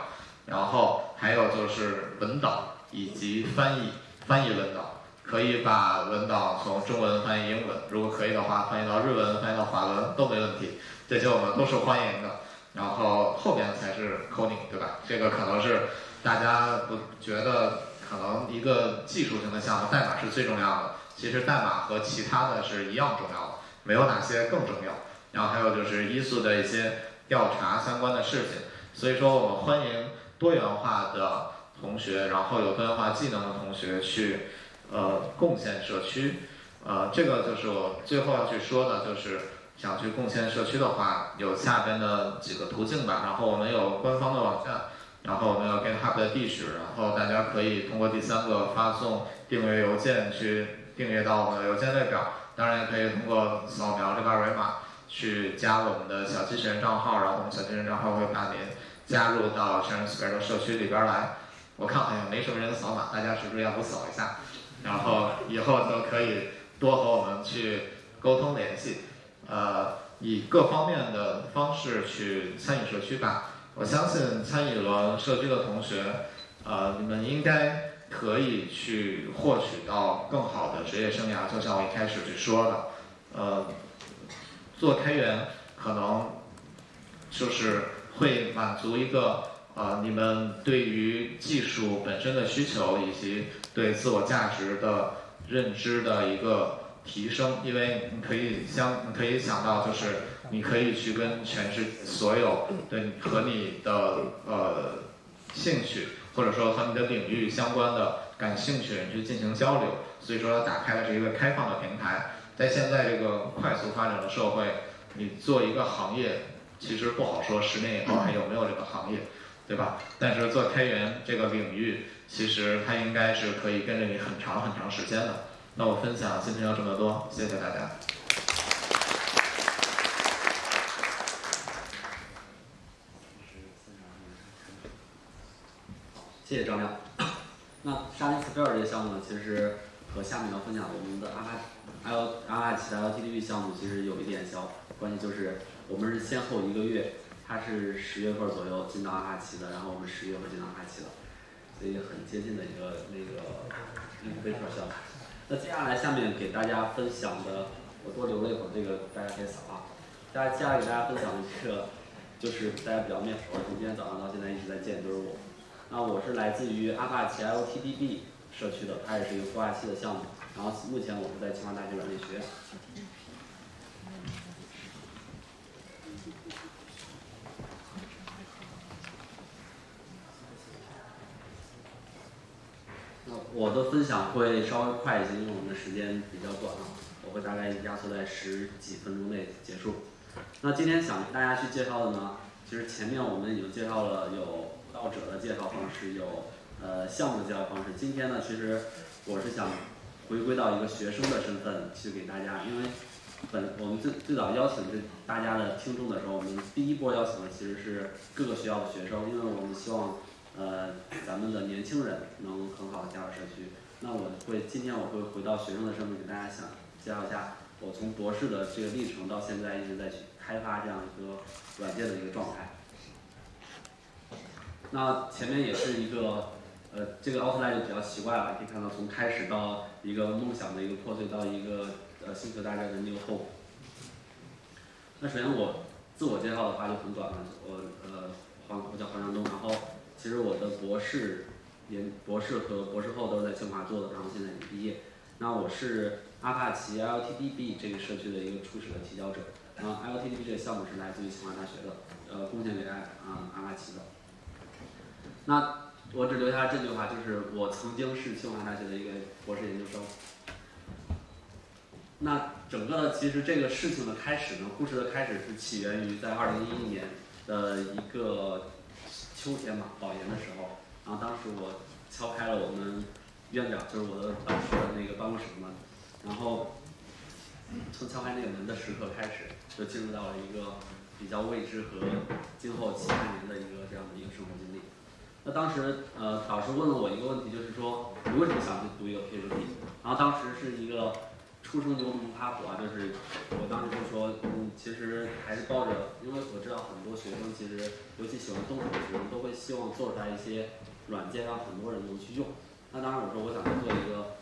然后还有就是文档以及翻译，翻译文档可以把文档从中文翻译英文，如果可以的话，翻译到日文、翻译到法文都没问题，这些我们都是欢迎的。然后后边才是 coding，对吧？这个可能是大家不觉得，可能一个技术性的项目，代码是最重要的。其实代码和其他的是一样重要的，没有哪些更重要。然后还有就是医素的一些调查相关的事情，所以说我们欢迎。多元化的同学，然后有多元化技能的同学去，呃，贡献社区，呃，这个就是我最后要去说的，就是想去贡献社区的话，有下边的几个途径吧。然后我们有官方的网站，然后我们有 GitHub 的地址，然后大家可以通过第三个发送订阅邮件去订阅到我们的邮件列表。当然也可以通过扫描这个二维码去加我们的小机器人账号，然后我们小机器人账号会把您。加入到 shansker 的社区里边来，我看好像没什么人扫码，大家是不是要不扫一下？然后以后就可以多和我们去沟通联系，呃，以各方面的方式去参与社区吧。我相信参与了社区的同学，呃，你们应该可以去获取到更好的职业生涯。就像我一开始去说的，呃，做开源可能就是会满足一个呃你们对于技术本身的需求以及对自我价值的认知的一个提升，因为你可以相你可以想到就是你可以去跟全世所有对和你的呃兴趣或者说和你的领域相关的感兴趣的人去进行交流，所以说它打开了这一个开放的平台。在现在这个快速发展的社会，你做一个行业，其实不好说十年以后还有没有这个行业，对吧？但是做开源这个领域，其实它应该是可以跟着你很长很长时间的。那我分享今天就这么多，谢谢大家。谢谢张亮。那沙林斯菲尔这个项目呢，其实和下面要分享的我们的阿帕 L 阿帕奇的 LTDB 项目其实有一点小关系，就是我们是先后一个月，他是十月份左右进到阿帕奇的，然后我们十月份进到阿帕奇的，所以很接近的一个那个 incubator 项目。那接下来下面给大家分享的，我多留了一会儿，这个大家可以扫啊。大家接下来给大家分享的这个，就是大家比较面熟的，从今天早上到现在一直在见，就是我。那我是来自于阿帕奇 LTDB 社区的，它也是一个孵化器的项目。然后目前我是在清华大学软件学院。那我的分享会稍微快一些，因为我们的时间比较短啊，我会大概压缩在十几分钟内结束。那今天想跟大家去介绍的呢，其实前面我们已经介绍了有道者的介绍方式，有呃项目的介绍方式。今天呢，其实我是想回归到一个学生的身份去给大家，因为本我们最最早邀请这大家的听众的时候，我们第一波邀请的其实是各个学校的学生，因为我们希望呃咱们的年轻人能很好的加入社区。那我会今天我会回到学生的身份给大家想介绍一下我从博士的这个历程到现在一直在去开发这样一个软件的一个状态。那前面也是一个呃这个 outline 就比较奇怪了，可以看到从开始到一个梦想的一个破碎到一个呃星球大战的 New Hope。那首先我自我介绍的话就很短了，我呃黄我叫黄向东，然后其实我的博士研博士和博士后都是在清华做的，然后现在已经毕业。那我是阿帕奇 LTDB 这个社区的一个初始的提交者，然后 LTDB 这个项目是来自于清华大学的，呃贡献给阿啊阿帕奇的。那我只留下这句话，就是我曾经是清华大学的一个博士研究生。那整个其实这个事情的开始呢，故事的开始是起源于在二零一一年的一个秋天嘛，保研的时候，然后当时我敲开了我们院长，就是我的导师的那个办公室门，然后从敲开那个门的时刻开始，就进入到了一个比较未知和今后七八年的一个这样的一个生活经历。那当时呃导师问了我一个问题，就是说你为什么想去读一个 PhD？然后当时是一个初生牛犊不怕虎啊，就是我当时就说，嗯，其实还是抱着，因为我知道很多学生其实尤其喜欢动手的学生都会希望做出来一些软件，让很多人能去用。那当然我说我想去做一个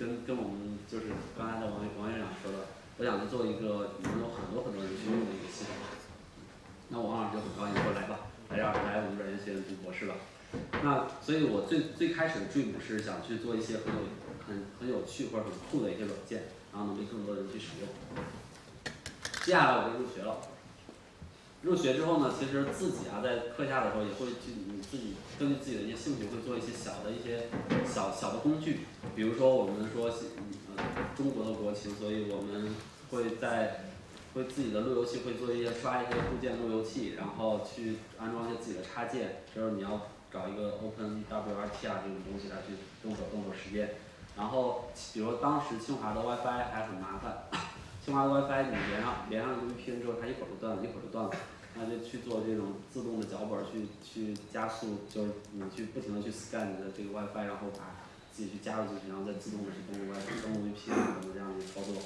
跟跟我们就是刚才的王王院长说的，我想去做一个能有很多很多人去用的一个系统。那王老师就很高兴说来吧。来让来我们软件学院读博士了，那所以我最最开始的 dream 是想去做一些很有很很有趣或者很酷的一些软件，然后能被更多的人去使用。接下来我就入学了，入学之后呢，其实自己啊在课下的时候也会去你自己根据自己的一些兴趣会做一些小的一些小小的工具，比如说我们说呃中国的国情，所以我们会在。会自己的路由器会做一些刷一些固件路由器，然后去安装一些自己的插件，就是你要找一个 Open WRT 啊这种东西来去动手动手实验。然后比如当时清华的 WiFi 还很麻烦，清华的 WiFi 你连上连上一个 VPN 之后，它一会儿就断了，一会儿就断了，那就去做这种自动的脚本，去去加速，就是你去不停的去 scan 你的这个 WiFi，然后把自己去加入进去，然后再自动的去登录 WiFi、登录 VPN 等等这样的操作，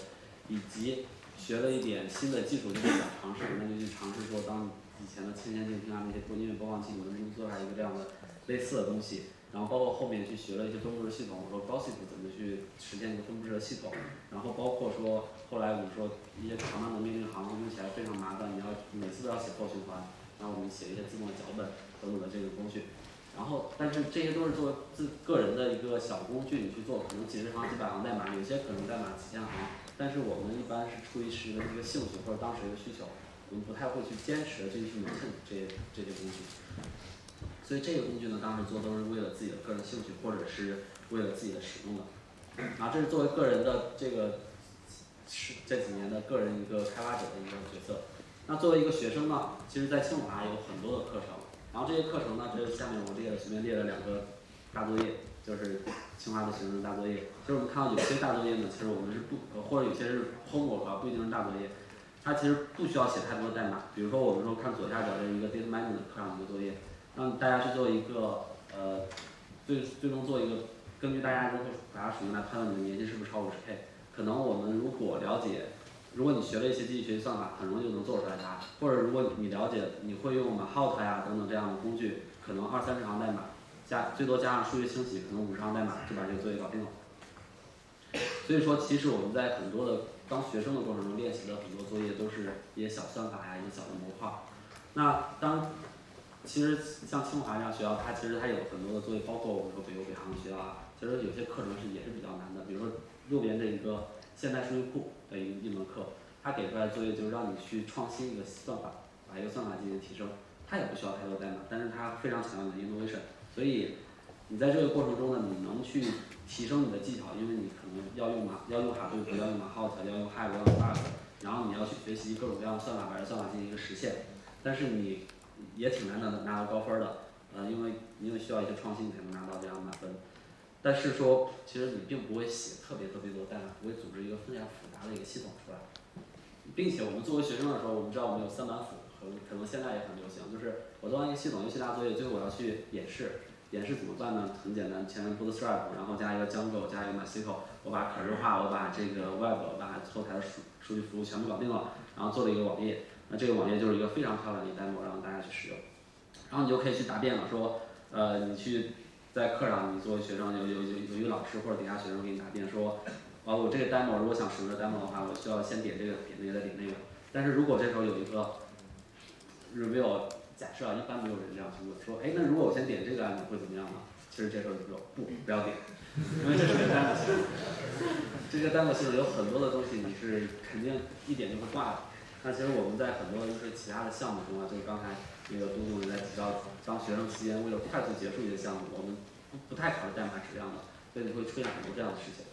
以及学了一点新的技术，就是想尝试，那就去尝试说，当以前的千线静听啊那些播音乐播放器，我能不能做出来一个这样的类似的东西？然后包括后面去学了一些分布式系统，我说 Gossip 怎么去实现一个分布式的系统，然后包括说后来我们说一些长按的命令行用起来非常麻烦，你要每次都要写后循环，然后我们写一些自动的脚本等等的这个工序。然后，但是这些都是作为自个人的一个小工具，你去做，可能几十行、几百行代码，有些可能代码几千行，但是我们一般是出于时的一个兴趣或者当时的需求，我们不太会去坚持的去去 maintain 这些这些工具。所以这个工具呢，当时做都是为了自己的个人兴趣，或者是为了自己的使用的。然后，这是作为个人的这个是这几年的个人一个开发者的一个角色。那作为一个学生呢，其实在清华有很多的课程，然后这些课程呢，这下面我列了随便列了两个大作业，就是清华的学生大作业。其实我们看到有些大作业呢，其实我们是不，或者有些是 homework，不一定是大作业，它其实不需要写太多的代码。比如说我们说看左下角这一个 data mining 的课上的一个作业，让大家去做一个呃，最最终做一个根据大家如何把它属性来判断你的年薪是不是超五十 K。可能我们如果了解，如果你学了一些机器学习算法，很容易就能做出来它。或者如果你了解，你会用 Mahout 呀等等这样的工具，可能二三十行代码加最多加上数据清洗，可能五十行代码就把这个作业搞定了。所以说，其实我们在很多的当学生的过程中练习的很多作业都是一些小算法呀，一些小的模块。那当其实像清华这样学校，它其实它有很多的作业，包括我们说北邮、北航的学校啊，其实有些课程是也是比较难的。比如说右边这一个现代数据库的一一门课，它给出来的作业就是让你去创新一个算法，把一个算法进行提升。它也不需要太多代码，但是它非常强调你的 innovation。所以你在这个过程中呢，你能去提升你的技巧，因为你可能要用马要用哈杜要用马 Hot，要用 Hive，要用 Spark，然后你要去学习各种各样的算法，把这算法进行一个实现。但是你也挺难的拿到高分的，呃，因为因为需要一些创新，才能拿到这样满分。但是说，其实你并不会写特别特别多代码，不会组织一个非常复杂的一个系统出来。并且我们作为学生的时候，我们知道我们有三板斧，可能可能现在也很流行，就是我做完一个系统，尤其大作业，最后我要去演示。演示怎么办呢？很简单，前面 Bootstrap，然后加一个 Django，加一个 MySQL，我把可视化，我把这个 Web，把后台的数数据服务全部搞定了，然后做了一个网页。那这个网页就是一个非常漂亮的 demo，让大家去使用。然后你就可以去答辩了，说，呃，你去在课上，你作为学生有有有有一个老师或者底下学生给你答辩说，啊，我这个 demo 如果想使用这 demo 的话，我需要先点这个点那个再点那个。但是如果这时候有一个 review，假设啊，一般没有人这样去问，说，哎，那如果我先点这个按钮会怎么样呢？其实这时候就说不，不要点，因为这是个 demo 系统，这个 demo 系统有很多的东西你是肯定一点就会挂的。那其实我们在很多就是其他的项目中啊，就是刚才那个杜总也在提到，当学生期间为了快速结束一个项目，我们不不太考虑代码质量的，所以会出现很多这样的事情。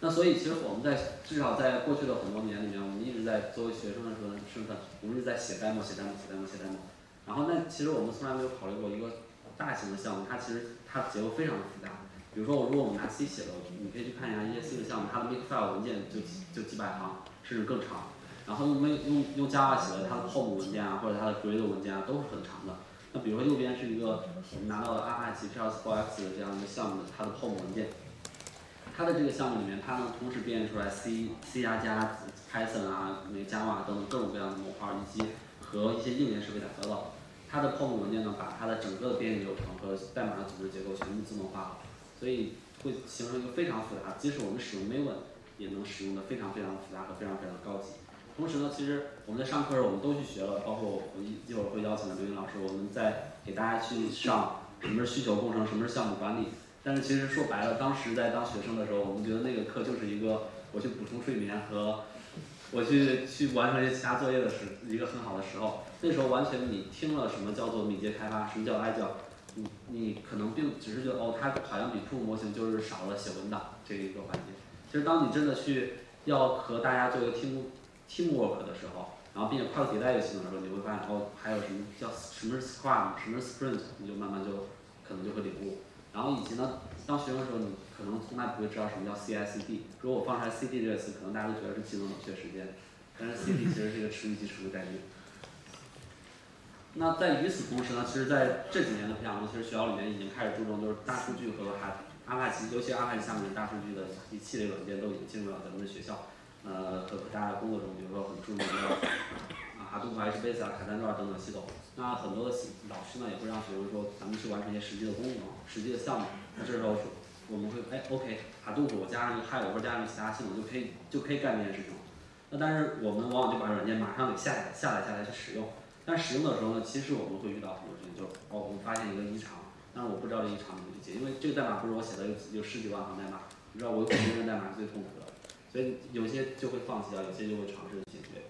那所以其实我们在至少在过去的很多年里面，我们一直在作为学生的时候身份，我们一直在写 demo 写 demo 写 demo 写 demo。然后那其实我们从来没有考虑过一个大型的项目，它其实它结构非常的复杂。比如说，我如果我们拿 C 写的，你可以去看一下一些 C 的项目，它的 makefile 文件就就几百行，甚至更长。然后用用用 Java 写的，它的 home 文件啊，或者它的 grid 文件啊，都是很长的。那比如说右边是一个我们拿到的 Apache Plus4x 的这样一个项目的它的 home 文件，它的这个项目里面，它能同时编译出来 C、C 加加、Python 啊、那 Java 等等各种各样的模块，以及和一些硬件设备打交道。它的 home 文件呢，把它的整个的编译流程和代码的组织结构全部自动化了，所以会形成一个非常复杂，即使我们使用 Maven 也能使用的非常非常复杂和非常非常高级。同时呢，其实我们在上课的时候我们都去学了，包括我一一会儿会邀请的刘云老师，我们在给大家去上什么是需求工程，什么是项目管理。但是其实说白了，当时在当学生的时候，我们觉得那个课就是一个我去补充睡眠和我去去完成一些其他作业的时一个很好的时候。那时候完全你听了什么叫做敏捷开发，什么叫 a g i l 你你可能并只是觉得哦，它好像比触模型就是少了写文档这一个环节。其实当你真的去要和大家做一个听 teamwork 的时候，然后并且快速迭代一个系统的时候，你会发现哦，还有什么叫什么是 Scrum，什么是 Sprint，你就慢慢就可能就会领悟。然后以及呢，当学生的时候，你可能从来不会知道什么叫 CI/CD。如果我放出来 CD 这个词，可能大家都觉得是技能冷却时间，但是 CD 其实是一个持续集成的概念。那在与此同时呢，其实在这几年的培养中，其实学校里面已经开始注重就是大数据和哈阿帕奇，尤其阿帕奇下面的大数据的一系列软件都已经进入了咱们的学校，呃和大家工作中，比如说很著名的啊哈杜 HBase 啊、卡丹段等等系统。那很多的老师呢也会让学生说，咱们去完成一些实际的功能、实际的项目。那这时候我们会哎 OK，哈杜我加上一个 Hive 或者加上其他系统就可以就可以干这件事情。那但是我们往往就把软件马上给下载下载下来去使用。但使用的时候呢，其实我们会遇到很多事情，就是哦，我们发现一个异常，但是我不知道这异常怎么去解，因为这个代码不是我写的，有有十几万行代码，你知道我写这个代码是最痛苦的，所以有些就会放弃掉，有些就会尝试解决。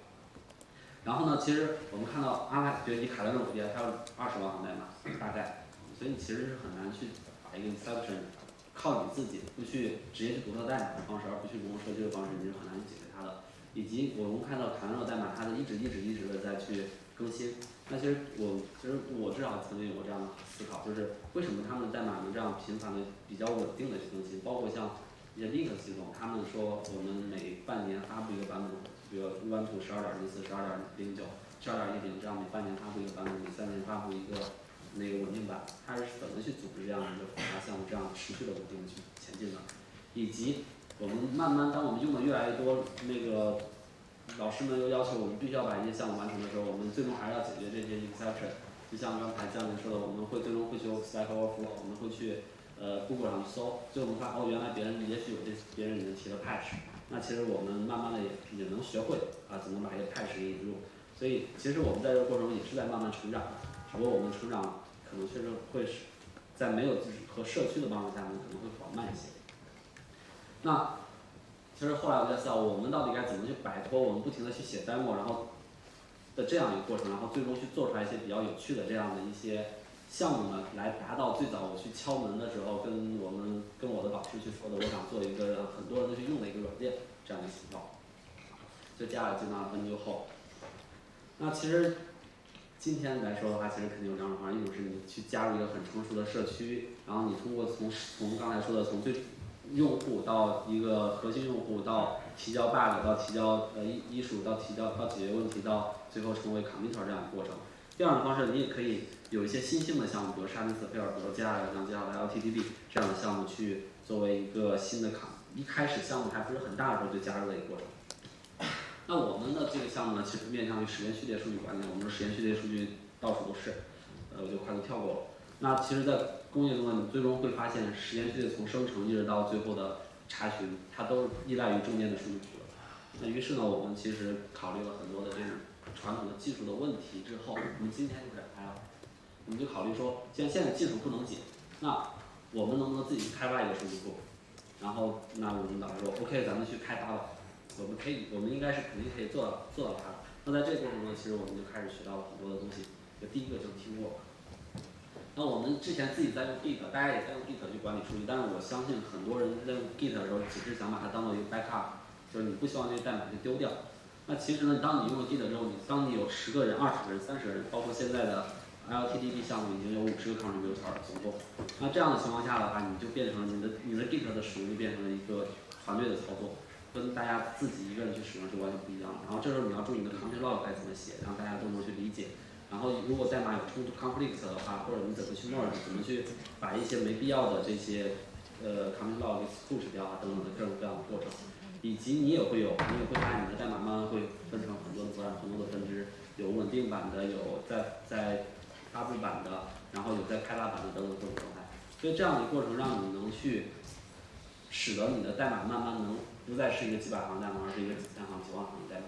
然后呢，其实我们看到阿帕，比如你卡在那五页，它有二十万行代码大概，所以你其实是很难去把一个 exception 靠你自己不去直接去读它代码的方式，而不去融入社区的方式，你是很难去解决它的。以及我们看到卡纳的代码，它的一直一直一直的在去。更新，那其实我其实我至少曾经有过这样的思考，就是为什么他们的代码能这样频繁的、比较稳定的去更新？包括像 Linux 系统，他们说我们每半年发布一个版本，比如 One to 十二点零四、十二点零九、十二点一零，这样每半年发布一个版本，每三年发布一个那个稳定版，它是怎么去组织这样一个复杂项目，这样持续的稳定去前进的？以及我们慢慢，当我们用的越来越多，那个。老师们又要求我们必须要把一些项目完成的时候，我们最终还是要解决这些 exception。就像刚才教练说的，我们会最终会去 Stack Overflow，我们会去呃 Google 上去搜，最后我们发哦，原来别人也许有这别人已经提了 patch。那其实我们慢慢的也也能学会啊，怎么把一个 patch 引入。所以其实我们在这个过程中也是在慢慢成长，只不过我们成长可能确实会是在没有和社区的帮助下呢可能会缓慢一些。那。其实后来我在思考，我们到底该怎么去摆脱我们不停的去写 demo，然后的这样一个过程，然后最终去做出来一些比较有趣的这样的一些项目呢，来达到最早我去敲门的时候跟我们跟我的导师去说的，我想做一个很多人都去用的一个软件这样的情况。就接下来进到 N 就后，那其实今天来说的话，其实肯定有两种方式，一种是你去加入一个很成熟的社区，然后你通过从从刚才说的从最用户到一个核心用户，到提交 bug，到提交呃医医术，到提交到解决问题，到最后成为 committer 这样的过程。第二种方式，你也可以有一些新兴的项目，比如沙丁斯菲尔，比如接下来像接下来 LTDB 这样的项目去作为一个新的卡。一开始项目还不是很大的时候就加入的一个过程。那我们的这个项目呢，其实面向于实验序列数据管理，我们的实验序列数据到处都是，呃，我就快速跳过了。那其实，在工业中呢，你最终会发现，实验序列从生成一直到最后的查询，它都依赖于中间的数据库。那于是呢，我们其实考虑了很多的这种传统的技术的问题之后，我们今天。我们就考虑说，既然现在技术不能解，那我们能不能自己去开发一个数据库？然后，那我们导师说，OK，咱们去开发吧。我们可以，我们应该是肯定可以做到做到它。那在这个过程中，其实我们就开始学到了很多的东西。就第一个就是听过。那我们之前自己在用 Git，大家也在用 Git 去管理数据，但是我相信很多人在用 Git 的时候，只是想把它当做一个 backup，就是你不希望这些代码就丢掉。那其实呢，当你用了 Git 之后，你当你有十个人、二十个人、三十个人，包括现在的 LTDB 项目已经有五十个 contributor 总共。那这样的情况下的话，你就变成你的你的 Git 的使用就变成了一个团队的操作，跟大家自己一个人去使用是完全不一样的。然后这时候你要注意你的 commit log 该怎么写，让大家都能去理解。然后，如果代码有冲突 conflict 的话，或者你怎么去 merge，怎么去把一些没必要的这些呃 commit log 给 push 掉啊，等等的各种各样的过程，以及你也会有，你也会发现你的代码慢慢会分成很多的很多的分支，有稳定版的，有在在发布版的，然后有在开发版的等等各种状态。所以这样的过程让你能去使得你的代码慢慢能不再是一个几百行代码，而是一个几千行、几万行的代码。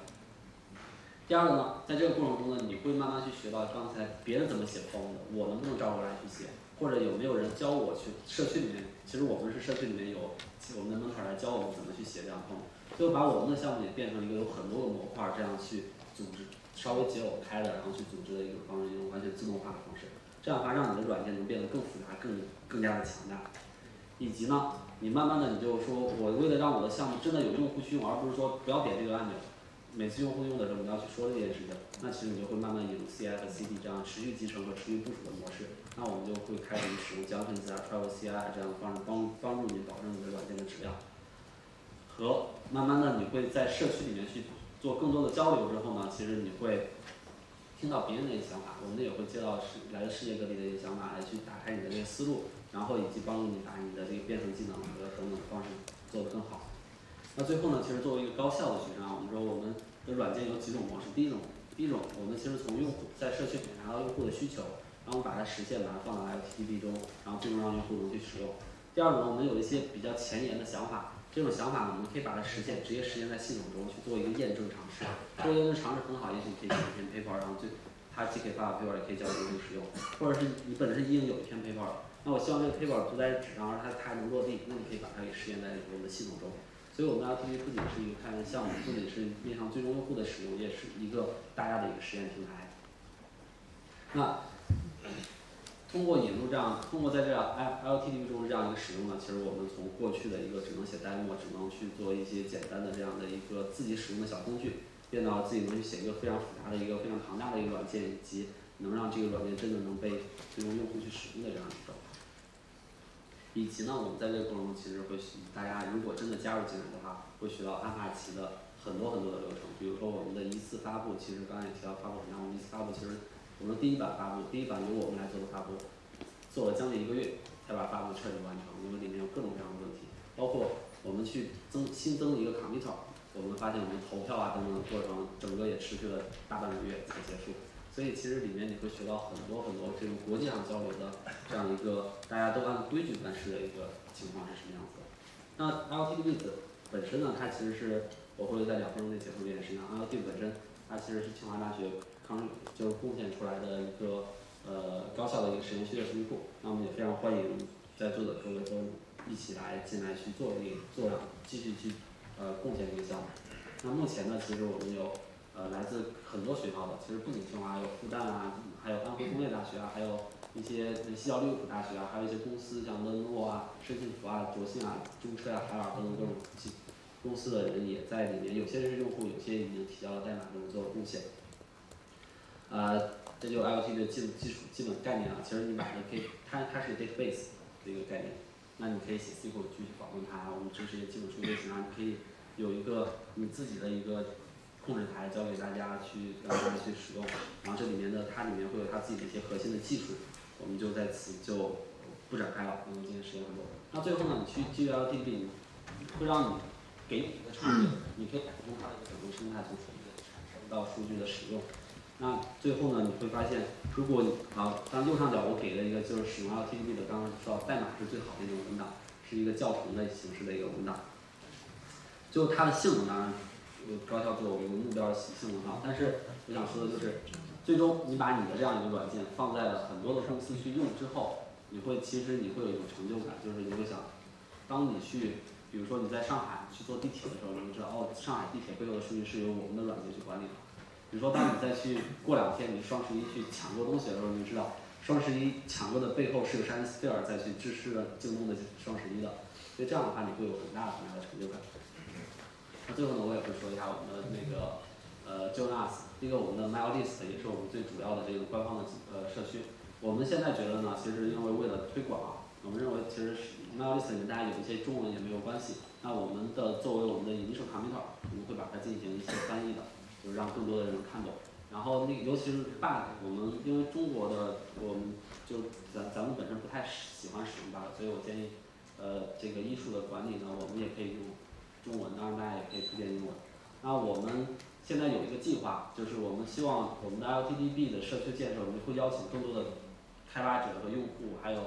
第二个呢，在这个过程中呢，你会慢慢去学到刚才别人怎么写 POM 的，我能不能照过来去写，或者有没有人教我去社区里面，其实我们是社区里面有我们的 mentor 来教我们怎么去写这样 POM，最后把我们的项目也变成一个有很多个模块这样去组织，稍微解耦开的，然后去组织的一个方式，一种完全自动化的方式，这样的话让你的软件能变得更复杂、更更加的强大，以及呢，你慢慢的你就说我为了让我的项目真的有用户去用，而不是说不要点这个按钮。每次用户用的时候，你要去说这件事情，那其实你就会慢慢引入 CI 和 CD 这样持续集成和持续部署的模式。那我们就会开始使用 Jenkins 啊、Travis CI 这样的方式帮帮助你保证你的软件的质量。和慢慢的你会在社区里面去做更多的交流之后呢，其实你会听到别人的一些想法，我们也会接到世来自世界各地的一些想法，来去打开你的这个思路，然后以及帮助你把你的这个编程技能和等等方式做得更好。那最后呢，其实作为一个高效的学生啊，我们说我们的软件有几种模式，第一种，第一种我们其实从用户在社区检查到用户的需求，然后把它实现，把它放到 LTTB 中，然后最终让用户能去使用。第二种，我们有一些比较前沿的想法，这种想法呢，我们可以把它实现，直接实现在系统中去做一个验证尝试。做验证尝试很好，也许你可以写一篇 paper，然后就它既可以发表 paper，也可以交给用户使用，或者是你本身已经有一篇 paper，那我希望这个 paper 不在纸上，而它它还能落地，那你可以把它给实现在我们的系统中。所以我们 LTV 不仅是一个开源项目，不仅是面向最终用户的使用，也是一个大家的一个实验平台。那通过引入这样，通过在这样 L LTV 中这样一个使用呢，其实我们从过去的一个只能写 demo，只能去做一些简单的这样的一个自己使用的小工具，变到自己能去写一个非常复杂的一个非常庞大的一个软件，以及能让这个软件真的能被最终用户去使用的这样一个。以及呢，我们在这个过程中其实会学大家如果真的加入进来的话，会学到阿帕奇的很多很多的流程，比如说我们的一次发布，其实刚才也提到发布很长，我们一次发布其实。我们第一版发布，第一版由我们来做的发布，做了将近一个月才把发布彻底完成，因为里面有各种各样的问题，包括我们去增新增一个 commit，我们发现我们投票啊等等的过程，整个也持续了大半个月才结束。所以其实里面你会学到很多很多这种国际上交流的这样一个大家都按规矩办事的一个情况是什么样子。那 LTD 本身呢，它其实是我会在两分钟内结束这件事情。LTD 本身它其实是清华大学。康就是贡献出来的一个呃高效的一个实验序列数据库，那我们也非常欢迎在座的各位都一起来进来去做这个做继续去呃贡献这个项目。那目前呢，其实我们有呃来自很多学校的，其实不仅清华，有复旦啊，还有安徽工业大学啊，还有一些西交利物浦大学啊，还有一些公司像温诺啊、深信服啊、卓信啊、中车啊、海尔等等各种公司的人也在里面，有些人是用户，有些已经提交了代码，给我们做了贡献。呃，这就 IoT 的基基础基本概念啊。其实你把它可以，它它是 database 的一个概念，那你可以写 SQL 去访问它。我们支持一些基本数据类型啊，你可以有一个你自己的一个控制台交给大家去让大家去使用。然后这里面的它里面会有它自己的一些核心的技术，我们就在此就不展开了，因为今天时间很多。那最后呢，你去基于 IoT 里会让你给你一个场景，你可以打通它的一个整个生态，从数据的产生到数据的使用。那最后呢，你会发现，如果好，当右上角我给了一个就是使用 LTTB 的，刚刚说到代码是最好的一种文档，是一个教程的形式的一个文档。就它的性能当然，高校做我们目标是性能好，但是我想说的就是，最终你把你的这样一个软件放在了很多的公司去用之后，你会其实你会有一种成就感，就是你会想，当你去，比如说你在上海去坐地铁的时候，你就知道哦，上海地铁背后的数据是由我们的软件去管理的。比如说，当你再去过两天，你双十一去抢购东西的时候，你就知道双十一抢购的背后是有山斯菲尔再去支持了京东的双十一的，所以这样的话你会有很大很大的成就感。那最后呢，我也会说一下我们的那个呃 Jonas，一个我们的 MailList 也是我们最主要的这个官方的呃社区。我们现在觉得呢，其实因为为了推广啊，我们认为其实是 MailList 里面大家有一些中文也没有关系。那我们的作为我们的 initial committer，我们会把它进行一些翻译的。就是让更多的人看懂，然后那尤其是 bug，我们因为中国的我们就咱咱们本身不太喜欢使用 bug，所以我建议，呃，这个艺术的管理呢，我们也可以用中文，当然大家也可以推荐英文。那我们现在有一个计划，就是我们希望我们的 LTDB 的社区建设，我们会邀请更多的开发者和用户，还有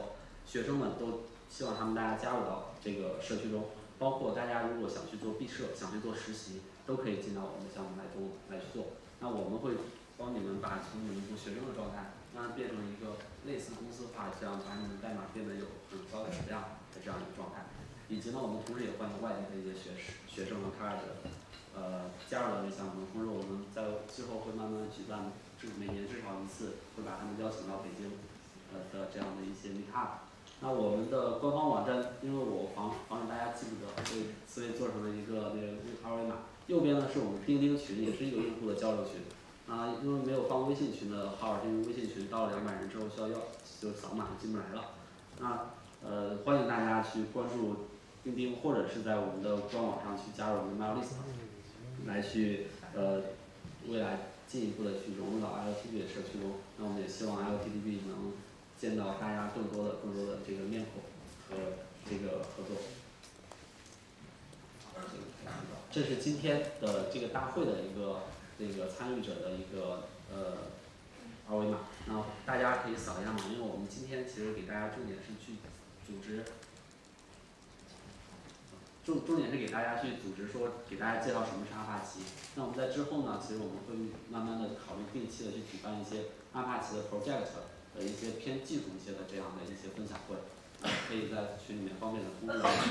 学生们都希望他们大家加入到这个社区中，包括大家如果想去做毕设，想去做实习。都可以进到我们的项目来中来去做，那我们会帮你们把从你们从学生的状态，让它变成一个类似公司化，这样把你们代码变得有很高的质量的这样一个状态。以及呢，我们同时也欢迎外地的一些学学生和开发者，呃，加入到这个项目。同时，我们在之后会慢慢举办，至每年至少一次，会把他们邀请到北京，呃的这样的一些 meet up。那我们的官方网站，因为我防防止大家记不得，所以所以做成了一个那个二维码。右边呢是我们钉钉群，也是一个用户的交流群，啊，因为没有放微信群的号，因为微信群到了两百人之后需要要就扫码就进不来了，那呃欢迎大家去关注钉钉，或者是在我们的官网上去加入我们的 mail list，来去呃未来进一步的去融入到 LTB 的社区中。那我们也希望 LTB 能见到大家更多的、更多的这个面孔和这个合作。这是今天的这个大会的一个这个参与者的一个呃二维码，那大家可以扫一下码，因为我们今天其实给大家重点是去组织，重重点是给大家去组织说给大家介绍什么是阿帕奇。那我们在之后呢，其实我们会慢慢的考虑定期的去举办一些阿帕奇的 project 的一些偏技术一些的这样的一些分享会，可以在群里面方便的通知大家。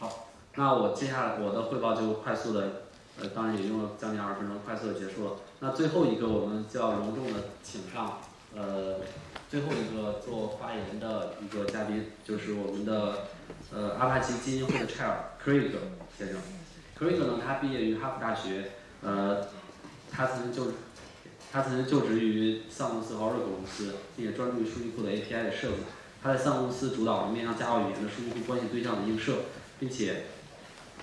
好，那我接下来我的汇报就快速的，呃，当然也用了将近二十分钟，快速的结束了。那最后一个我们就要隆重的请上，呃，最后一个做发言的一个嘉宾，就是我们的呃阿帕奇基金会的 Chair Craig 先生。Craig 呢，他毕业于哈佛大学，呃，他曾经就他曾经就职于萨姆斯 Oracle 公司，并且专注于数据库的 API 的设计。他在萨姆公司主导了面向 Java 语言的数据库关系对象的映射，并且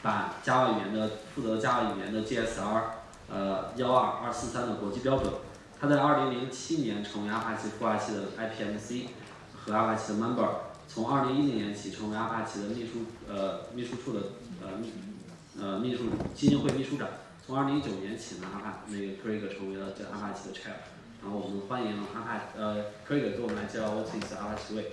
把 Java 语言的负责 Java 语言的 GSR 呃幺二二四三的国际标准。他在二零零七年成为阿帕奇孵化器的 IPMC 和阿帕奇的 Member，从二零一零年起成为阿帕奇的秘书呃秘书处的呃秘呃秘书基金会秘书长。从二零一九年起呢，阿帕那个 Craig 成为了这阿帕奇的 Chair。然后我们欢迎阿帕呃 Craig 给我们来介绍 What is 阿帕奇 Way。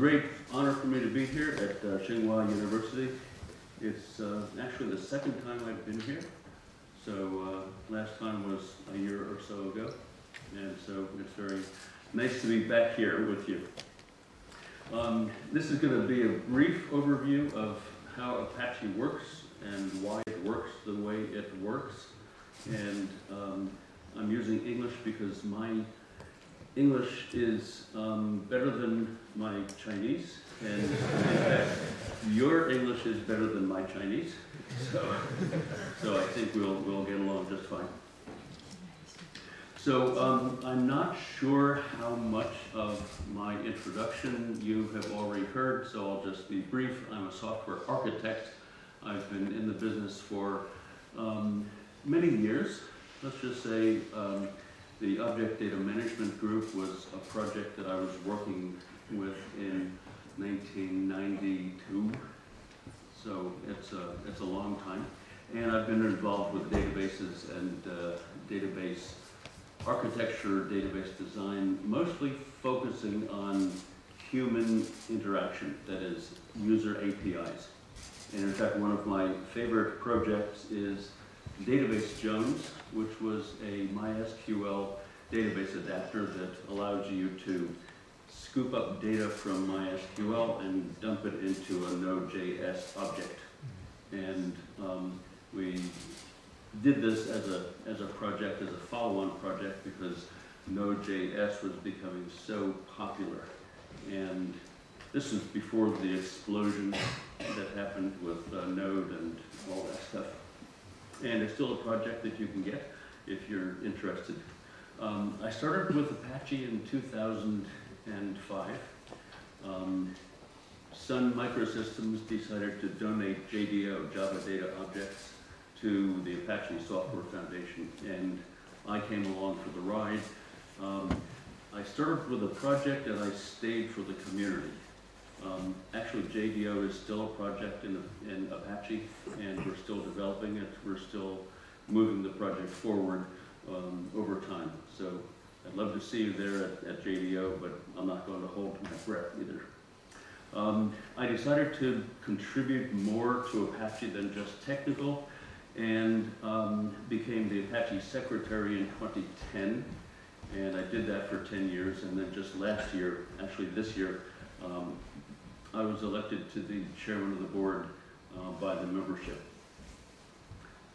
Great honor for me to be here at uh, Tsinghua University. It's uh, actually the second time I've been here. So uh, last time was a year or so ago. And so it's very nice to be back here with you. Um, this is going to be a brief overview of how Apache works and why it works the way it works. And um, I'm using English because my English is um, better than my Chinese. And in fact, your English is better than my Chinese. So, so I think we'll, we'll get along just fine. So um, I'm not sure how much of my introduction you have already heard, so I'll just be brief. I'm a software architect. I've been in the business for um, many years. Let's just say um, the Object Data Management Group was a project that I was working with in 1992. So it's a, it's a long time. And I've been involved with databases and uh, database architecture, database design, mostly focusing on human interaction, that is, user APIs. And in fact, one of my favorite projects is Database Jones, which was a MySQL database adapter that allowed you to scoop up data from MySQL and dump it into a Node.js object. And um, we did this as a, as a project, as a follow-on project, because Node.js was becoming so popular. And this was before the explosion that happened with uh, Node and all that stuff. And it's still a project that you can get if you're interested. Um, I started with Apache in 2005. Um, Sun Microsystems decided to donate JDO, Java Data Objects, to the Apache Software Foundation, and I came along for the ride. Um, I started with a project and I stayed for the community. Um, actually, JDO is still a project in, in Apache, and we're still developing it. We're still moving the project forward um, over time. So I'd love to see you there at, at JDO, but I'm not going to hold my breath either. Um, I decided to contribute more to Apache than just technical, and um, became the Apache secretary in 2010. And I did that for 10 years, and then just last year, actually this year, um, I was elected to the chairman of the board uh, by the membership.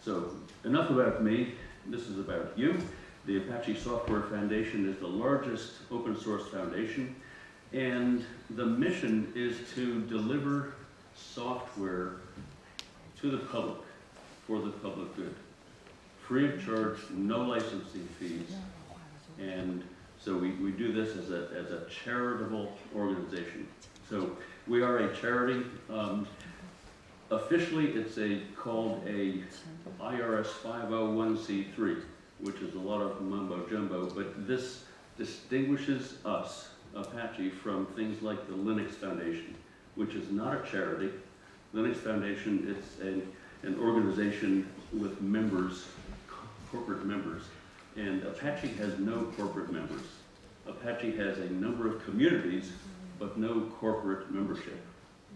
So enough about me. This is about you. The Apache Software Foundation is the largest open source foundation, and the mission is to deliver software to the public for the public good. Free of charge, no licensing fees. And so we, we do this as a, as a charitable organization. So we are a charity. Um, officially, it's a called a IRS 501c3, which is a lot of mumbo jumbo, but this distinguishes us, Apache, from things like the Linux Foundation, which is not a charity. Linux Foundation, it's an, an organization with members, corporate members, and Apache has no corporate members. Apache has a number of communities, but no corporate membership.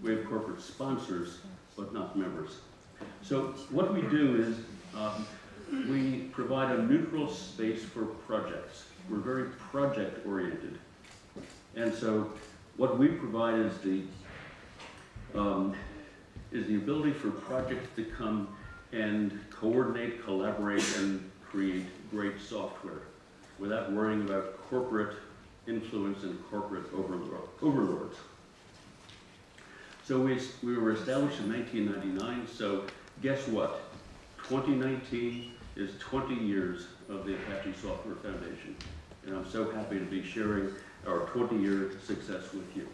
We have corporate sponsors, but not members. So what we do is um, we provide a neutral space for projects. We're very project oriented. And so what we provide is the um, is the ability for projects to come and coordinate, collaborate, and create great software without worrying about corporate influence and corporate overlord, overlords. So we, we were established in 1999, so guess what? 2019 is 20 years of the Apache Software Foundation. And I'm so happy to be sharing our 20-year success with you.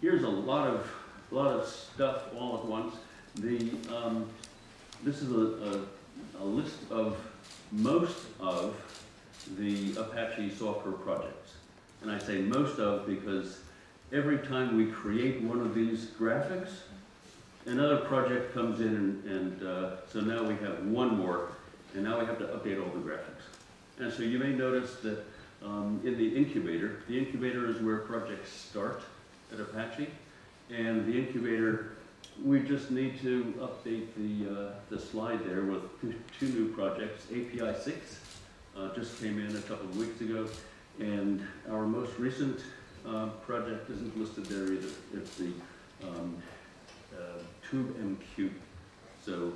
Here's a lot of, lot of stuff all at once. The, um, this is a, a, a list of most of the Apache software projects. And I say most of because every time we create one of these graphics, another project comes in and, and uh, so now we have one more and now we have to update all the graphics. And so you may notice that um, in the incubator, the incubator is where projects start at Apache. And the incubator, we just need to update the, uh, the slide there with two new projects. API 6 uh, just came in a couple of weeks ago. And our most recent uh, project isn't listed there either. It's the um, uh, TubeMQ. So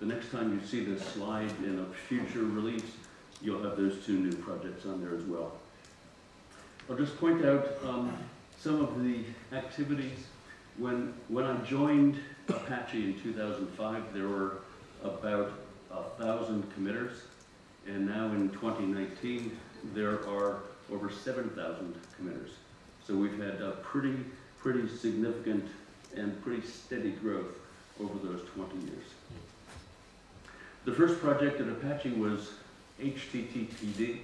the next time you see this slide in a future release, you'll have those two new projects on there as well. I'll just point out um, some of the activities. When, when I joined Apache in 2005, there were about a thousand committers, and now in 2019, there are over 7,000 committers. So we've had a pretty, pretty significant and pretty steady growth over those 20 years. The first project at Apache was HTTPD.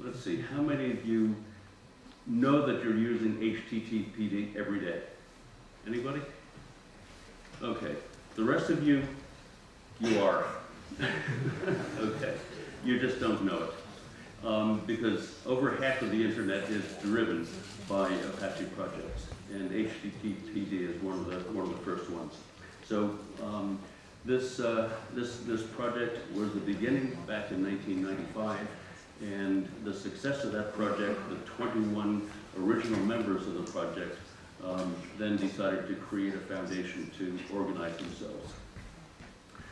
Let's see, how many of you know that you're using HTTPD every day? Anybody? Okay. The rest of you, you are. okay. You just don't know it. Um, because over half of the internet is driven by Apache projects, and HTTPD is one of the one of the first ones. So um, this uh, this this project was the beginning back in 1995, and the success of that project, the 21 original members of the project, um, then decided to create a foundation to organize themselves.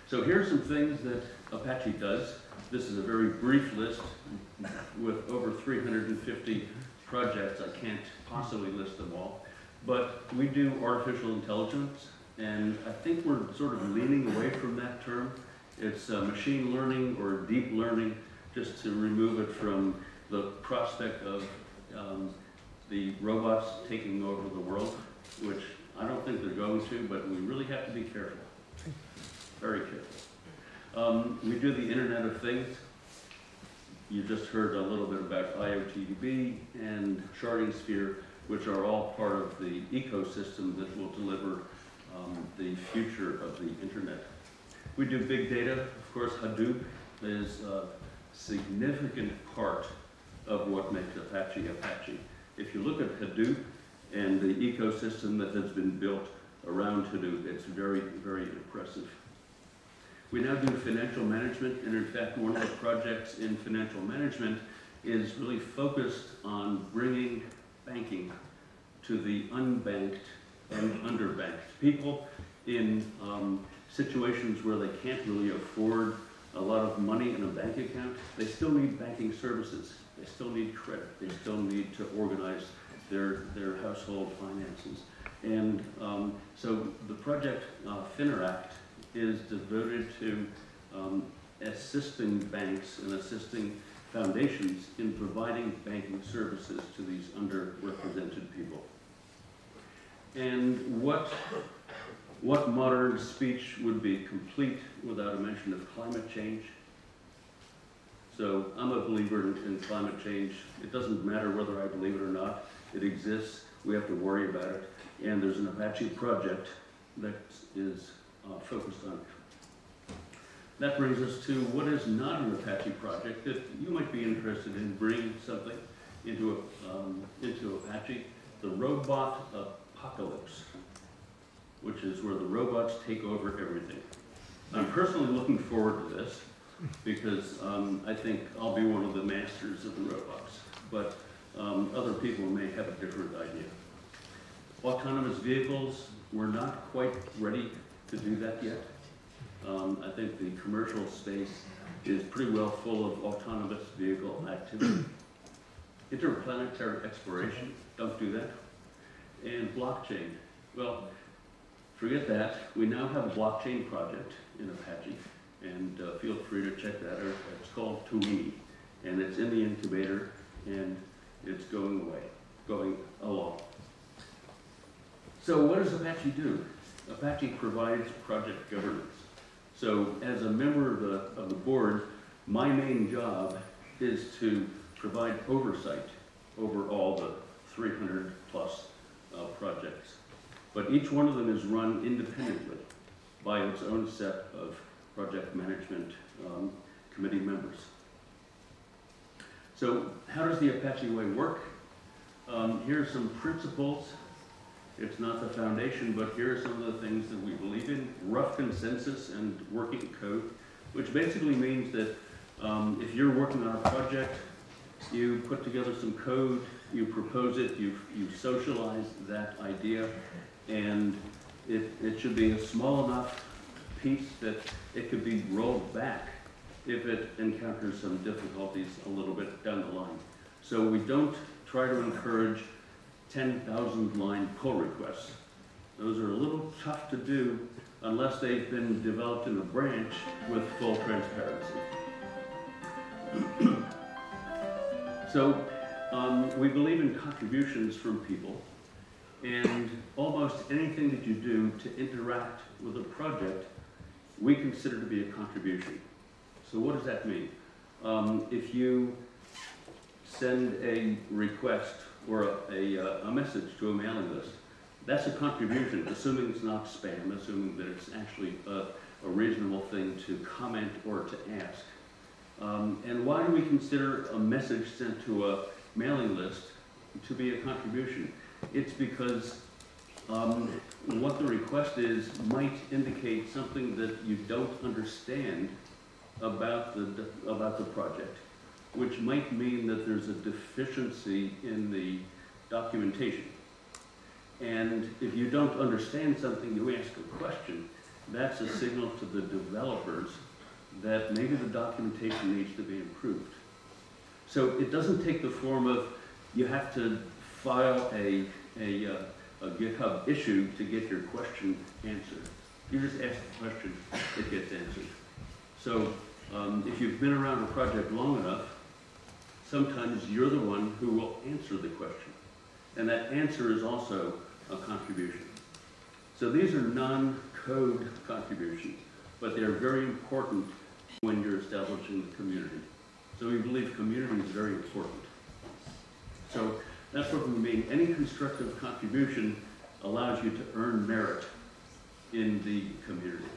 So here are some things that Apache does. This is a very brief list with over 350 projects. I can't possibly list them all. But we do artificial intelligence, and I think we're sort of leaning away from that term. It's uh, machine learning or deep learning, just to remove it from the prospect of um, the robots taking over the world, which I don't think they're going to, but we really have to be careful. Very careful. Um, we do the Internet of Things. You just heard a little bit about IoTDB and Sharding Sphere, which are all part of the ecosystem that will deliver um, the future of the internet. We do big data. Of course, Hadoop is a significant part of what makes Apache Apache. If you look at Hadoop and the ecosystem that has been built around Hadoop, it's very, very impressive. We now do financial management, and in fact, one of the projects in financial management is really focused on bringing banking to the unbanked and underbanked. People in um, situations where they can't really afford a lot of money in a bank account, they still need banking services. They still need credit. They still need to organize their, their household finances. And um, so the project uh, Fineract is devoted to um, assisting banks and assisting foundations in providing banking services to these underrepresented people. And what, what modern speech would be complete without a mention of climate change? So I'm a believer in, in climate change. It doesn't matter whether I believe it or not. It exists. We have to worry about it. And there's an Apache project that is uh, focused on. That brings us to what is not an Apache project that you might be interested in bringing something into, a, um, into Apache, the robot apocalypse, which is where the robots take over everything. I'm personally looking forward to this because um, I think I'll be one of the masters of the robots, but um, other people may have a different idea. Autonomous vehicles, we're not quite ready to do that yet. Um, I think the commercial space is pretty well full of autonomous vehicle activity. Interplanetary exploration, don't do that. And blockchain, well, forget that. We now have a blockchain project in Apache, and uh, feel free to check that out. It's called Tuini, and it's in the incubator, and it's going away, going along. So what does Apache do? Apache provides project governance. So as a member of the, of the board, my main job is to provide oversight over all the 300 plus uh, projects. But each one of them is run independently by its own set of project management um, committee members. So how does the Apache Way work? Um, here are some principles. It's not the foundation, but here are some of the things that we believe in. Rough consensus and working code, which basically means that um, if you're working on a project, you put together some code, you propose it, you, you socialize that idea, and it, it should be a small enough piece that it could be rolled back if it encounters some difficulties a little bit down the line. So we don't try to encourage 10,000 line pull requests. Those are a little tough to do unless they've been developed in a branch with full transparency. so um, we believe in contributions from people and almost anything that you do to interact with a project we consider to be a contribution. So what does that mean? Um, if you send a request or a, a, a, message to a mailing list, that's a contribution, assuming it's not spam, assuming that it's actually a, a reasonable thing to comment or to ask. Um, and why do we consider a message sent to a mailing list to be a contribution? It's because um, what the request is might indicate something that you don't understand about the, about the project, which might mean that there's a deficiency in the documentation. And if you don't understand something, you ask a question, that's a signal to the developers that maybe the documentation needs to be improved. So it doesn't take the form of you have to file a, a, uh, a GitHub issue to get your question answered. You just ask the question, it gets answered. So um, if you've been around a project long enough, sometimes you're the one who will answer the question. And that answer is also a contribution. So these are non-code contributions, but they're very important when you're establishing the community. So we believe community is very important. So that's what we mean. Any constructive contribution allows you to earn merit in the community.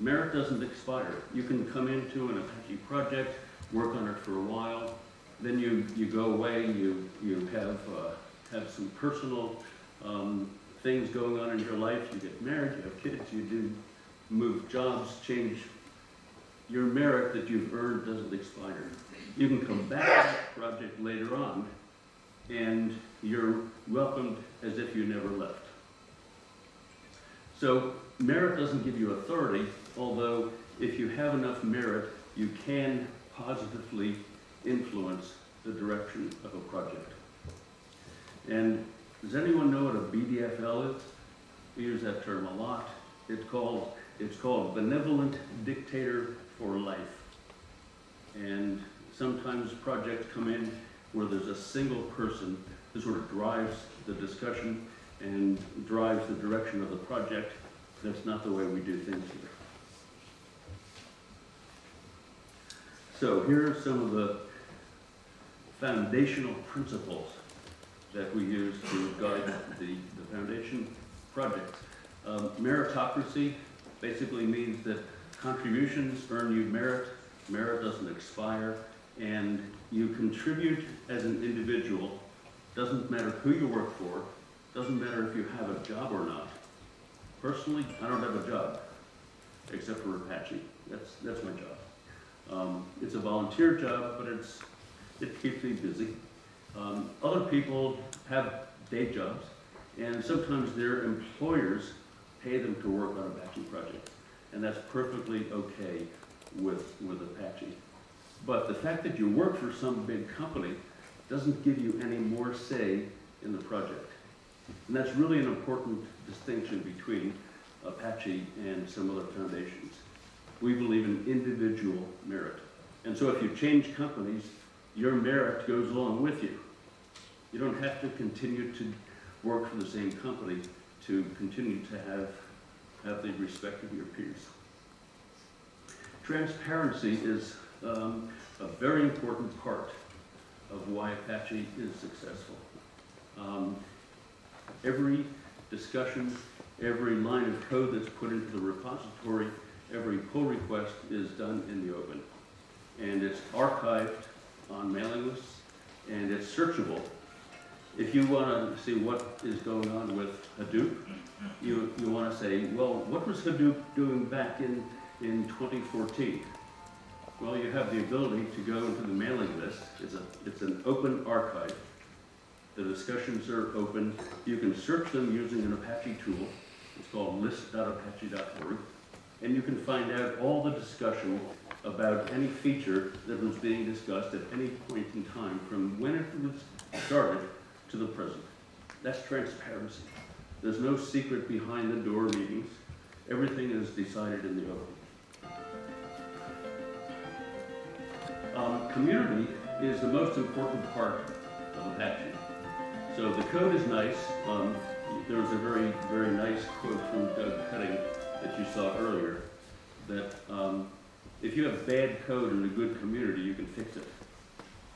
Merit doesn't expire. You can come into an Apache project, work on it for a while, then you, you go away, you, you have, uh, have some personal um, things going on in your life, you get married, you have kids, you do move jobs, change. Your merit that you've earned doesn't expire. You can come back to that project later on and you're welcomed as if you never left. So merit doesn't give you authority, although if you have enough merit, you can positively influence the direction of a project. And does anyone know what a BDFL is? We use that term a lot. It's called, it's called benevolent dictator for life. And sometimes projects come in where there's a single person who sort of drives the discussion and drives the direction of the project. That's not the way we do things here. So here are some of the foundational principles that we use to guide the, the foundation project. Um, meritocracy basically means that contributions earn you merit, merit doesn't expire, and you contribute as an individual. Doesn't matter who you work for, doesn't matter if you have a job or not. Personally, I don't have a job, except for Apache. That's, that's my job. Um, it's a volunteer job, but it's, it keeps me busy. Um, other people have day jobs, and sometimes their employers pay them to work on Apache projects, and that's perfectly okay with, with Apache. But the fact that you work for some big company doesn't give you any more say in the project. And that's really an important distinction between Apache and some other foundations. We believe in individual merit. And so if you change companies, your merit goes along with you. You don't have to continue to work for the same company to continue to have, have the respect of your peers. Transparency is um, a very important part of why Apache is successful. Um, every discussion, every line of code that's put into the repository, every pull request is done in the open. And it's archived on mailing lists, and it's searchable. If you want to see what is going on with Hadoop, mm-hmm. you, you want to say, well, what was Hadoop doing back in, in 2014? Well, you have the ability to go into the mailing list. It's, a, it's an open archive. The discussions are open. You can search them using an Apache tool. It's called list.apache.org. And you can find out all the discussion about any feature that was being discussed at any point in time from when it was started to the present. That's transparency. There's no secret behind the door meetings. Everything is decided in the open. Um, community is the most important part of Apache. So the code is nice. Um, there was a very, very nice quote from Doug Cutting that you saw earlier, that um, if you have bad code in a good community, you can fix it.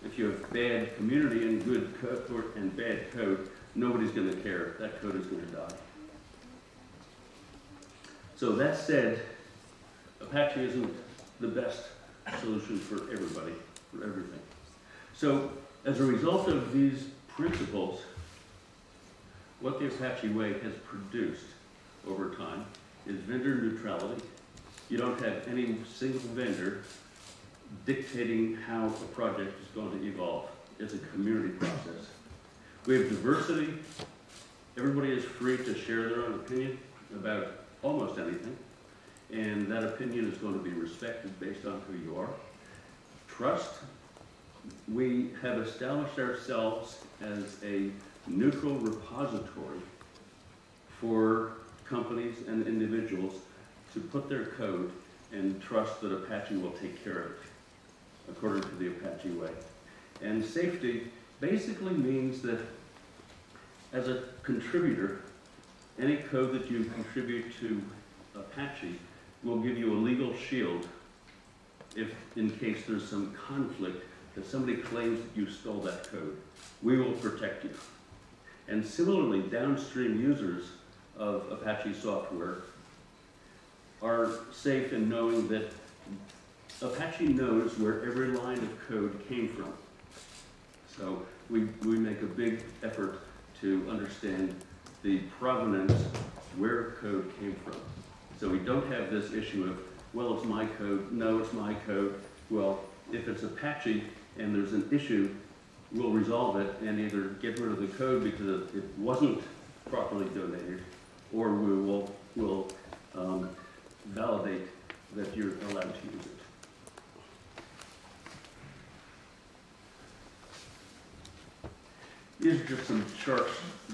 If you have bad community and good code and bad code, nobody's going to care. That code is going to die. So that said, Apache isn't the best solution for everybody, for everything. So as a result of these principles, what the Apache Way has produced over time is vendor neutrality. You don't have any single vendor dictating how a project is going to evolve. It's a community process. We have diversity. Everybody is free to share their own opinion about almost anything. And that opinion is going to be respected based on who you are. Trust. We have established ourselves as a neutral repository for companies and individuals to put their code and trust that Apache will take care of it, according to the Apache way. And safety basically means that as a contributor, any code that you contribute to Apache will give you a legal shield if, in case there's some conflict, that somebody claims that you stole that code. We will protect you. And similarly, downstream users of Apache software are safe in knowing that Apache knows where every line of code came from. So we, we make a big effort to understand the provenance, where code came from. So we don't have this issue of, well, it's my code, no, it's my code. Well, if it's Apache and there's an issue, we'll resolve it and either get rid of the code because it wasn't properly donated, or we will, will um, validate that you're allowed to use it. These are just some charts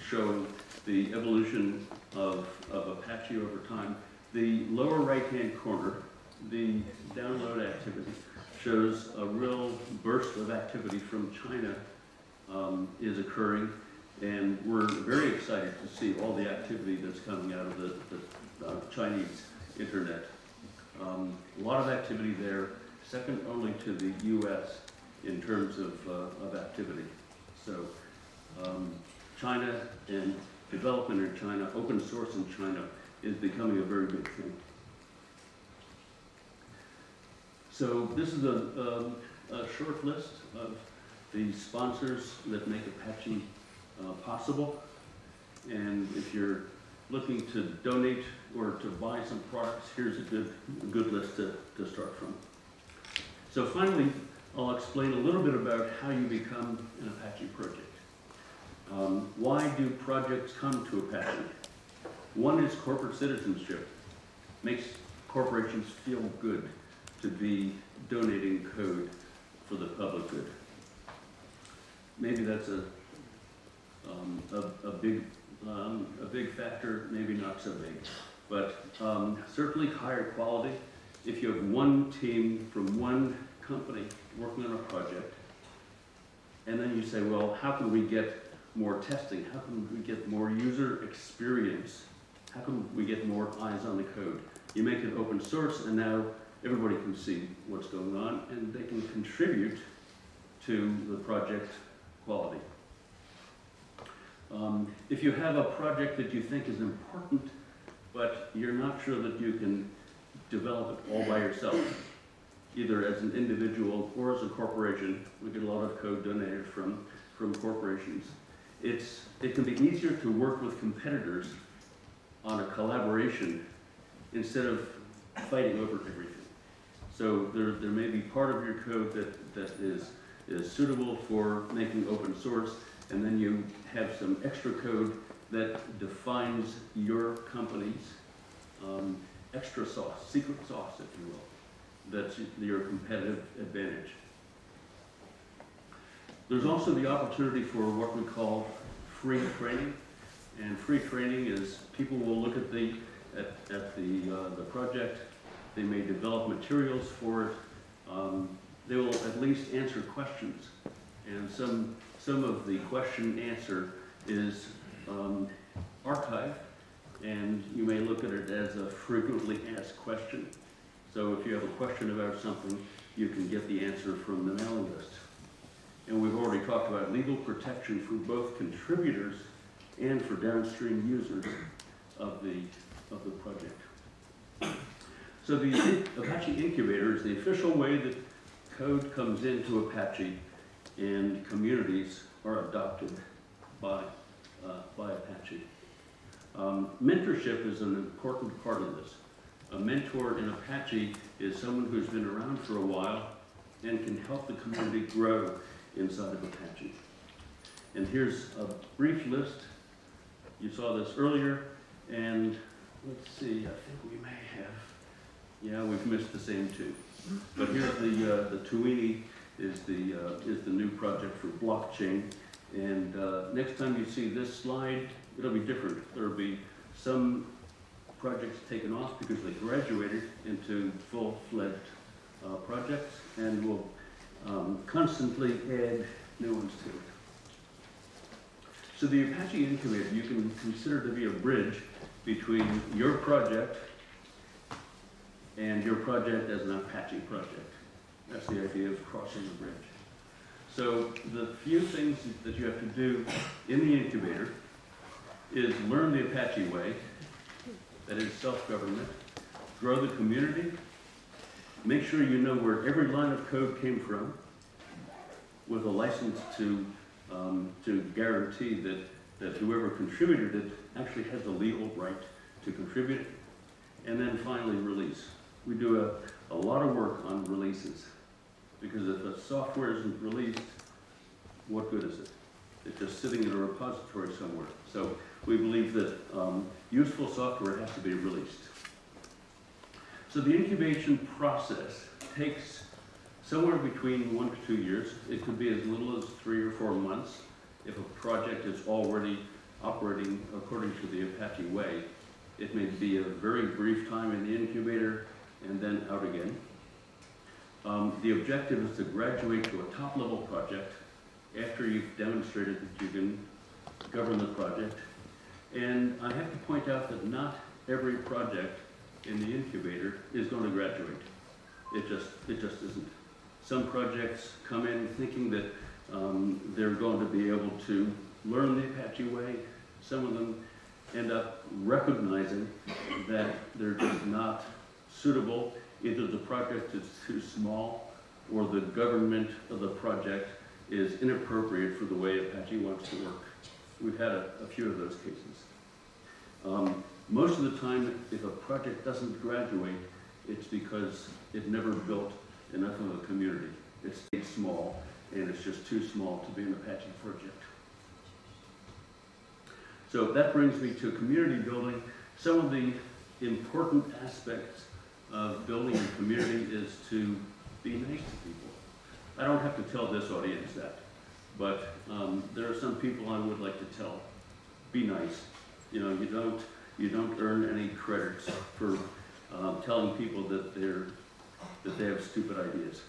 showing the evolution of, of Apache over time. The lower right-hand corner, the download activity, shows a real burst of activity from China um, is occurring, and we're very excited to see all the activity that's coming out of the, the uh, Chinese internet. Um, a lot of activity there, second only to the U.S. in terms of, uh, of activity. So um, China and development in China, open source in China, is becoming a very big thing. So this is a, um, a short list of the sponsors that make Apache uh, possible. And if you're looking to donate or to buy some products, here's a good, a good list to, to start from. So finally, I'll explain a little bit about how you become an Apache project. Um, why do projects come to Apache? One is corporate citizenship. Makes corporations feel good to be donating code for the public good. Maybe that's a, um, a, a big, um, a big factor, maybe not so big. But um, certainly higher quality. If you have one team from one company working on a project, and then you say, well, how can we get more testing? How can we get more user experience? How can we get more eyes on the code? You make it open source, and now everybody can see what's going on, and they can contribute to the project quality. Um, if you have a project that you think is important, but you're not sure that you can develop it all by yourself, either as an individual or as a corporation, we get a lot of code donated from, from corporations. It's, it can be easier to work with competitors on a collaboration instead of fighting over everything. So there, there may be part of your code that, that is, is suitable for making open source, and then you have some extra code that defines your company's um, extra sauce, secret sauce, if you will. That's your competitive advantage. There's also the opportunity for what we call free training. And free training is people will look at the, at, at the, uh, the project, they may develop materials for it, um, they will at least answer questions. And some, some of the question answer is um, archived, and you may look at it as a frequently asked question. So if you have a question about something, you can get the answer from the mailing list. And we've already talked about legal protection for both contributors and for downstream users of the, of the project. So the Apache Incubator is the official way that code comes into Apache and communities are adopted by, uh, by Apache. Um, mentorship is an important part of this. A mentor in Apache is someone who's been around for a while and can help the community grow inside of Apache. And here's a brief list. You saw this earlier, and let's see, I think we may have, yeah, we've missed the same two. But here's the, uh, the Tuini is the, uh, is the new project for blockchain. And uh, next time you see this slide, it'll be different. There'll be some projects taken off because they graduated into full-fledged uh, projects, and we'll um, constantly add new ones to it. So the Apache Incubator you can consider to be a bridge between your project and your project as an Apache project. That's the idea of crossing the bridge. So the few things that you have to do in the incubator is learn the Apache way, that is self-government, grow the community, make sure you know where every line of code came from with a license to, um, to guarantee that, that whoever contributed it actually has the legal right to contribute. And then finally, release. We do a, a lot of work on releases because if a software isn't released, what good is it? It's just sitting in a repository somewhere. So we believe that um, useful software has to be released. So the incubation process takes somewhere between one to two years. It could be as little as three or four months if a project is already operating according to the Apache way. It may be a very brief time in the incubator and then out again. Um, the objective is to graduate to a top-level project after you've demonstrated that you can govern the project. And I have to point out that not every project in the incubator is going to graduate. It just, it just isn't. Some projects come in thinking that um, they're going to be able to learn the Apache way. Some of them end up recognizing that they're just not suitable. Either the project is too small or the government of the project is inappropriate for the way Apache wants to work. We've had a, a few of those cases. Um, most of the time, if a project doesn't graduate, it's because it never built enough of a community. It's stayed small, and it's just too small to be an Apache project. So that brings me to community building. Some of the important aspects of building a community is to be nice to people. I don't have to tell this audience that, but um, there are some people I would like to tell, be nice. You know, you don't, you don't earn any credits for um, telling people that they're, that they have stupid ideas.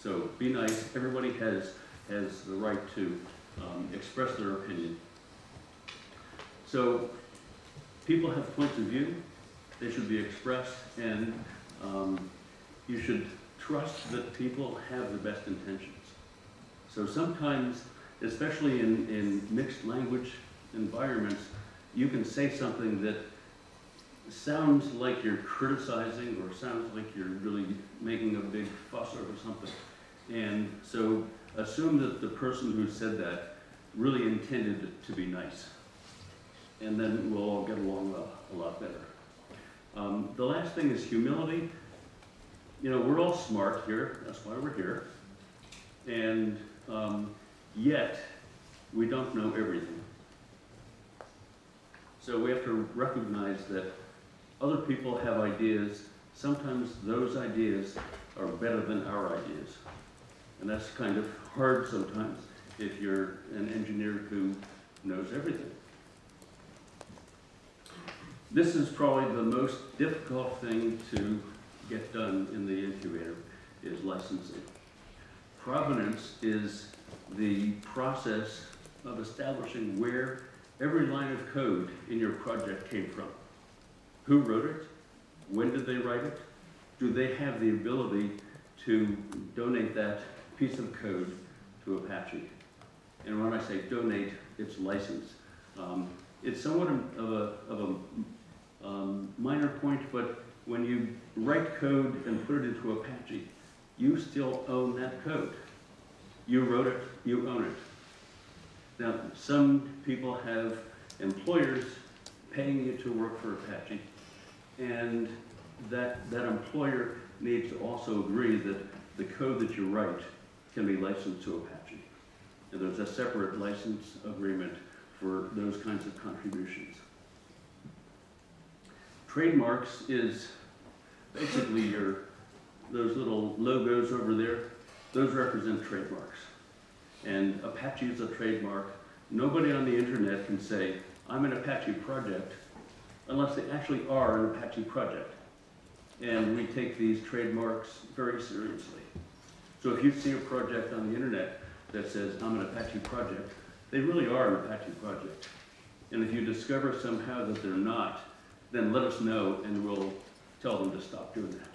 So be nice. Everybody has, has the right to um, express their opinion. So people have points of view. They should be expressed, and um, you should trust that people have the best intentions. So sometimes, especially in, in mixed language environments, you can say something that sounds like you're criticizing or sounds like you're really making a big fuss over something. And so assume that the person who said that really intended to be nice. And then we'll all get along a, a lot better. Um, the last thing is humility. You know, we're all smart here, that's why we're here. And um, yet, we don't know everything. So we have to recognize that other people have ideas. Sometimes those ideas are better than our ideas. And that's kind of hard sometimes if you're an engineer who knows everything. This is probably the most difficult thing to get done in the incubator is licensing. Provenance is the process of establishing where every line of code in your project came from. Who wrote it? When did they write it? Do they have the ability to donate that piece of code to Apache? And when I say donate, it's license. Um, it's somewhat of a, of a um, minor point, but when you write code and put it into Apache, you still own that code. You wrote it, you own it. Now, some people have employers paying you to work for Apache, and that, that employer needs to also agree that the code that you write can be licensed to Apache. And there's a separate license agreement for those kinds of contributions. Trademarks is basically your, those little logos over there, those represent trademarks. And Apache is a trademark. Nobody on the internet can say, I'm an Apache project, unless they actually are an Apache project. And we take these trademarks very seriously. So if you see a project on the internet that says, I'm an Apache project, they really are an Apache project. And if you discover somehow that they're not, then let us know and we'll tell them to stop doing that.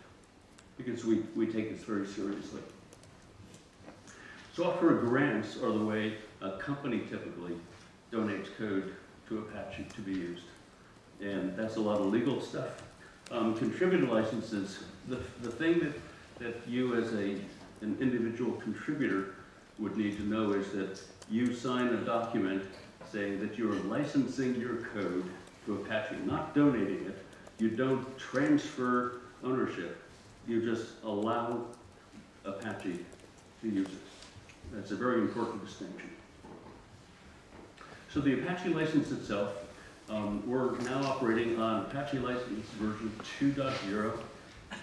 Because we, we take this very seriously. Software grants are the way a company typically donates code to Apache to be used. And that's a lot of legal stuff. Um, contributor licenses, the, the thing that, that you as a, an individual contributor would need to know is that you sign a document saying that you're licensing your code to Apache, not donating it. You don't transfer ownership. You just allow Apache to use it. That's a very important distinction. So the Apache license itself, um, we're now operating on Apache license version 2.0.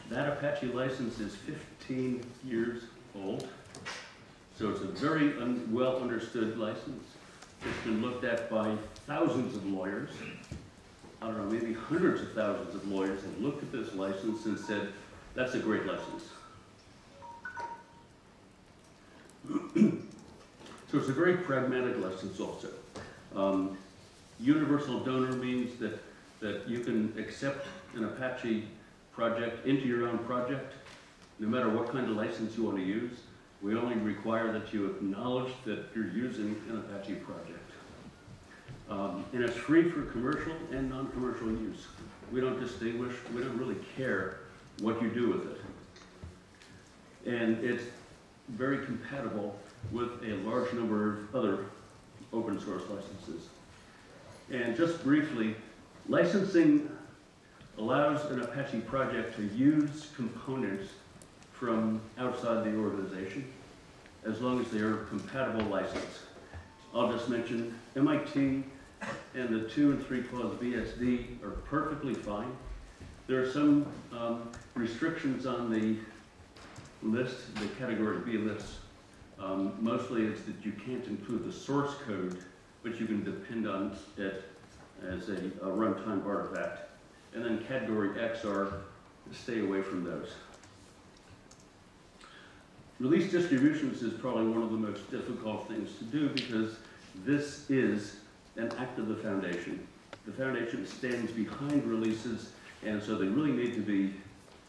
That Apache license is 15 years old. So it's a very un- well understood license. It's been looked at by thousands of lawyers. I don't know, maybe hundreds of thousands of lawyers have looked at this license and said, that's a great license. so it's a very pragmatic license also. Um, universal donor means that, that you can accept an Apache project into your own project, no matter what kind of license you want to use. We only require that you acknowledge that you're using an Apache project. Um, and it's free for commercial and non-commercial use. We don't distinguish, we don't really care what you do with it. And it's very compatible with a large number of other open source licenses. And just briefly, licensing allows an Apache project to use components from outside the organization as long as they are compatible license. I'll just mention MIT and the two and three clause BSD are perfectly fine. There are some um, restrictions on the list, the category B lists. Um, mostly it's that you can't include the source code, but you can depend on it as a, a runtime artifact. And then category XR, stay away from those. Release distributions is probably one of the most difficult things to do because this is an act of the foundation. The foundation stands behind releases, and so they really need to be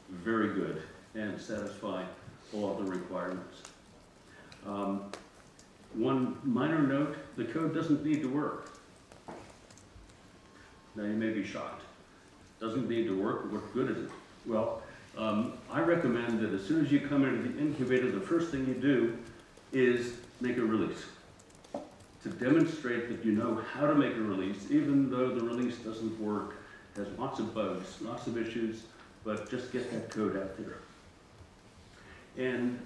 very good and satisfy all the requirements. Um, one minor note, the code doesn't need to work. Now you may be shocked. Doesn't need to work, what good is it? Well, um, I recommend that as soon as you come into the incubator, the first thing you do is make a release. To demonstrate that you know how to make a release, even though the release doesn't work, has lots of bugs, lots of issues, but just get that code out there. And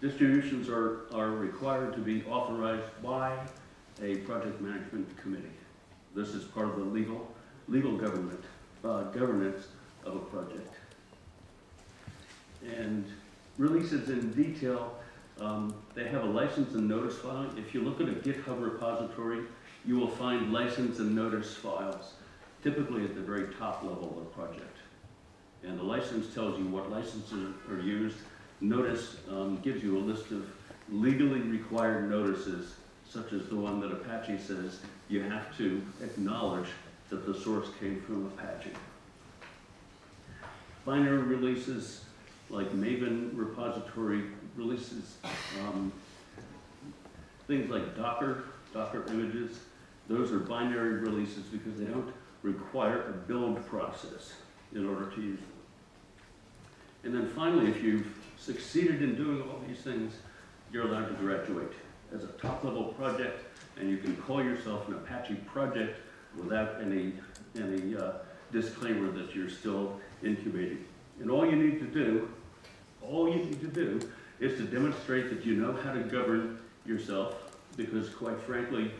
distributions are, are required to be authorized by a project management committee. This is part of the legal, legal government, uh, governance of a project. And releases in detail, um, they have a license and notice file. If you look at a GitHub repository, you will find license and notice files, typically at the very top level of the project. And the license tells you what licenses are used. Notice um, gives you a list of legally required notices, such as the one that Apache says you have to acknowledge that the source came from Apache. Binary releases like Maven repository releases, um, things like Docker, Docker images, those are binary releases because they don't require a build process in order to use them. And then finally, if you've succeeded in doing all these things, you're allowed to graduate as a top-level project, and you can call yourself an Apache project without any, any uh, disclaimer that you're still incubating. And all you need to do, all you need to do is to demonstrate that you know how to govern yourself, because quite frankly,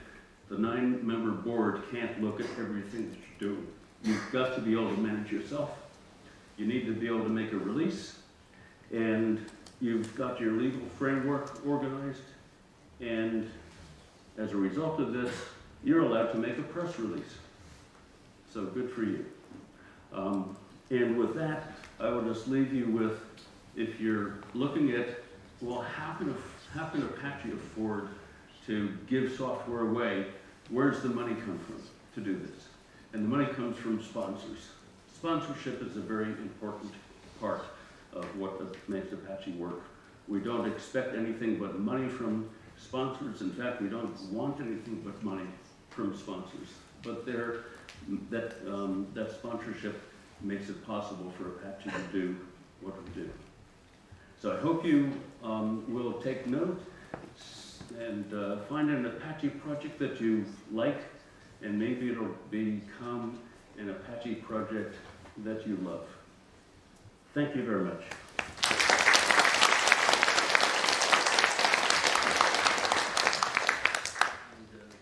the nine-member board can't look at everything that you're doing. You've got to be able to manage yourself. You need to be able to make a release, and you've got your legal framework organized, and as a result of this, you're allowed to make a press release. So good for you. Um, and with that, I will just leave you with, if you're looking at, well, how can, how can Apache afford to give software away? Where's the money come from to do this? And the money comes from sponsors. Sponsorship is a very important part of what makes Apache work. We don't expect anything but money from sponsors. In fact, we don't want anything but money from sponsors. But there, that, um, that sponsorship makes it possible for Apache to do what we do. So I hope you um, will take note and uh, find an Apache project that you like, and maybe it'll become an Apache project that you love. Thank you very much. And uh,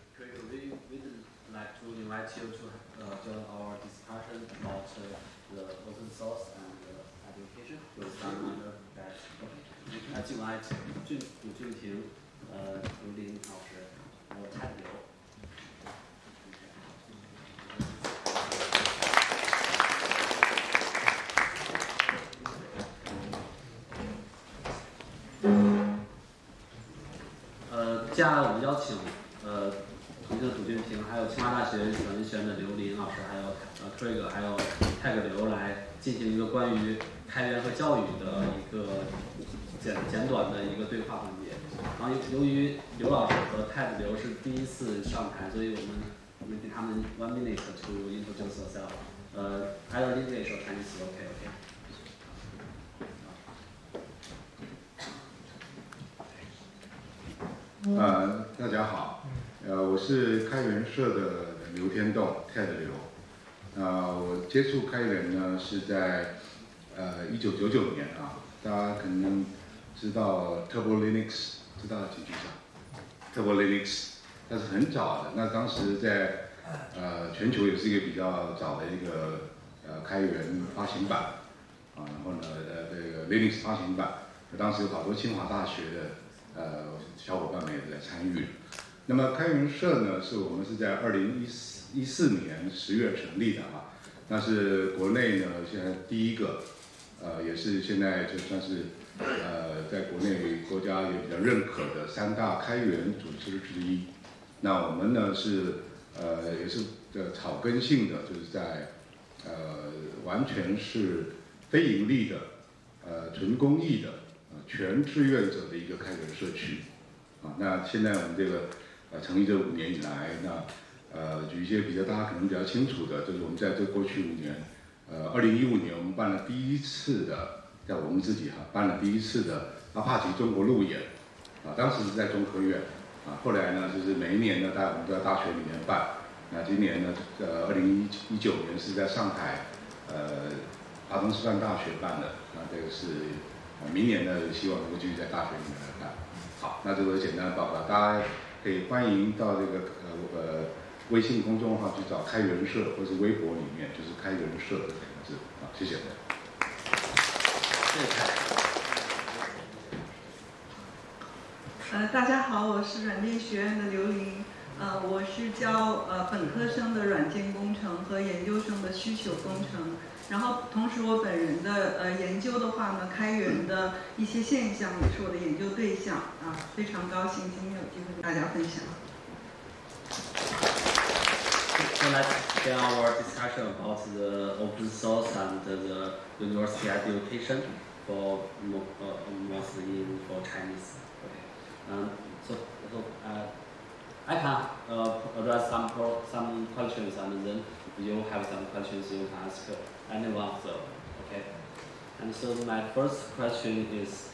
invite you to uh, join our discussion about uh, the open source and uh, education. 那进来俊古俊平，呃，刘林老师，还有蔡刘。呃，接下来我们邀请呃同学杜俊平，还有清华大学软件学院的刘林老师，还有呃 Craig，还有泰格刘来进行一个关于开源和教育的简简短的一个对话环节。然后由由于刘老师和泰格刘是第一次上台，所以我们我们给他们 one minute to introduce yourself。呃，either English or Chinese，OK OK。呃，大家好，呃，我是开源社的刘天栋 Ted 刘。呃，我接触开源呢是在呃一九九九年啊，大家可能知道 Turbo Linux，知道几句讲 Turbo Linux，那是很早的，那当时在呃全球也是一个比较早的一个呃开源发行版啊，然后呢呃这个 Linux 发行版，当时有好多清华大学的。呃，小伙伴们也在参与。那么开源社呢，是我们是在二零一四一四年十月成立的啊，那是国内呢现在第一个，呃，也是现在就算是呃在国内国家也比较认可的三大开源组织之一。那我们呢是呃也是的草根性的，就是在呃完全是非盈利的，呃纯公益的。呃全志愿者的一个开源社区，啊，那现在我们这个呃成立这五年以来，那呃举一些比较大家可能比较清楚的，就是我们在这过去五年，呃，二零一五年我们办了第一次的，在我们自己哈办了第一次的阿帕奇中国路演，啊，当时是在中科院，啊，后来呢就是每一年呢，在我们都在大学里面办，那今年呢，呃，二零一九年是在上海，呃，华东师范大学办的，那这个是。明年呢，希望能够继续在大学里面来办。好，那这个简单的报告，大家可以欢迎到这个呃呃微信公众号去找开源社，或是微博里面就是开源社的两个字。好，谢谢。呃，大家好，我是软件学院的刘玲，呃，我是教呃本科生的软件工程和研究生的需求工程。然后，同时我本人的呃研究的话呢，开源的一些现象也是我的研究对象啊，非常高兴今天有机会跟大家分享。So let's begin our discussion about the open source and the university education for in for Chinese. Okay. Um, so so uh, I can uh, address some pro some questions and then you have some questions you can ask any one of them. Okay. And so my first question is,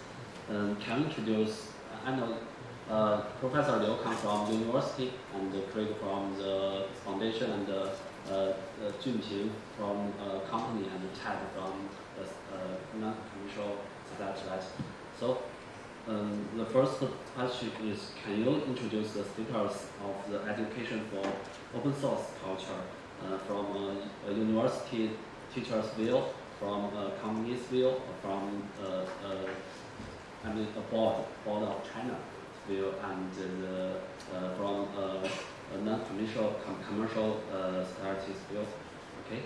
um, can you introduce? I know uh, Professor Liu comes from university and Craig from the foundation and uh, uh, Junping from uh, company and Ted from the uh. Right? So um, the first question is, can you introduce the speakers of the education for open source culture uh, from uh, a university teacher's view, from a company's view, from uh, uh, I mean a board, board of China view, and the, uh, from uh, a non-commercial com commercial uh, society's view. OK，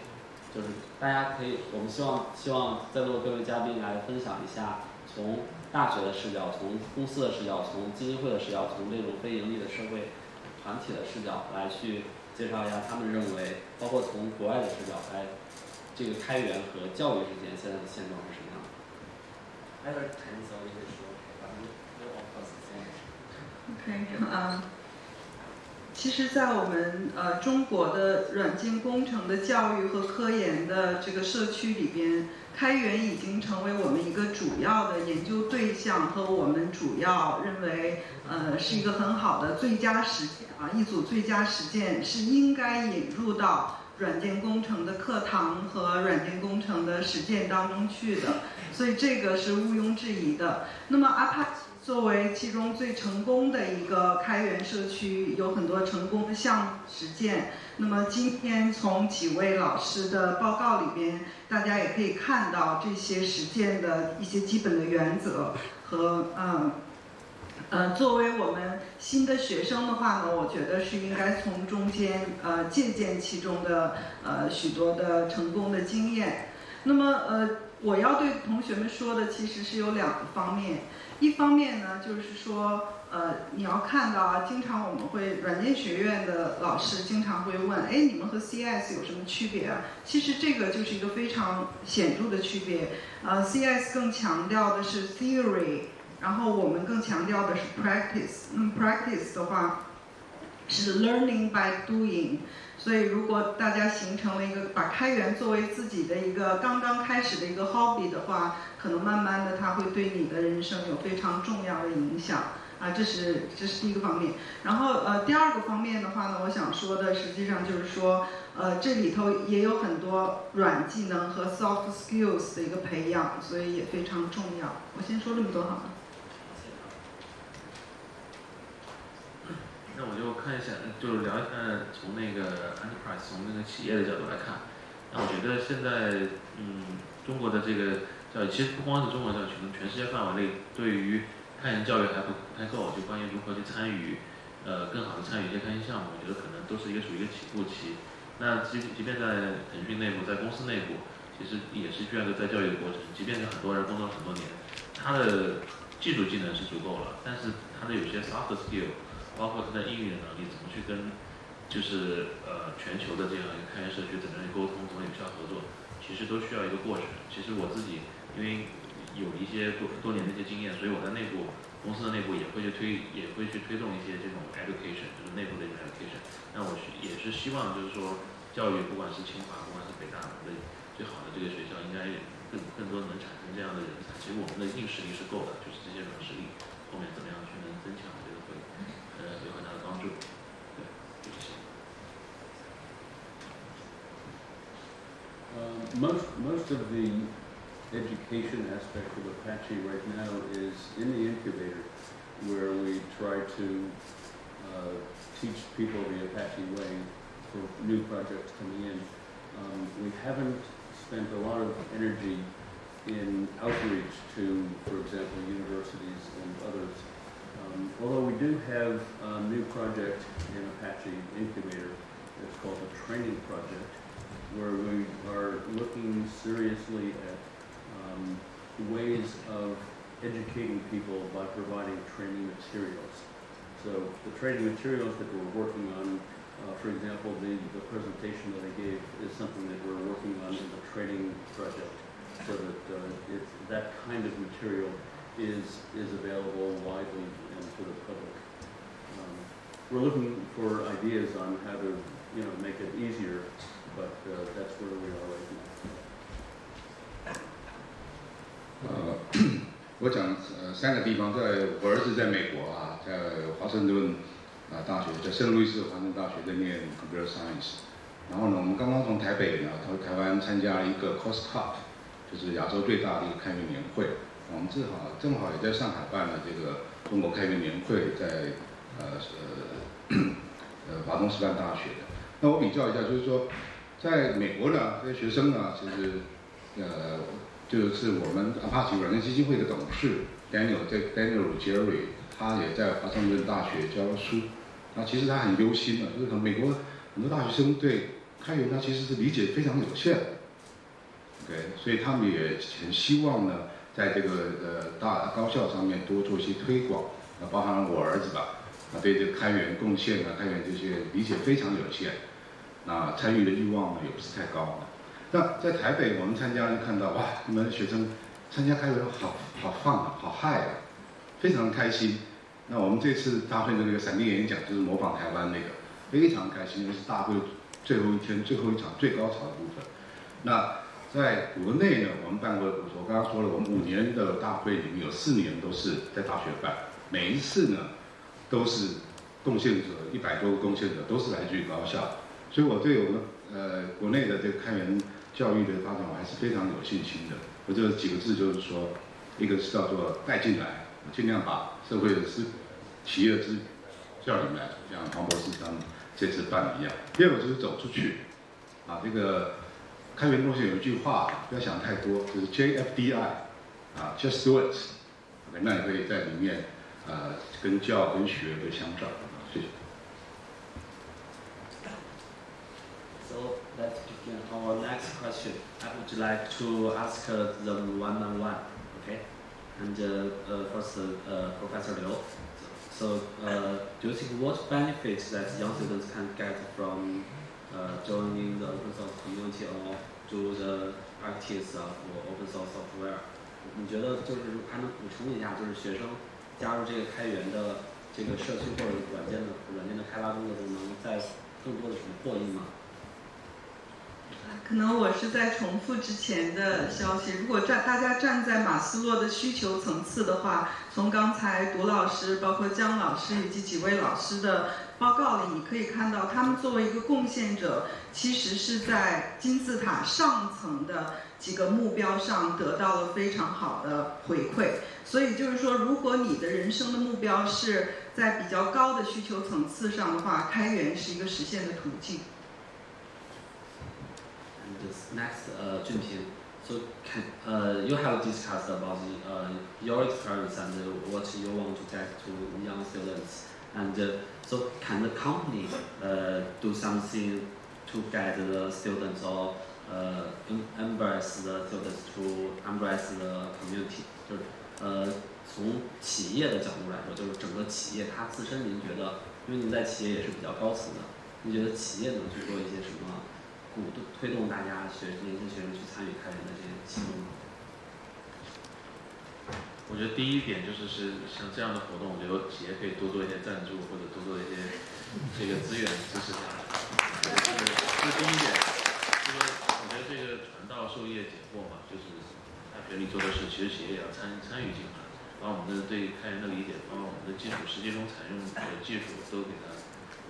就是大家可以，我们希望希望在座各位嘉宾来分享一下，从大学的视角，从公司的视角，从基金会的视角，从这种非盈利的社会团体的视角来去介绍一下他们认为，包括从国外的视角来。这个开源和教育之间现在的现状是什么样的 其实，在我们呃中国的软件工程的教育和科研的这个社区里边，开源已经成为我们一个主要的研究对象和我们主要认为呃是一个很好的最佳实践啊，一组最佳实践是应该引入到。软件工程的课堂和软件工程的实践当中去的，所以这个是毋庸置疑的。那么，Apache 作为其中最成功的一个开源社区，有很多成功的项目实践。那么今天从几位老师的报告里边，大家也可以看到这些实践的一些基本的原则和嗯。呃，作为我们新的学生的话呢，我觉得是应该从中间呃借鉴其中的呃许多的成功的经验。那么呃，我要对同学们说的其实是有两个方面。一方面呢，就是说呃，你要看到啊，经常我们会软件学院的老师经常会问，哎，你们和 CS 有什么区别啊？其实这个就是一个非常显著的区别。呃，CS 更强调的是 theory。然后我们更强调的是 practice。那么 practice 的话是 learning by doing。所以如果大家形成了一个把开源作为自己的一个刚刚开始的一个 hobby 的话，可能慢慢的它会对你的人生有非常重要的影响。啊，这是这是第一个方面。然后呃，第二个方面的话呢，我想说的实际上就是说，呃，这里头也有很多软技能和 soft skills 的一个培养，所以也非常重要。我先说这么多好吗？那我就看一下，就是聊一下从那个 enterprise 从那个企业的角度来看。那我觉得现在，嗯，中国的这个教育，其实不光是中国教育，可能全世界范围内对于开源教育还不太够。就关于如何去参与，呃，更好的参与一些开源项目，我觉得可能都是一个属于一个起步期。那即即便在腾讯内部，在公司内部，其实也是需要一个在教育的过程。即便是很多人工作很多年，他的技术技能是足够了，但是他的有些 soft skill。包括他的英语的能力，怎么去跟，就是呃全球的这样一个开源社区怎么样去沟通，怎么有效合作，其实都需要一个过程。其实我自己因为有一些多多年的一些经验，所以我在内部公司的内部也会去推，也会去推动一些这种 education，就是内部的 education。那我也是希望就是说教育不管是清华，不管是北大我的最好的这个学校，应该更更多能产生这样的人才。其实我们的硬实力是够的，Um, most most of the education aspect of Apache right now is in the incubator, where we try to uh, teach people the Apache way for new projects coming in. Um, we haven't spent a lot of energy in outreach to, for example, universities and others. Um, although we do have a new project in Apache Incubator, it's called the Training Project, where we are looking seriously at um, ways of educating people by providing training materials. So the training materials that we're working on, uh, for example, the, the presentation that I gave is something that we're working on in the training project so that uh, that kind of material is, is available widely to the public. Um, we're looking for ideas on how to you know, make it easier but uh, that's where we are right now. 我讲呃三个地方，在我儿子在美国啊，在华盛顿啊大学，在圣路易斯华盛顿大学在念 Computer Science。然后呢，我们刚刚从台北呢，到台湾参加了一个 Cost Cup，就是亚洲最大的一个开源年会。我们正好正好也在上海办了这个中国开源年会，在呃呃呃华东师范大学的。那我比较一下，就是说。在美国呢，这些学生呢，其实，呃，就是我们 Apache 软件基金会的董事 Daniel，在 Daniel Jerry，他也在华盛顿大学教书。那其实他很忧心的，就是美国很多大学生对开源，呢其实是理解非常有限。OK，所以他们也很希望呢，在这个呃大高校上面多做一些推广。那包含我儿子吧，他对这个开源贡献啊，开源这些理解非常有限。那参与的欲望呢也不是太高。那在台北，我们参加就看到哇，你们学生参加开源好好放啊，好嗨啊，非常开心。那我们这次大会的那个闪电演讲就是模仿台湾那个，非常开心，因为是大会最后一天最后一场最高潮的部分。那在国内呢，我们办过，我刚刚说了，我们五年的大会里面有四年都是在大学办，每一次呢都是贡献者一百多个贡献者都是来自于高校。所以，我对我们呃国内的这个开源教育的发展，我还是非常有信心的。我这几个字就是说，一个是叫做带进来，尽量把社会的资企业资叫里面来，像黄博士他们这次办的一样。第二个就是走出去，啊，这个开源东西有一句话，不要想太多，就是 JFDI，啊，Just Do It，那你可以在里面呃跟教跟学都相照，谢谢。 So let's begin our next question. I would like to ask uh, them one on one, okay? And uh, uh, first, uh, Professor Liu. So, uh, do you think what benefits that young students can get from 呃 joining the open source community or do the practice of open source software? 你觉得就是还能补充一下，就是学生加入这个开源的这个社区或者软件的软件的开发工作中，能在更多的什么获益吗？可能我是在重复之前的消息。如果站大家站在马斯洛的需求层次的话，从刚才杜老师、包括姜老师以及几位老师的报告里，你可以看到，他们作为一个贡献者，其实是在金字塔上层的几个目标上得到了非常好的回馈。所以就是说，如果你的人生的目标是在比较高的需求层次上的话，开源是一个实现的途径。And this next, uh, Junping. So, can, uh, you have discussed about uh, your experience and what you want to get to young students. And uh, so, can the company uh, do something to guide the students or uh, embrace the students to embrace the community? 就是呃，从企业的角度来说，就是整个企业它自身，您觉得，因为您在企业也是比较高层的，您觉得企业能去做一些什么？鼓动推动大家学年轻学生去参与开源的这些行动。我觉得第一点就是是像这样的活动，我觉得企业可以多做一些赞助，或者多做一些这个资源支持下来。这是这是第一点，因为我觉得这个传道授业解惑嘛，就是大学里做的事，其实企业也要参参与进来，把我们的对开源的理解，把我们的技术实际中采用的技术都给它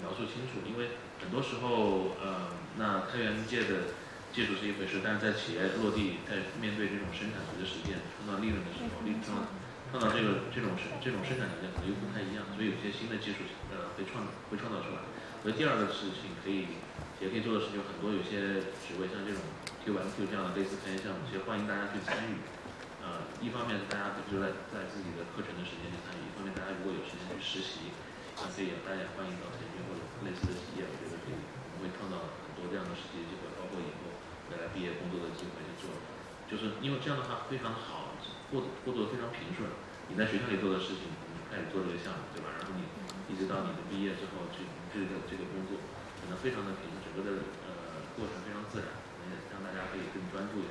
描述清楚。因为很多时候，呃，那开源界的技术是一回事，但是在企业落地，在面对这种生产值的实践、创造利润的时候，利创创造这个这种生这种生产条件可能又不太一样，所以有些新的技术呃会创会创造出来。所以第二个事情可以也可以做的事情有很多，有些职位像这种 Q M Q 这样的类似开源项目，其实欢迎大家去参与。呃，一方面是大家就在在自己的课程的时间去参与，一方面大家如果有时间去实习，那可以大家也欢迎到腾讯或者类似的企业，我觉得可以我们会创造很多这样的实习机会，毕业工作的机会去做。就是因为这样的话非常好，过过渡的非常平顺。你在学校里做的事情，你开始做这个项目，对吧？然后你一直到你的毕业之后，这这个这个工作可能非常的平，整个的呃过程非常自然，可能也让大家可以更专注于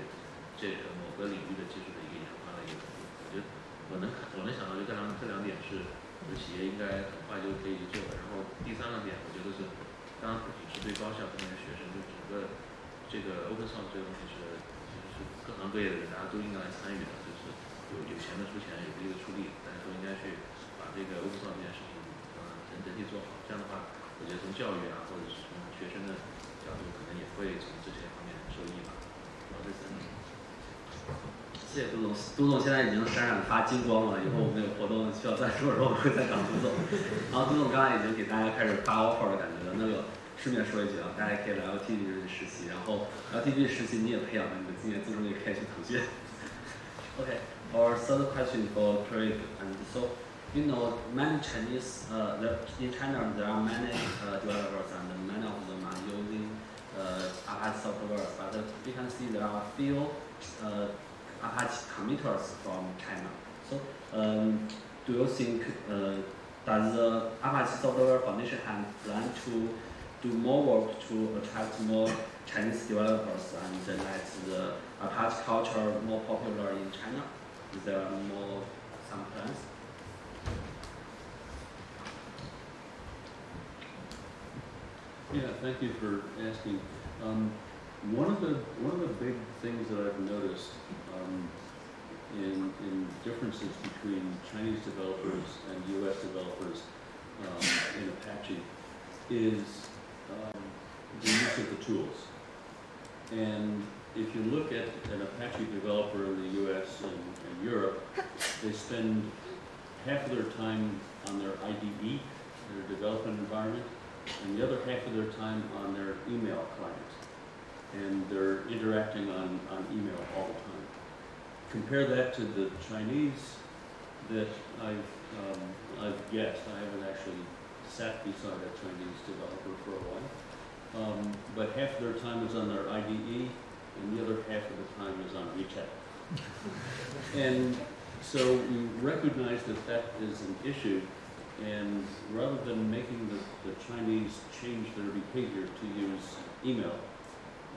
这个某个领域的技术的一个研发的一个工作。我觉得我能看我能想到就这两这两点是，就是企业应该很快就可以去做的。然后第三个点，我觉得是，当然不仅是对高校方面的学生，就整个这个 open source 这个东西是其实是各行各业的人大家都应该来参与的，就是有有钱的出钱，有力的出力，大家都应该去把这个 open source 这件事情，嗯，整体做好。这样的话，我觉得从教育啊，或者是从学生的角度，可能也会从这些方面受益吧。然后这三点。谢谢杜总，杜总现在已经闪闪发金光了。以后我们有活动需要赞助的时候，我会再找杜总。然后杜总刚才已经给大家开始发 offer 的感觉了。那个顺便说一句啊，大家可以来 LTB 这里实习，然后 LTB 实习你也培养了你的经验，最终也可以去腾讯。Okay, our third question for Craig, and so you know many Chinese uh, there, in China there are many uh, developers and many of them are using uh, Apache software, but we can see there are few uh, Apache committers from China. So, um, do you think uh, does the Apache Software Foundation have plan to do more work to attract more Chinese developers and let the Apache culture more popular in China? Is there more some plans? Yeah, thank you for asking. Um, one of the one of the big things that I've noticed um, in in differences between Chinese developers and U.S. developers um, in Apache is the use of the tools. And if you look at an Apache developer in the U.S. and, and Europe, they spend half of their time on their IDE, their development environment, and the other half of their time on their email client. And they're interacting on, on email all the time. Compare that to the Chinese that I've, um, I've guessed, I haven't actually sat beside a Chinese developer for a while. Um, but half of their time is on their IDE, and the other half of the time is on WeChat. And so we recognize that that is an issue, and rather than making the, the Chinese change their behavior to use email,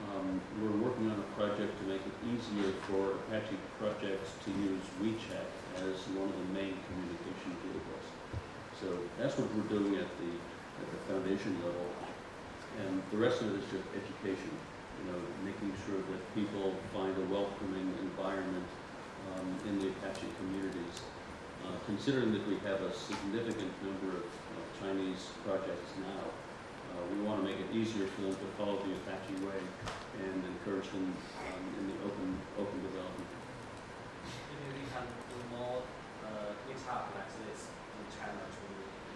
um, we're working on a project to make it easier for Apache projects to use WeChat as one of the main communication vehicles. So that's what we're doing at the, at the foundation level. And the rest of it is just education, you know, making sure that people find a welcoming environment um, in the Apache communities. Uh, considering that we have a significant number of uh, Chinese projects now, uh, we want to make it easier for them to follow the Apache way and encourage them um, in the open open development. More uh, this in China to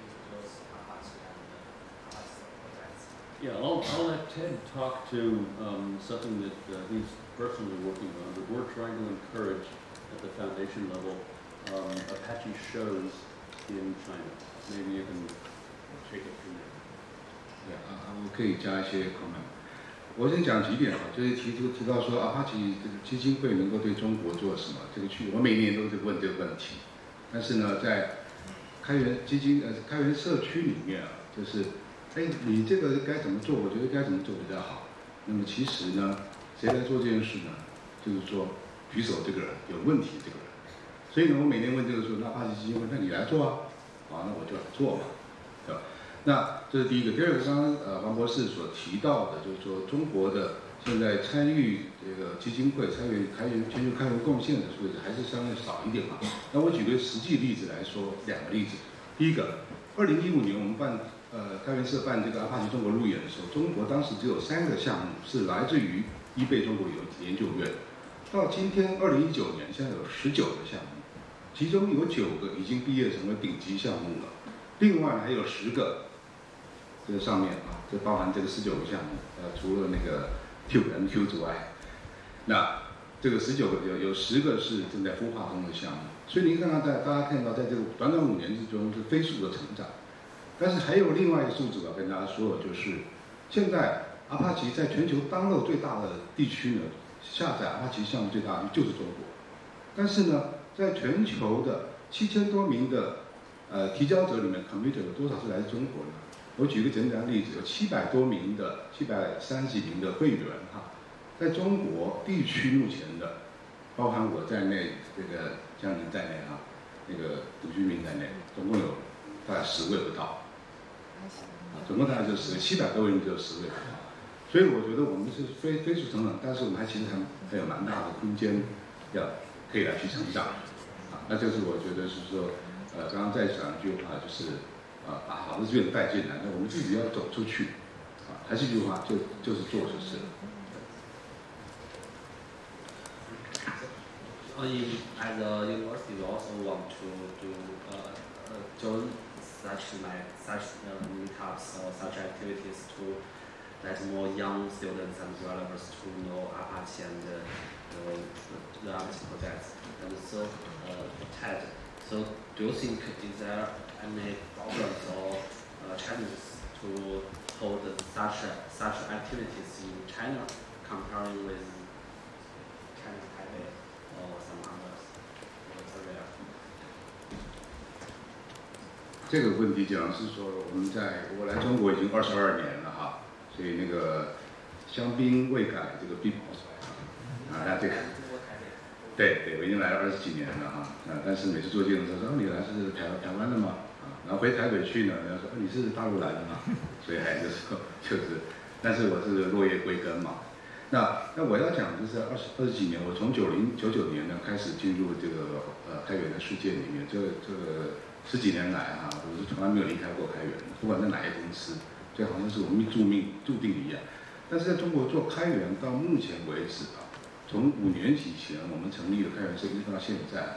introduce Apache and uh, Apache projects. Yeah, I'll, I'll let Ted talk to um, something that uh, he's personally working on, but we're trying to encourage at the foundation level um, Apache shows in China. Maybe you can take it from there. 对啊，我可以加一些 comment。我先讲几点啊，就是提出提到说阿帕奇这个基金会能够对中国做什么？这个去我每年都是问这个问题，但是呢，在开源基金呃开源社区里面啊，就是 哎你这个该怎么做？我觉得该怎么做比较好。那么其实呢，谁来做这件事呢？就是说举手这个人有问题这个人。所以呢，我每年问这个说，那阿帕奇基金会，那你来做啊？好，那我就来做嘛，对吧？那这是第一个，第二个，刚刚呃王博士所提到的，就是说中国的现在参与这个基金会参与开源全球开源贡献的数字还是相对少一点嘛。那我举个实际例子来说，两个例子。第一个，二零一五年我们办呃开源社办这个阿帕奇中国路演的时候，中国当时只有三个项目是来自于易贝中国有研究院。到今天二零一九年，现在有十九个项目，其中有九个已经毕业成为顶级项目了，另外还有十个。这上面啊，这包含这个十九个项目，呃，除了那个 Q M Q 之外，那这个十九个有有十个是正在孵化中的项目，所以您看到在大家看到在这个短短五年之中是飞速的成长，但是还有另外一个数字我要跟大家说的，就是现在阿帕奇在全球当漏最大的地区呢，下载阿帕奇项目最大的就是中国，但是呢，在全球的七千多名的呃提交者里面，computer 有多少是来自中国呢？我举个简单的例子，有七百多名的、七百三十几名的会员哈，在中国地区目前的，包含我在内，这个江宁在内哈，那个古居民在内，总共有大概十位不到，总共大概就十位，七百多人只有十位所以我觉得我们是飞飞速成长，但是我们还其实还还有蛮大的空间，要可以来去成长，啊，那就是我觉得是说，呃，刚刚再讲一句话就是。啊，把好的资源带进来，那我们自己要走出去，啊，还是一句话，就就是做就是了。In, as a university, we also want to do uh, uh, join such like such uh, meetups or such activities to let more young students and developers to know Apache and uh, the Apache projects. And so, uh, TED. So, do you think is there any problems or uh, challenges to hold such such activities in China comparing with 这个问题讲是说，我们在我来中国已经二十二年了哈，所以那个香槟未改，这个必跑出来啊，那这个。对对，我已经来了二十几年了哈，啊，但是每次坐电动车说，哦，你来是台台湾的吗？然后回台北去呢，人家说你是大陆来的嘛，所以还就是说就是，但是我是落叶归根嘛。那那我要讲就是二十二十几年，我从九零九九年呢开始进入这个呃开源的世界里面，这这个十几年来哈，我是从来没有离开过开源的，不管在哪一公司，就好像是我们命注命注定一样。但是在中国做开源到目前为止啊，从五年以前我们成立了开源社，一直到现在啊，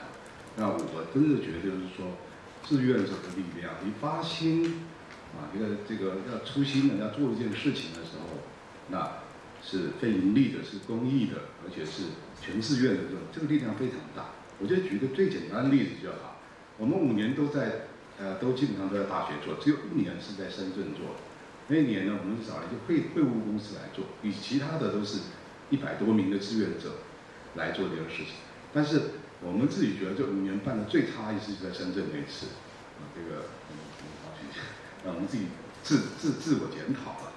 那我真的觉得就是说。志愿者的力量，一发心啊，一个这个要初心的要做一件事情的时候，那是非盈利的，是公益的，而且是全自愿的这种，这个力量非常大。我就举一个最简单的例子就好，我们五年都在呃都基本上都在大学做，只有一年是在深圳做。那一年呢，我们找了一个会会务公司来做，比其他的都是一百多名的志愿者来做这个事情。但是我们自己觉得这五年办的最差一次就在深圳那一次，啊，这个嗯，抱歉一下，让我们自己自自自我检讨了。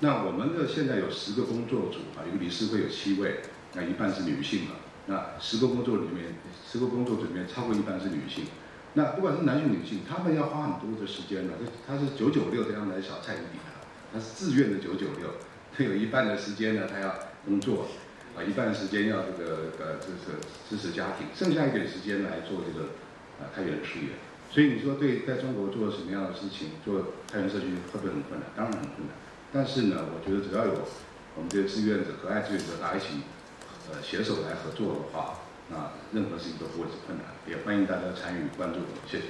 那我们的现在有十个工作组啊，一个理事会有七位，那一半是女性了。那十个工作里面，十个工作组里面超过一半是女性。那不管是男性女性，他们要花很多的时间呢。他是九九六这样的小菜一碟啊，他是自愿的九九六，他有一半的时间呢，他要工作，啊，一半的时间要这个呃，就是支持家庭，剩下一点时间来做这个啊开源事业。所以你说对，在中国做什么样的事情，做开源社区会不会很困难？当然很困难。但是呢，我觉得只要有我们这些志愿者、和爱志愿者大家一起呃携手来合作的话。啊，任何事情都不会是困难，也欢迎大家参与关注，谢谢。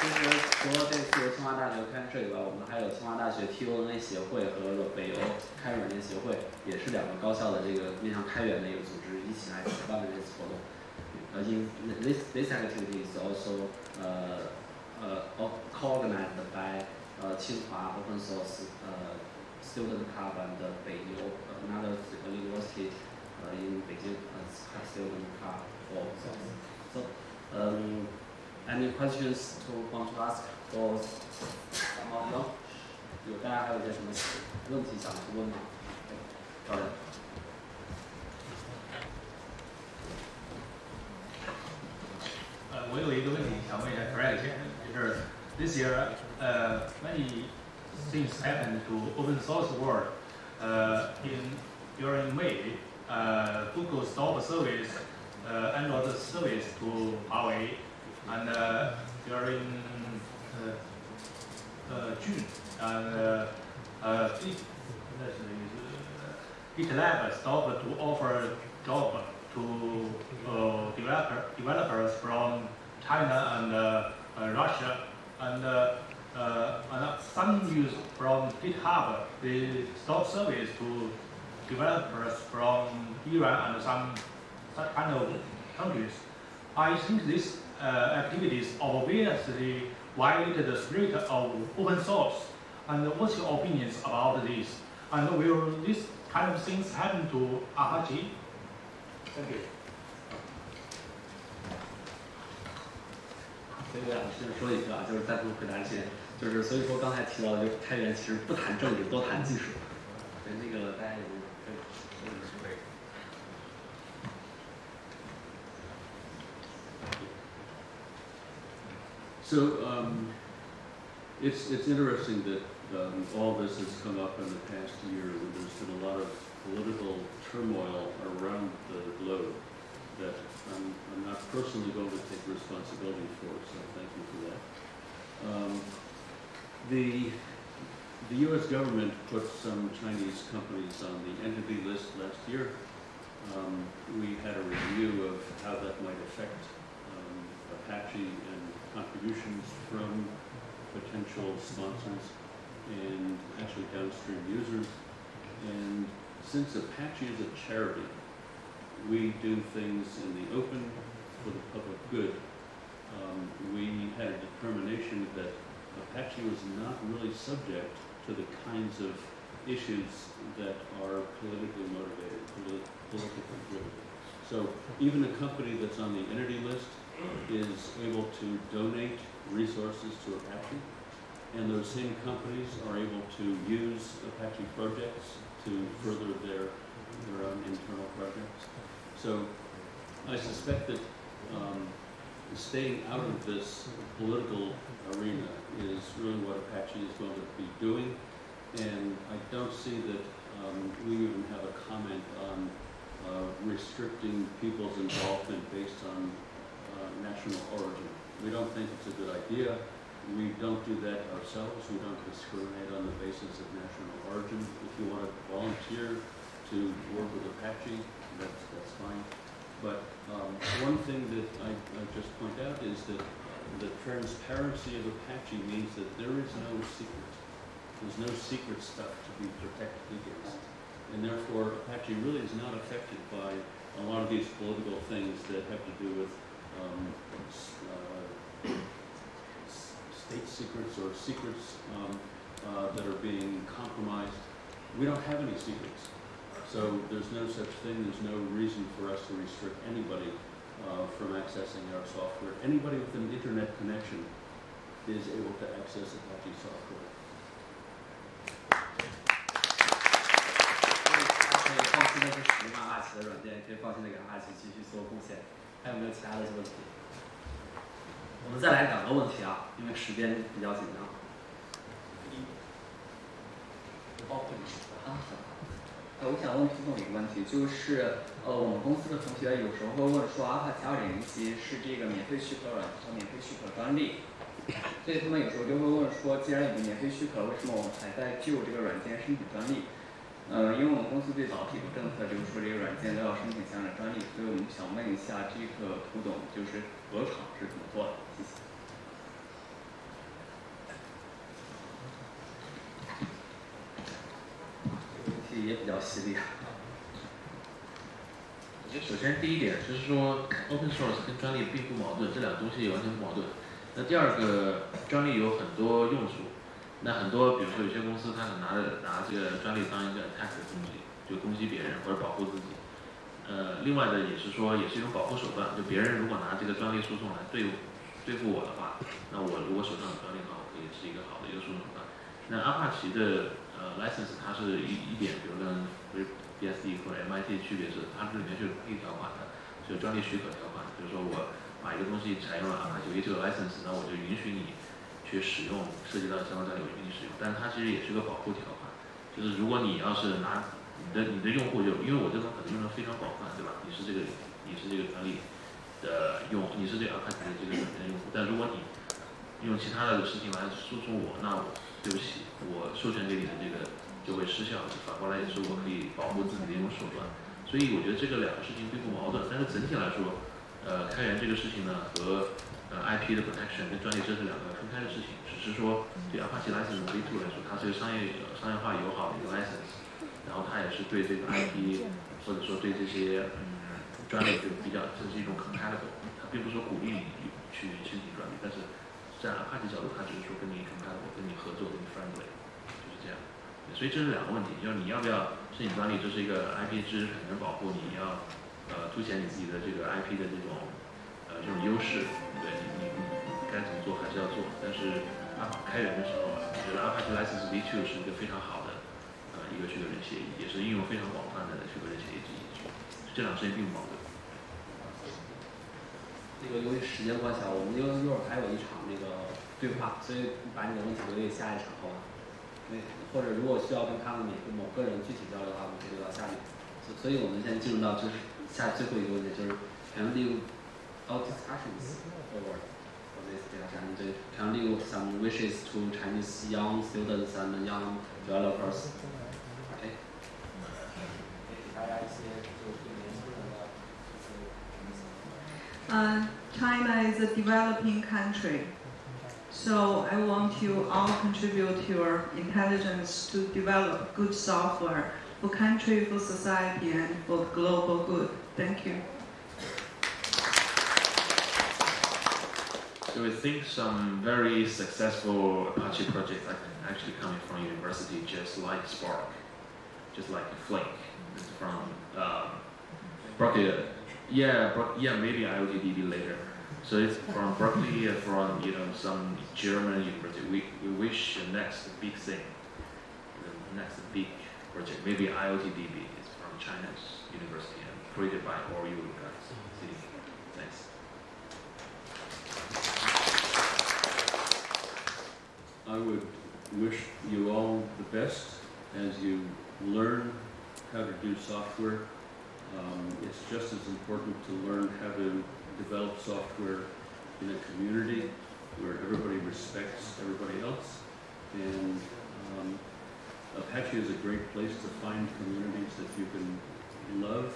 其实除了这次清华大学开设以外，我们还有清华大学 TONA 协会和北邮开源软件协会，也是两个高校的这个面向开源的一个组织，一起来举办的这次活动。呃，in this this activity is also uh uh co-organized by uh 清华 Open Source uh Student Club and 北邮 another university. uh, in Beijing as student car for so um, any questions to want to ask for some of you 有大家还有些什么问题想问吗？好的。呃，我有一个问题想问一下 Craig，就是 this year 呃 many things happened to open source world 呃 in during May uh, Google stop service, uh, Android service to Huawei, and uh, during uh, uh, June, and uh, uh, GitLab stopped to offer job to uh, developer, developers from China and uh, uh, Russia, and, uh, uh, and some use from GitHub, they stop service to developers from Iran and some such kind of countries. I think these uh, activities obviously violate the spirit of open source. And what's your opinions about this? And will this kind of things happen to Apache? Thank you. 所以我想先说一个啊，就是再度回答一些，就是所以说刚才提到的，就是开源其实不谈政治，多谈技术。对，那个大家有 So um, it's it's interesting that um, all this has come up in the past year when there's been a lot of political turmoil around the globe that I'm, I'm not personally going to take responsibility for, so thank you for that. Um, the the U.S. government put some Chinese companies on the entity list last year. Um, we had a review of how that might affect um, Apache contributions from potential sponsors and actually downstream users. And since Apache is a charity, we do things in the open for the public good. Um, we had a determination that Apache was not really subject to the kinds of issues that are politically motivated, politi politically driven. So even a company that's on the entity list is able to donate resources to Apache, and those same companies are able to use Apache projects to further their, their own internal projects. So I suspect that um, staying out of this political arena is really what Apache is going to be doing, and I don't see that um, we even have a comment on uh, restricting people's involvement based on national origin. We don't think it's a good idea. We don't do that ourselves. We don't discriminate on the basis of national origin. If you want to volunteer to work with Apache, that's, that's fine. But um, one thing that I, I just point out is that the transparency of Apache means that there is no secret. There's no secret stuff to be protected against. And therefore, Apache really is not affected by a lot of these political things that have to do with um, s- uh, s- state secrets or secrets um, uh, that are being compromised. We don't have any secrets. So there's no such thing, there's no reason for us to restrict anybody uh, from accessing our software. Anybody with an internet connection is able to access Apache software. 可以放心的去使用阿帕奇的软件，也可以放心的给阿帕奇继续做贡献。 还有没有其他的问题？我们再来两个问题啊，因为时间比较紧张。我想问朱总一个问题，就是呃，我们公司的同学有时候会问说，Apache 2.0是这个免费许可软和免费许可专利，所以他们有时候就会问说，既然已经免费许可了，为什么我们还在就这个软件申请专利？呃，因为我们公司最早提出政策就是说这个软件都要申请相应的专利，所以我们想问一下这个涂总就是鹅厂是怎么做的？谢谢。这个问题也比较犀利。我觉得首先第一点就是说，open source 跟专利并不矛盾，这两个东西完全不矛盾。那第二个，专利有很多用处，那很多比如说有些公司它想拿着拿这个专利当一个 attack 的攻击，就攻击别人或者保护自己。呃，另外的也是说，也是一种保护手段，就别人如果拿这个专利诉讼来对对付我的话，那我如果手上有专利的话，我可以是一个好的一个诉讼手段。那阿帕奇的呃 license 它是一一点，比如跟 BSD 或者 MIT 区别是，它这里面是有专利条款的，是有专利许可条款。比如说我把一个东西采用了阿帕奇为这个 license，那我就允许你去使用，涉及到相关专利我允许你使用。但它其实也是个保护条款，就是如果你要是拿你的你的用户就因为我这种可能用的非常广泛，对吧？你是这个你是这个专利的用，你是这个阿帕奇的这个软件用户，但如果你用其他的事情来诉讼我，那我对不起，我授权给你的这个就会失效，反过来也是我可以保护自己的一种手段。所以我觉得这个两个事情并不矛盾，但是整体来说，呃，开源这个事情呢和呃 IP 的 protection 跟专利这是两个分开的事情，只是说对 Apache License V2 来说，它是一个商业商业化友好的一个 license，然后它也是对这个 IP 或者说对这些嗯专利就比较这是一种 compatible，它并不是说鼓励你去申请专利，但是在 Apache 角度，它只是说跟你 compatible，跟你合作，跟你 friendly，就是这样。所以这是两个问题，就是你要不要申请专利，这是一个 IP 知识产权保护，你要呃凸显你自己的这个 IP 的这种呃这种优势，对你你你该怎么做还是要做。但是阿开源的时候，我觉得 Apache License V2 是一个非常好的呃一个许可证协议，也是应用非常广泛的许可证协议之一。这两个事情并不矛盾。那个由于时间关系啊，我们一会儿还有一场那个对话，所以把你的问题留给下一场，好吧？那或者如果需要跟他们每个某个人具体交流的话，我们可以留到下面。所所以我们现在进入到就是下最后一个问题，就是 Can you all discussions award for this and conduct uh, some wishes to Chinese young students and young developers. Uh, China is a developing country, so I want you all contribute your intelligence to develop good software for country, for society, and for global good. Thank you. So we think some very successful Apache projects are actually coming from university, just like Spark, just like Flink. It's from um, Berkeley. Yeah, yeah, maybe IoTDB later. So it's from Berkeley, from you know some German university. We, we wish the next big thing, the next big project, maybe IoTDB is from China's university and created by all you guys. See, thanks. I would wish you all the best as you learn how to do software. Um, it's just as important to learn how to develop software in a community where everybody respects everybody else. And um, Apache is a great place to find communities that you can love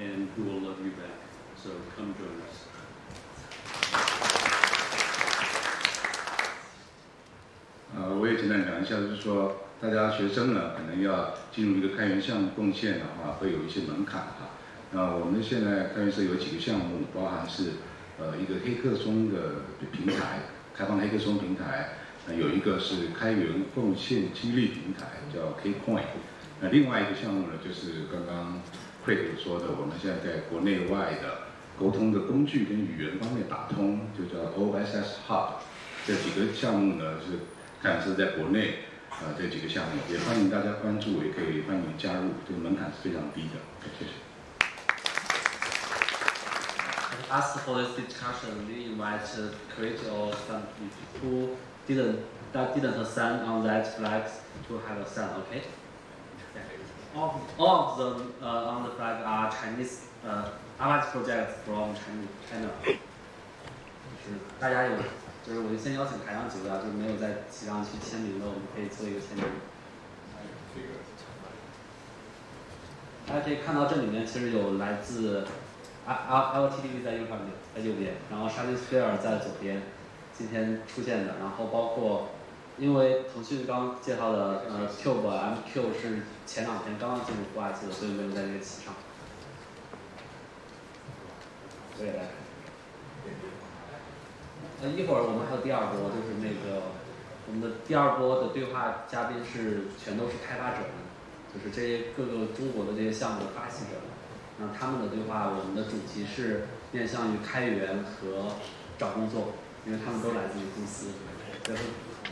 and who will love you back. So come join us. 呃，我也简单讲一下，就是说，大家学生呢，可能要进入一个开源项目贡献的话，会有一些门槛哈。那我们现在开源社有几个项目，包含是呃一个黑客松的平台，开放黑客松平台，有一个是开源贡献激励平台，叫 Kcoin。那另外一个项目呢，就是刚刚 Craig 说的，我们现在在国内外的沟通的工具跟语言方面打通，就叫 OSS Hub。这几个项目呢是看是在国内啊、这几个项目，也欢迎大家关注，也可以欢迎加入，这个门槛是非常低的。谢谢。Ask for this discussion, we invite uh, Craig or some people who didn't that didn't sign on that flags to have a sign, okay? All, all of them uh, on the flag are Chinese uh, art projects from China. China. 就是大家有，就是我就先邀请台上几位啊，就是没有在席上去签名的，我们可以做一个签名。大家可以看到这里面其实有来自 L L LTD 在右上面，在右边，然后 Shining Sphere 在左边，今天出现的，然后包括因为腾讯刚刚介绍的呃 Cube MQ 是前两天刚刚进入孵化器的，所以没有在这个旗上。我也来看。一会儿我们还有第二波，就是那个我们的第二波的对话嘉宾是全都是开发者们，就是这些各个中国的这些项目的发起者们。那他们的对话，我们的主题是面向于开源和找工作，因为他们都来自于公司，就是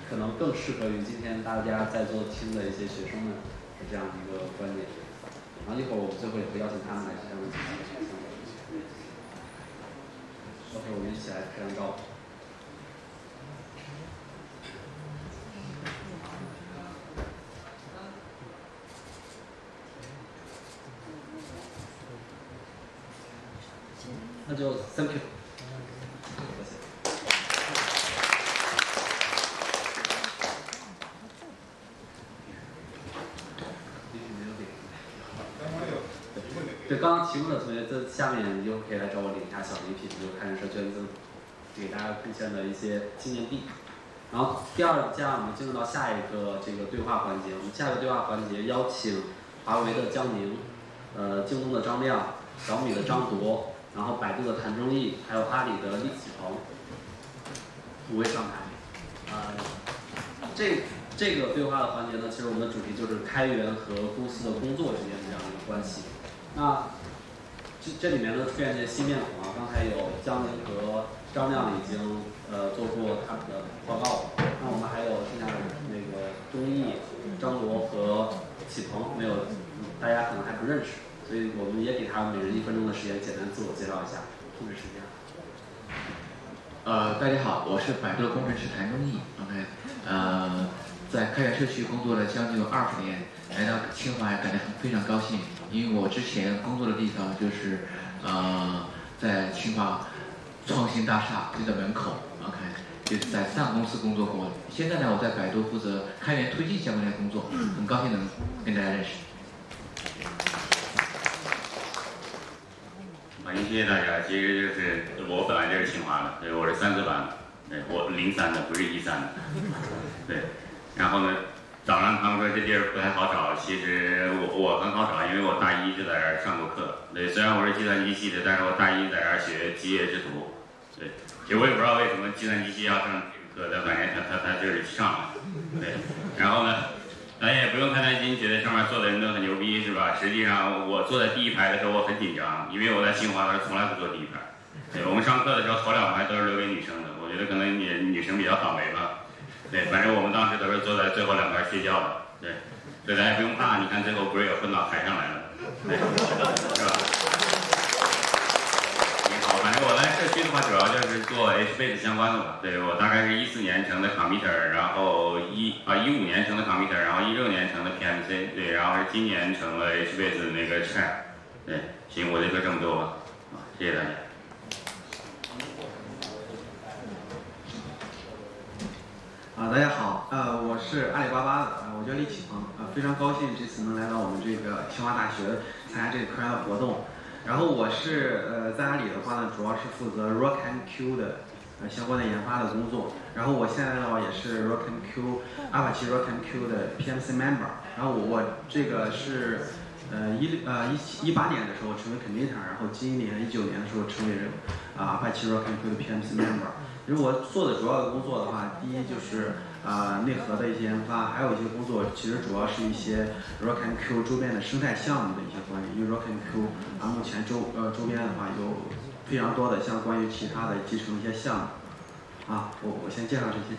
可能更适合于今天大家在座听的一些学生们是这样一个观点。然后一会儿我们最后也会邀请他们来这样的。OK，我们一起来拍张照。那就 Thank you。对，刚刚提问的同学在下面就可以来找我领一下小礼品，就开源社捐赠给大家贡献的一些纪念币。然后第二，接下来我们进入到下一个这个对话环节。我们下一个对话环节邀请华为的江宁，呃，京东的张亮，小米的张铎，然后百度的谭忠义，还有阿里的李启鹏，五位上台。呃，这这个对话的环节呢，其实我们的主题就是开源和公司的工作之间的这样一个关系。那这这里面呢出现一些新面孔啊，刚才有江宁和张亮已经呃做过他们的报告了，那我们还有剩下的那个钟毅、张罗和启鹏没有，大家可能还不认识，所以我们也给他每人一分钟的时间，简单自我介绍一下，控制时间。呃，大家好，我是百度工程师谭忠义，OK，呃，在开源社区工作了将近有二十年，来到清华感觉非常高兴，因为我之前工作的地方就是呃在清华创新大厦就在门口，OK，就是在上公司工作过。现在呢，我在百度负责开源推进相关的工作，很高兴能跟大家认识。谢谢大家。其实就是我本来就是清华的，对，我是三四班的，对，我零三的，不是一三的，对。然后呢，早上他们说这地儿不太好找，其实我我很好找，因为我大一就在这儿上过课。对，虽然我是计算机系的，但是我大一在这儿学机械制图。对，其实我也不知道为什么计算机系要上这个课，但反正他他他就是上了。对，然后呢？咱也不用太担心，觉得上面坐的人都很牛逼，是吧？实际上，我坐在第一排的时候，我很紧张，因为我在清华的时候从来不坐第一排。对，我们上课的时候头两排都是留给女生的，我觉得可能女女生比较倒霉吧。对，反正我们当时都是坐在最后两排睡觉的。对，所以咱也不用怕，你看最后不是也混到台上来了，对，是吧？我来社区的话，主要就是做 HBase 相关的吧。对我大概是一四年成的 committer，然后一啊一五年成的 committer，然后一六年成的 PMC，对，然后是今年成了 HBase 那个 chair。对，行，我就说这么多吧，啊，谢谢大家。啊，大家好，呃，我是阿里巴巴的，呃，我叫李启鹏，呃，非常高兴这次能来到我们这个清华大学参加这个科研的活动。然后我是呃在阿里的话呢，主要是负责 Rock and Q 的呃相关的研发的工作。然后我现在的话也是 RockMQ Apache RockMQ 的 PMC member。然后我我这个是呃一呃一七一八年的时候成为 committer，然后今年一九年的时候成为啊 Apache RockMQ 的 PMC member。因为我做的主要的工作的话，第一就是啊、内核的一些研发，还有一些工作其实主要是一些 Rock and Q 周边的生态项目的一些关于，因为 Rock and Q 啊目前周呃周边的话有非常多的像关于其他的集成一些项目，啊，我我先介绍这些。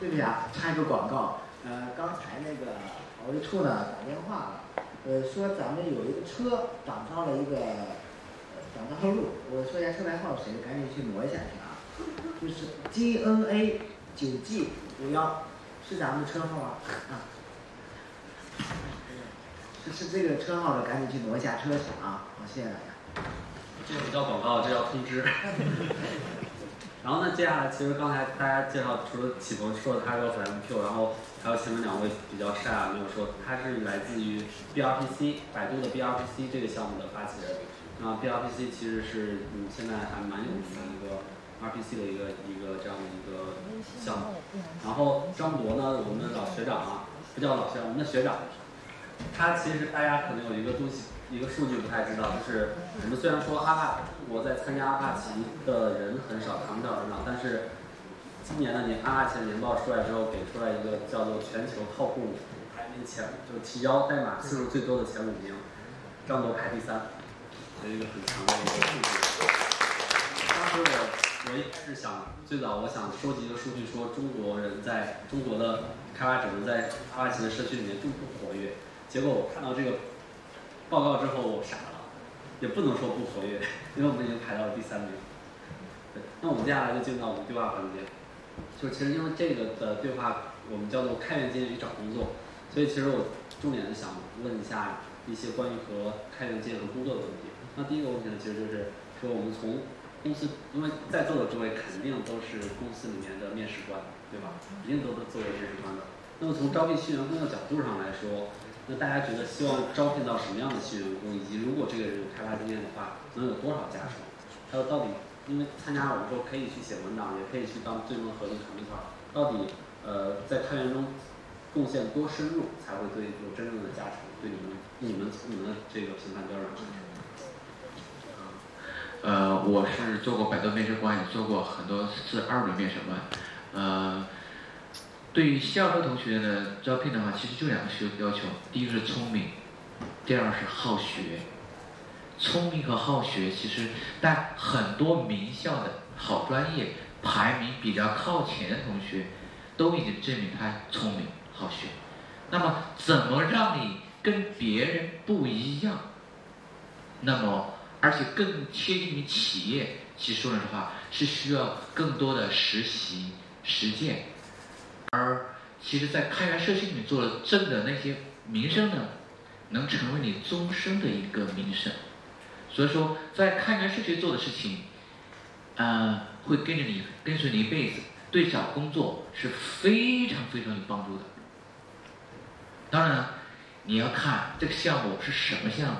对不起啊，插一个广告。呃，刚才那个华为处呢打电话了，呃，说咱们有一个车挡到了一个呃挡到路，我说一下车牌号是谁，赶紧去挪一下去啊。就是 G N A 九 G 五幺，是咱们的车号吗？啊，是是这个车号的，赶紧去挪一下车去啊。好，谢谢大家。这个不叫广告，这叫通知。然后呢，接下来其实刚才大家介绍，除了启鹏说的他是 FMQ，然后还有前面两位比较晒啊，没有说他是来自于 BRPC 百度的 BRPC 这个项目的发起人。那 BRPC 其实是嗯现在还蛮有名的一个 RPC 的一个一个这样的一个项目。然后张博呢，我们的老学长啊，不叫老学长，我们的学长，他其实大家可能有一个东西，一个数据不太知道，就是我们虽然说阿帕我在参加阿帕奇的人很少，谈不到很少，但是今年的年阿帕奇的年报出来之后，给出来一个叫做全球 top 五排名前，就是提交代码次数最多的前五名，张博排第三，一个很强的一个数据。当时我我一开始想，最早我想收集一个数据，说中国人在中国的开发者们在阿帕奇的社区里面并不活跃。结果我看到这个报告之后，傻了，也不能说不活跃，因为我们已经排到了第三名。对，那我们接下来就进入到我们对话环节，就其实因为这个的对话我们叫做开源经验与找工作，所以其实我重点的想问一下一些关于和开源界和工作的问题。那第一个问题呢，其实就是说我们从公司，因为在座的各位肯定都是公司里面的面试官，对吧？一定都是作为面试官的。那么从招聘新员工的角度上来说，那大家觉得希望招聘到什么样的新员工，以及如果这个人有开发经验的话，能有多少加成？还有到底，因为参加我们说可以去写文档，也可以去当最终的合同团队块，到底呃在开源中贡献多深入，才会对有真正的加成？对你们你们你们的这个评判标准？呃，我是做过百度面试官，也做过很多次二轮面试官。呃，对于校招同学呢，招聘的话，其实就两个需要求，第一个是聪明，第二是好学。聪明和好学，其实在很多名校的好专业排名比较靠前的同学，都已经证明他聪明好学。那么，怎么让你跟别人不一样？那么。而且更贴近于企业，其实说实话是需要更多的实习实践，而其实，在开源社区里面做的正的那些名声呢，能成为你终身的一个名声。所以说，在开源社区做的事情，呃，会跟着你跟随你一辈子，对找工作是非常非常有帮助的。当然，你要看这个项目是什么项目，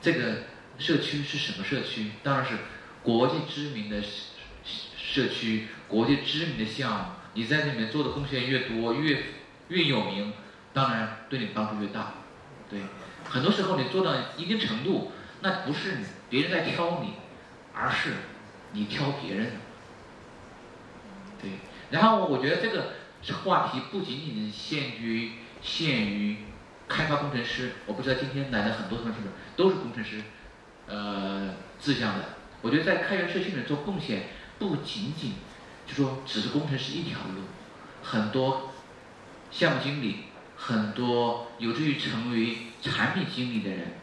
这个。社区是什么社区？当然是国际知名的社区，国际知名的项目。你在里面做的贡献越多，越越有名，当然对你帮助越大。对，很多时候你做到一定程度，那不是别人在挑你，而是你挑别人。对，然后我觉得这个话题不仅仅限于限于开发工程师，我不知道今天来的很多同学们都是工程师。呃，志向的，我觉得在开源社区里面做贡献，不仅仅就说只是工程师一条路，很多项目经理，很多有志于成为产品经理的人，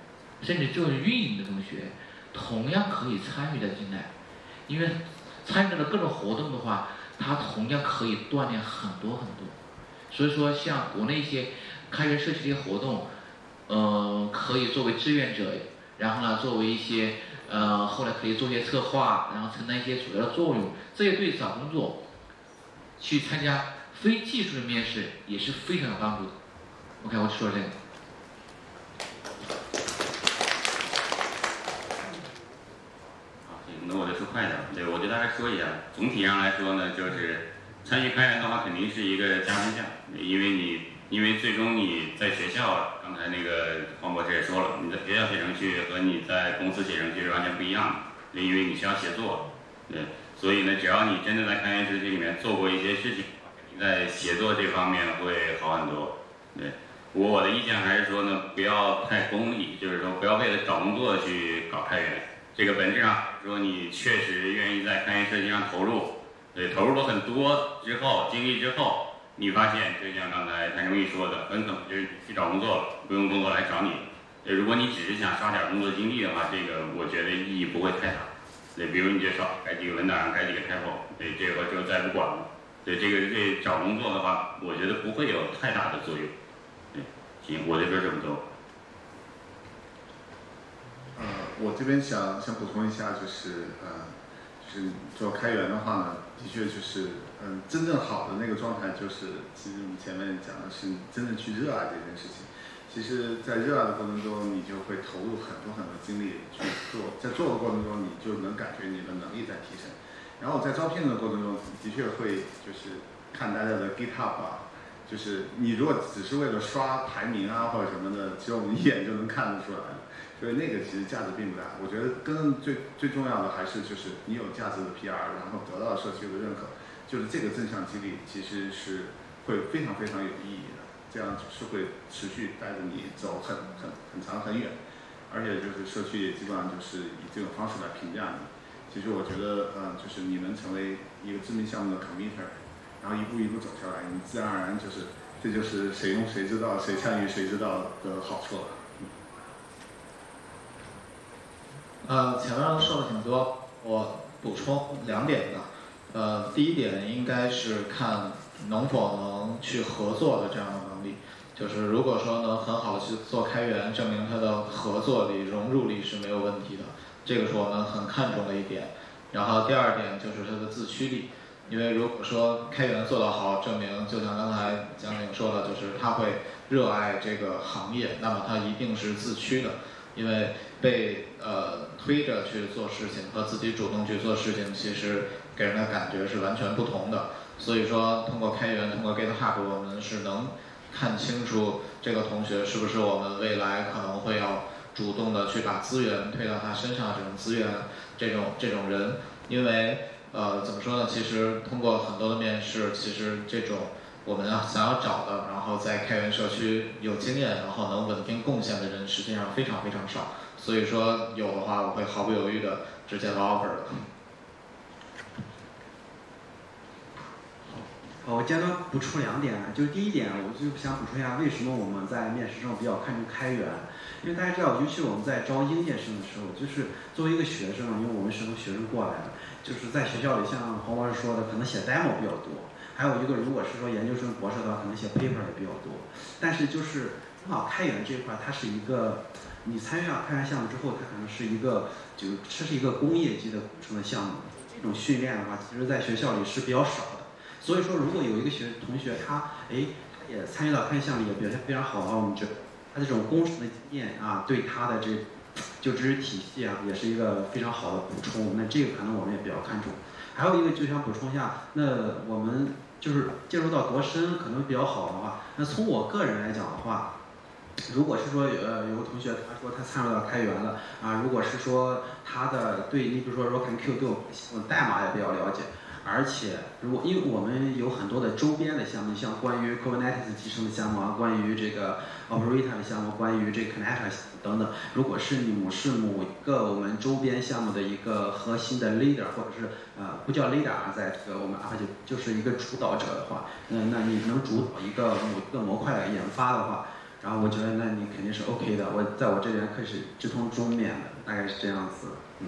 甚至做运营的同学，同样可以参与的进来，因为参与了各种活动的话，他同样可以锻炼很多很多。所以说，像国内一些开源社区的一些活动，呃，可以作为志愿者。然后呢，作为一些呃，后来可以做一些策划，然后承担一些主要的作用，这些对找工作去参加非技术的面试也是非常有帮助的。OK，我说这个。那我就说快点，对，我就大概说一下。总体上来说呢，就是参与开源的话，肯定是一个加分项，因为你因为最终你在学校，刚才那个黄博士也说了，你在学校写程序和你在公司写程序是完全不一样的，因为你需要协作，对，所以呢，只要你真的在开源社区里面做过一些事情，你在协作这方面会好很多，对。我的意见还是说呢，不要太功利，就是说不要为了找工作去搞开源。这个本质上说，你确实愿意在开源设计上投入，对，投入了很多之后，精力之后，你发现就像刚才谭忠义说的，很可能就是去找工作了，不用工作来找你。如果你只是想刷点工作经历的话，这个我觉得意义不会太大。对，比如你就少改几个文档，改几个 typo，对，这个就再不管了。对，这个对找工作的话，我觉得不会有太大的作用。行，我这边这么多。呃，我这边想想补充一下，就是呃，就是做开源的话呢，的确就是嗯，真正好的那个状态就是，其实我们前面讲的是真正去热爱这件事情。其实，在热爱的过程中，你就会投入很多很多精力去做，在做的过程中，你就能感觉你的能力在提升。然后在招聘的过程中，的确会就是看大家的 GitHub 啊。就是你如果只是为了刷排名啊或者什么的，其实我们一眼就能看得出来所以那个其实价值并不大。我觉得跟最最重要的还是就是你有价值的 PR，然后得到社区的认可，就是这个正向激励其实是会非常非常有意义。这样是会持续带着你走很很很长很远，而且就是社区也基本上就是以这种方式来评价你。其实我觉得，呃，就是你能成为一个知名项目的 committer。然后一步一步走下来，你自然而然就是，这就是谁用谁知道，谁参与谁知道的好处了。呃，前面说了挺多，我补充两点吧。呃，第一点应该是看能否能去合作的这样的，就是如果说能很好的去做开源，证明他的合作力、融入力是没有问题的，这个是我们很看重的一点。然后第二点就是他的自驱力。因为如果说开源做得好，证明就像刚才江宁说的，就是他会热爱这个行业，那么他一定是自驱的，因为被呃推着去做事情和自己主动去做事情，其实给人的感觉是完全不同的。所以说，通过开源，通过 GitHub，我们是能看清楚这个同学是不是我们未来可能会要主动的去把资源推到他身上这种资源，这种这种人，因为。呃，怎么说呢？其实通过很多的面试，其实这种我们要想要找的，然后在开源社区有经验，然后能稳定贡献的人，实际上非常非常少。所以说有的话，我会毫不犹豫的直接 offer 的。好，我简单补充两点啊，就是第一点，我就想补充一下为什么我们在面试中比较看重开源，因为大家知道，尤其我们在招应届生的时候，就是作为一个学生，因为我们是从学生过来的。就是在学校里，像黄博士说的，可能写 demo 比较多。还有一个，如果是说研究生、博士的话，可能写 paper 也比较多。但是就是正好开源这一块，它是一个，你参与了开源项目之后，它可能是一个，就这是一个工业级的工程的项目。这种训练的话，其实在学校里是比较少的。所以说，如果有一个学同学他哎也参与到开源项目，也表现非常好的话，我们觉他这种工程的经验啊，对他的这。就知识体系啊，也是一个非常好的补充。那这个可能我们也比较看重。还有一个就想补充一下，那我们就是介入到多深可能比较好的话，那从我个人来讲的话，如果是说呃有个同学他说他参与到开源了啊，如果是说他的对你比如说 Rock and Q 对我代码也比较了解。而且，如果因为我们有很多的周边的项目，像关于 Kubernetes 集成的项目啊，关于这个 Operator 的项目，关于这 Connector 等等。如果是你是某一个我们周边项目的一个核心的 Leader，或者是呃不叫 Leader 啊，在这个我们啊就就是一个主导者的话，那，那你能主导一个某一个模块的研发的话，然后我觉得那你肯定是 OK 的。我在我这边可以是直通中面的，大概是这样子，嗯。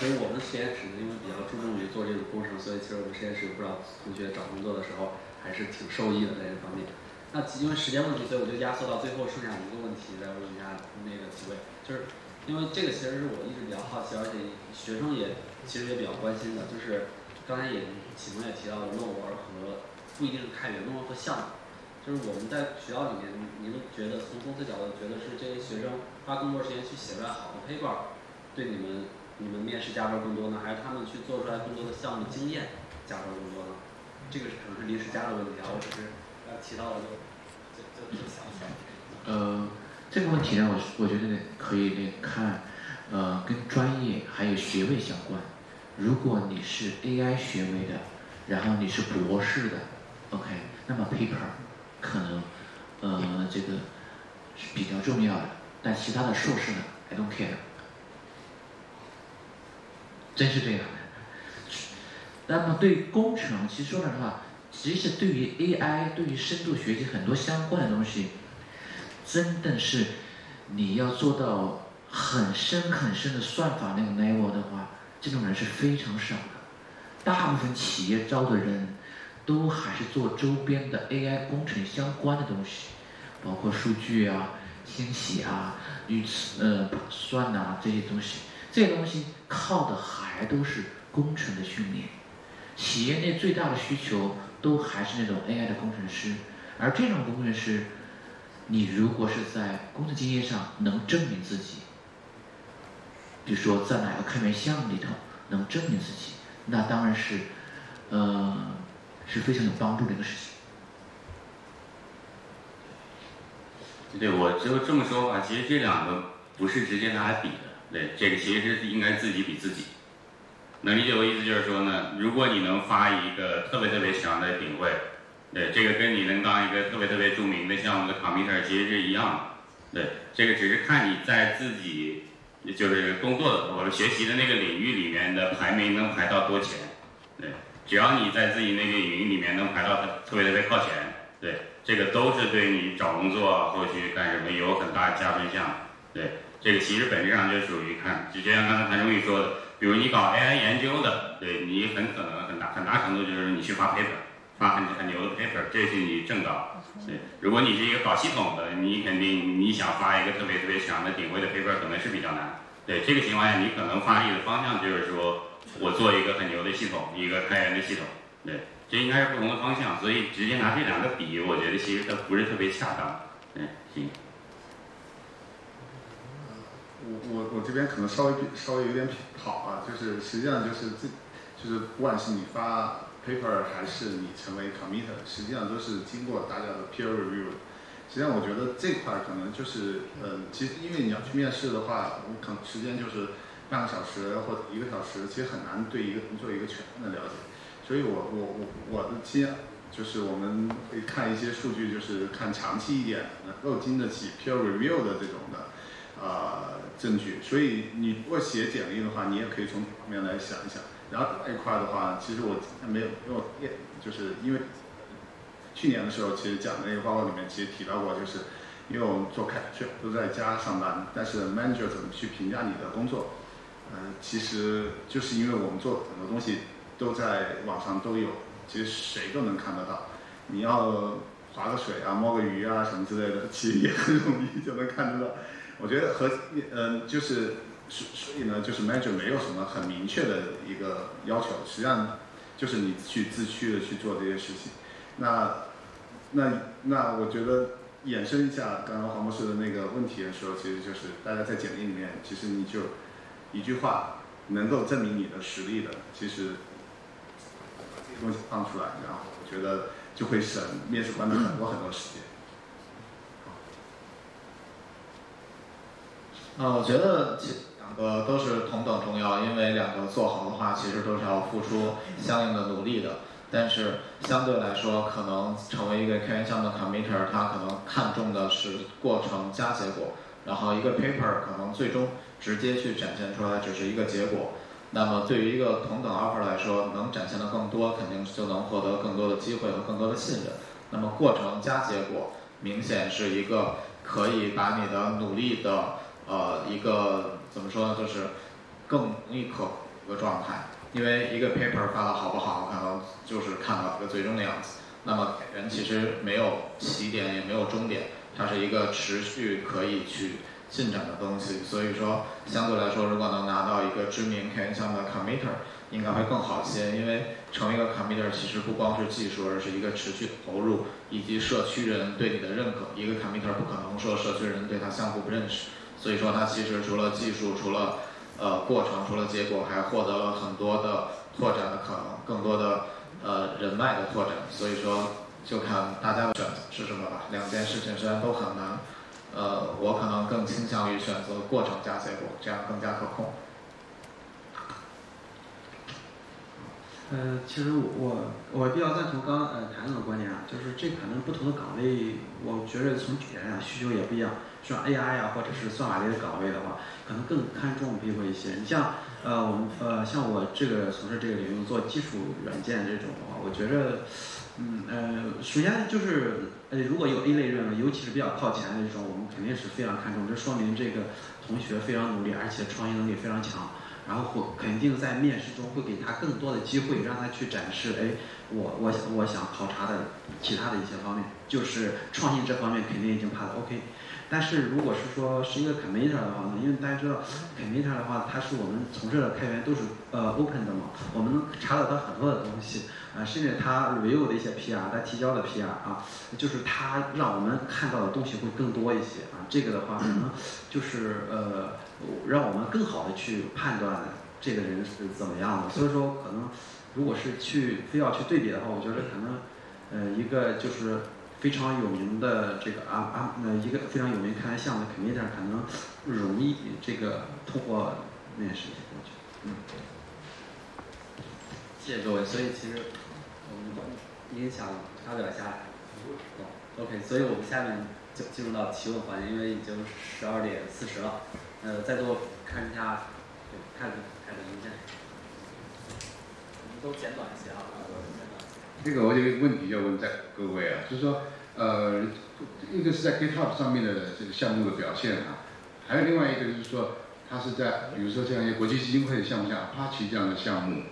所以我们的实验室呢，因为比较注重于做这种工程，所以其实我们实验室有不少同学找工作的时候还是挺受益的在这方面。那因为时间问题，所以我就压缩到最后剩下一个问题来问一下那个几位，就是因为这个其实是我一直比较好奇，而且学生也其实也比较关心的，就是刚才也启蒙也提到了论文和不一定是开源，诺尔和项目，就是我们在学校里面，您觉得从公司角度觉得是这些学生花更多时间去写出来好的 paper，对你们你们面试加分更多呢，还是他们去做出来更多的项目经验加分更多呢？这个是可能是临时加的问题啊，我只是呃提到了就就就想起来。呃，这个问题呢，我我觉得可以那看，呃，跟专业还有学位相关。如果你是 AI 学位的，然后你是博士的，OK，那么 paper 可能呃这个是比较重要的，但其他的硕士呢，I don't care，真是这样的。那么对工程，其实说实话，其实对于 AI，对于深度学习很多相关的东西，真的是你要做到很深很深的算法那个 level 的话，这种人是非常少的。大部分企业招的人，都还是做周边的 AI 工程相关的东西，包括数据啊、清洗啊、预测呃算呐、这些东西，这些东西靠的还都是工程的训练。企业内最大的需求都还是那种 AI 的工程师，而这种工程师，你如果是在工作经验上能证明自己，比如说在哪个开源项目里头能证明自己，那当然是，呃，是非常有帮助的一个事情。对，我就这么说吧，其实这两个不是直接拿来比的，对，这个其实是应该自己比自己。能理解我意思就是说呢，如果你能发一个特别特别强的顶会，对，这个跟你能当一个特别特别著名的项目的 committer 其实是一样的，对，这个只是看你在自己就是工作的或者学习的那个领域里面的排名能排到多前，对，只要你在自己那个领域里面能排到特别特别靠前，对，这个都是对你找工作后续干什么有很大加分项，对，这个其实本质上就属于看，就像刚才谭忠义说的。比如你搞 AI 研究的，对你很可能很大很大程度就是你去发 paper，发很很牛的 paper，这是你正道。对，如果你是一个搞系统的，你肯定你想发一个特别特别强的顶位的 paper 可能是比较难。对，这个情况下你可能发力的方向就是说我做一个很牛的系统，一个开源的系统。对，这应该是不同的方向，所以直接拿这两个比，我觉得其实它不是特别恰当。对，行。我我我这边可能稍微稍微有点跑啊，就是实际上就是这，就是不管是你发 paper 还是你成为 commit，实际上都是经过大家的 peer review。实际上我觉得这块可能就是，嗯，其实因为你要去面试的话，我可能时间就是半个小时或者一个小时，其实很难对一个做一个全面的了解。所以我我我我的经验就是我们会看一些数据，就是看长期一点，能够经得起 peer review 的这种的，呃。证据，所以你如果写简历的话，你也可以从方面来想一想。然后这一块的话，其实我没有，因为也就是因为去年的时候，其实讲的那个报告里面其实提到过，就是因为我们做开去都在家上班，但是 manager 怎么去评价你的工作？嗯，其实就是因为我们做很多东西都在网上都有，其实谁都能看得到。你要划个水啊，摸个鱼啊什么之类的，其实也很容易就能看得到。我觉得和嗯，就是所所以呢，就是 manager 没有什么很明确的一个要求，实际上就是你去自驱的去做这些事情。那那那我觉得衍生一下刚刚黄博士的那个问题的时候，其实就是大家在简历里面，其实你就一句话能够证明你的实力的，其实这些东西放出来，然后我觉得就会省面试官的很多很多时间。呃，我觉得两个都是同等重要，因为两个做好的话，其实都是要付出相应的努力的。但是相对来说，可能成为一个开源项目的 committer，他可能看重的是过程加结果。然后一个 paper 可能最终直接去展现出来只是一个结果。那么对于一个同等 offer 来说，能展现的更多，肯定就能获得更多的机会和更多的信任。那么过程加结果，明显是一个可以把你的努力的。呃，一个怎么说呢，就是更容易可一个状态，因为一个 paper 发的好不好，可能就是看到一个最终的样子。那么人其实没有起点，也没有终点，它是一个持续可以去进展的东西。所以说，相对来说，如果能拿到一个知名开源项目的 committer，应该会更好一些。因为成为一个 committer 其实不光是技术，而是一个持续的投入以及社区人对你的认可。一个 committer 不可能说社区人对他相互不认识，所以说它其实除了技术，除了呃过程，除了结果，还获得了很多的拓展的可能，更多的呃人脉的拓展。所以说就看大家的选择是什么吧。两件事情虽然都很难，呃，我可能更倾向于选择过程加结果，这样更加可控。呃，其实我我比较赞同刚呃谭总的观点啊，就是这可能不同的岗位，我觉得从体来讲需求也不一样。像 AI 啊，或者是算法类的岗位的话，可能更看重这一些。你像呃我们呃像我这个从事这个领域做基础软件这种的话，我觉着嗯呃首先就是呃如果有 A 类任务，尤其是比较靠前的这种，我们肯定是非常看重，这说明这个同学非常努力，而且创新能力非常强。然后会肯定在面试中会给他更多的机会，让他去展示，哎，我我我想考察的其他的一些方面，就是创新这方面肯定已经 pass OK。但是如果是说是一个 committer 的话呢，因为大家知道 committer 的话，它是我们从事的开源都是呃 open 的嘛，我们能查到它很多的东西，啊，甚至他 review 的一些 PR，他提交的 PR 啊，就是他让我们看到的东西会更多一些啊，这个的话可能就是呃让我们更好的去判断这个人是怎么样的，所以说可能如果是去非要去对比的话，我觉得可能呃一个就是。非常有名的这个啊啊呃一个非常有名开源项目的 committer 可能容易这个通过面试过去。嗯。谢谢各位，所以其实我们您想发表一下，OK，所以我们下面就进入到提问环节，因为已经十二点四十了，呃，在座看一下，对，看看着文件，我们都简短一些啊。这个我有一个问题要问在各位啊，就是说，呃，一个是在 GitHub 上面的这个项目的表现啊，还有另外一个就是说，它是在比如说像一些国际基金会的项目，像 Apache 这样的项目，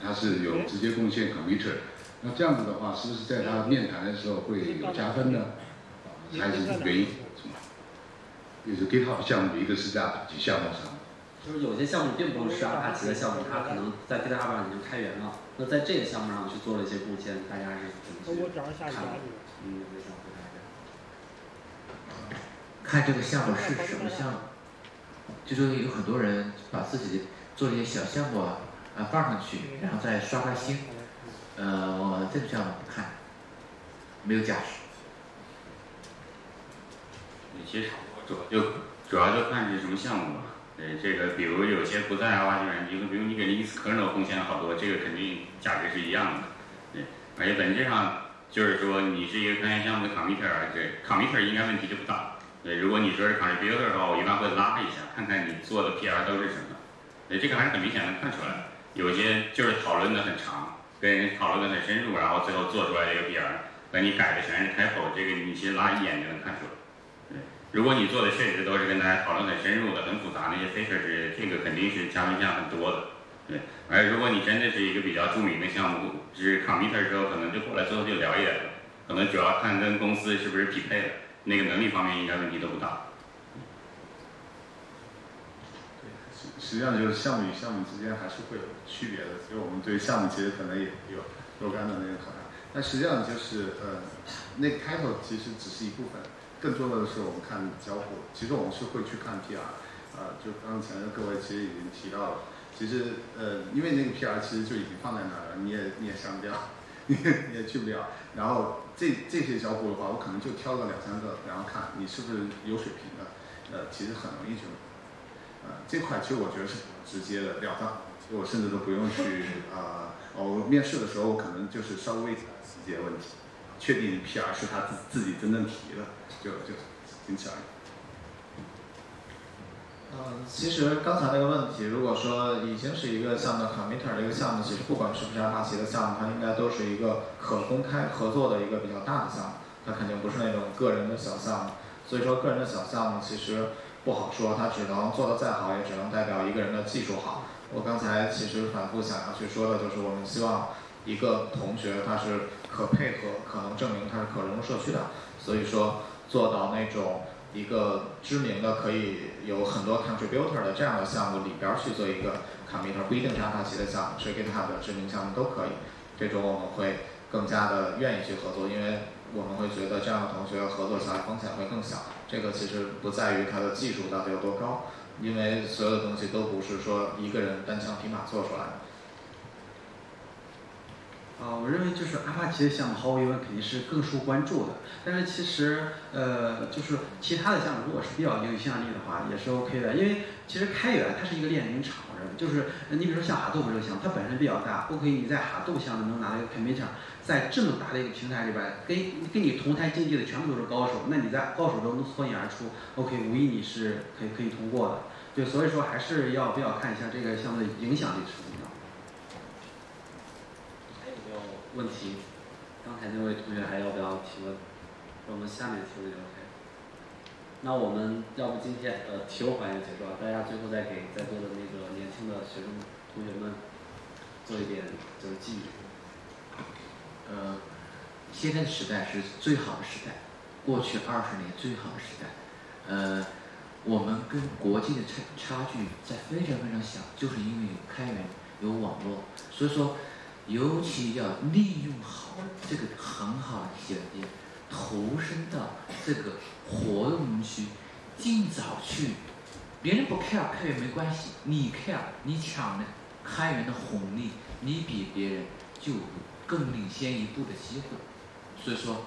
它是有直接贡献 committer，那这样子的话，是不是在他面谈的时候会有加分呢？还是原因就是 GitHub 项目，一个是在 Apache 项目上。就是有些项目并不是阿帕奇的项目，它可能在 GitHub 上已经开源了。那在这个项目上去做了一些贡献，大家是怎么去看的？嗯，我想回答一下。看这个项目是什么项目？就说有很多人把自己做一些小项目啊啊放上去，然后再刷刷新。呃，我这个项目不看，没有价值。其实主就主要就看是什么项目吧。对这个，比如有些不在阿瓦基软件，比如你给 Linux kernel 贡献了好多，这个肯定价值是一样的。对，而且本质上就是说你是一个开源项目的 committer，对 committer 应该问题就不大。对，如果你说是 contributor 的话，我一般会拉一下，看看你做的 PR 都是什么。对，这个还是很明显能看出来。有些就是讨论的很长，跟人讨论的很深入，然后最后做出来的一个 PR，和你改的全是 typo，这个你其实拉一眼就能看出来。如果你做的确实都是跟大家讨论很深入的、很复杂那些 feature 之类，这个肯定是加分项很多的，对。而如果你真的是一个比较著名的项目，是 committer 之后，可能就过来最后就聊一聊，可能主要看跟公司是不是匹配的，那个能力方面应该问题都不大。实实际上就是项目与项目之间还是会有区别的，所以我们对项目其实可能也有若干的那个考量。但实际上就是呃，那 title 其实只是一部分。更多的是我们看交互，其实我们是会去看 PR，呃，就刚才各位其实已经提到了，其实呃，因为那个 PR 其实就已经放在那儿了，你也你也删不掉，你也也去不了。然后这这些交互的话，我可能就挑个两三个，然后看你是不是有水平的，呃，其实很容易就，呃，这块其实我觉得是直接的了当，我甚至都不用去啊，我面试的时候可能就是稍微细节问题。确定 PR 是他自自己真正提的，就就仅此而已。嗯，其实刚才那个问题，如果说已经是一个项目 committer 的一个项目，其实不管是不是阿帕奇的项目，它应该都是一个可公开合作的一个比较大的项目，它肯定不是那种个人的小项目。所以说个人的小项目其实不好说，它只能做得再好，也只能代表一个人的技术好。我刚才其实反复想要去说的就是，我们希望一个同学他是。可配合，可能证明他是可融入社区的，所以说做到那种一个知名的可以有很多 contributor 的这样的项目里边去做一个 committer，不一定是阿帕奇的项目，是 GitHub 的知名项目都可以。这种我们会更加的愿意去合作，因为我们会觉得这样的同学合作起来风险会更小。这个其实不在于他的技术到底有多高，因为所有的东西都不是说一个人单枪匹马做出来的。啊，我认为就是阿帕奇的项目毫无疑问肯定是更受关注的，但是其实呃就是其他的项目如果是比较有影响力的话也是 OK 的，因为其实开源它是一个炼金厂，就是你比如说像哈豆这个项目，它本身比较大，OK 你在哈豆项目能拿到一个 committer，在这么大的一个平台里边，跟跟你同台竞技的全部都是高手，那你在高手中能脱颖而出，OK 无疑你是可以可以通过的，对，所以说还是要比较看一下这个项目的影响力是怎么样。还有没有问题？刚才那位同学还要不要提问？我们下面提问就 OK。那我们要不今天呃提问环节结束了，大家最后再给在座的那个年轻的学生同学们做一点就是寄语。呃，现在的时代是最好的时代，过去二十年最好的时代。呃，我们跟国际的差差距在非常非常小，就是因为有开源有网络，所以说尤其要利用好这个很好的条件，投身到这个活动区，尽早去。别人不 care 开源没关系，你 care 你抢了开源的红利，你比别人就更领先一步的机会。所以说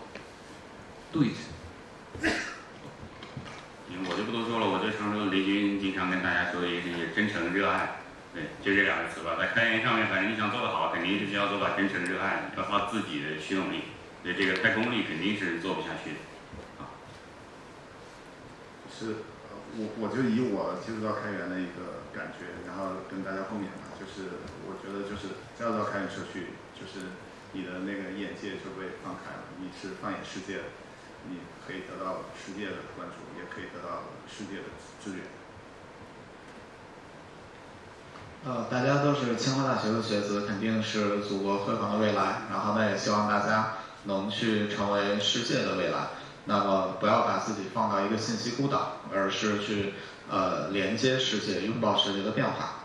，do it。嗯，我就不多说了，我就常说雷军经常跟大家说的这些真诚热爱，对，就这两个词吧。在开源上面，反正你想做得好，肯定是需要做到真诚热爱，要靠自己的驱动力。对，这个太功利肯定是做不下去的。啊是，我我就以我接触到开源的一个感觉，然后跟大家共勉吧。就是我觉得就是加入到开源社区，就是你的那个眼界就被放开了，你是放眼世界的，你可以得到世界的关注，也可以得到世界的资源。呃，大家都是清华大学的学子，肯定是祖国辉煌的未来。然后呢，也希望大家能去成为世界的未来。那么，不要把自己放到一个信息孤岛，而是去呃连接世界，拥抱世界的变化。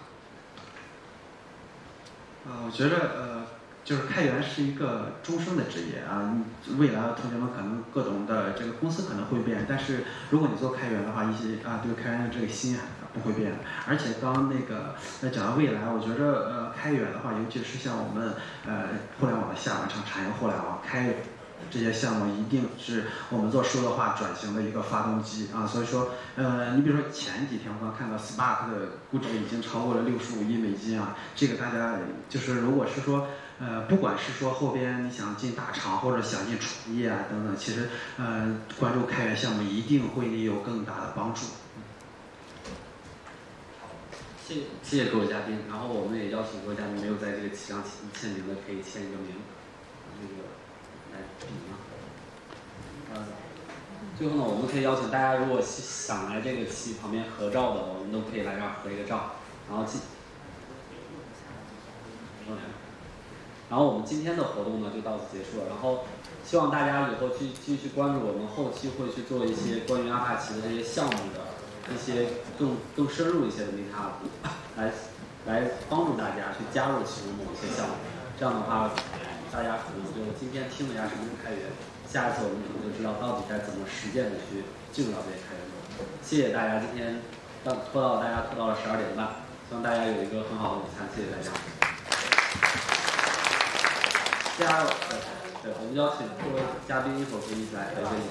啊，我觉得呃，就是开源是一个终生的职业啊。未来同学们可能各种的这个公司可能会变，但是如果你做开源的话，一些啊对开源的这个心啊不会变。而且刚那个呃讲到未来，我觉得呃开源的话，尤其是像我们呃互联网的下半场产业互联网开。这些项目一定是我们做数字化转型的一个发动机啊，所以说，呃，你比如说前几天我刚看到 Spark 的估值已经超过了六十五亿美金啊，这个大家就是如果是说，呃，不管是说后边你想进大厂或者想进创业啊等等，其实呃关注开源项目一定会你有更大的帮助。谢谢各位嘉宾，然后我们也邀请各位嘉宾没有在这个旗上签签名的可以签一个名，那个。来比吗？呃，最后呢，我们可以邀请大家，如果想来这个旗旁边合照的，我们都可以来这儿合一个照。然后今，然后我们今天的活动呢就到此结束了。然后希望大家以后去继续关注我们，后期会去做一些关于阿帕奇的这些项目的一些更更深入一些的 meetup，来来帮助大家去加入其中某一些项目。这样的话。大家可能就今天听了一下什么是开源，下一次我们可能就知道到底该怎么实践的去进入到这些开源中。谢谢大家今天到拖到大家拖到了十二点半，希望大家有一个很好的午餐，谢谢大家。加油！对，我们邀请各位嘉宾一会儿可以一起来回个影。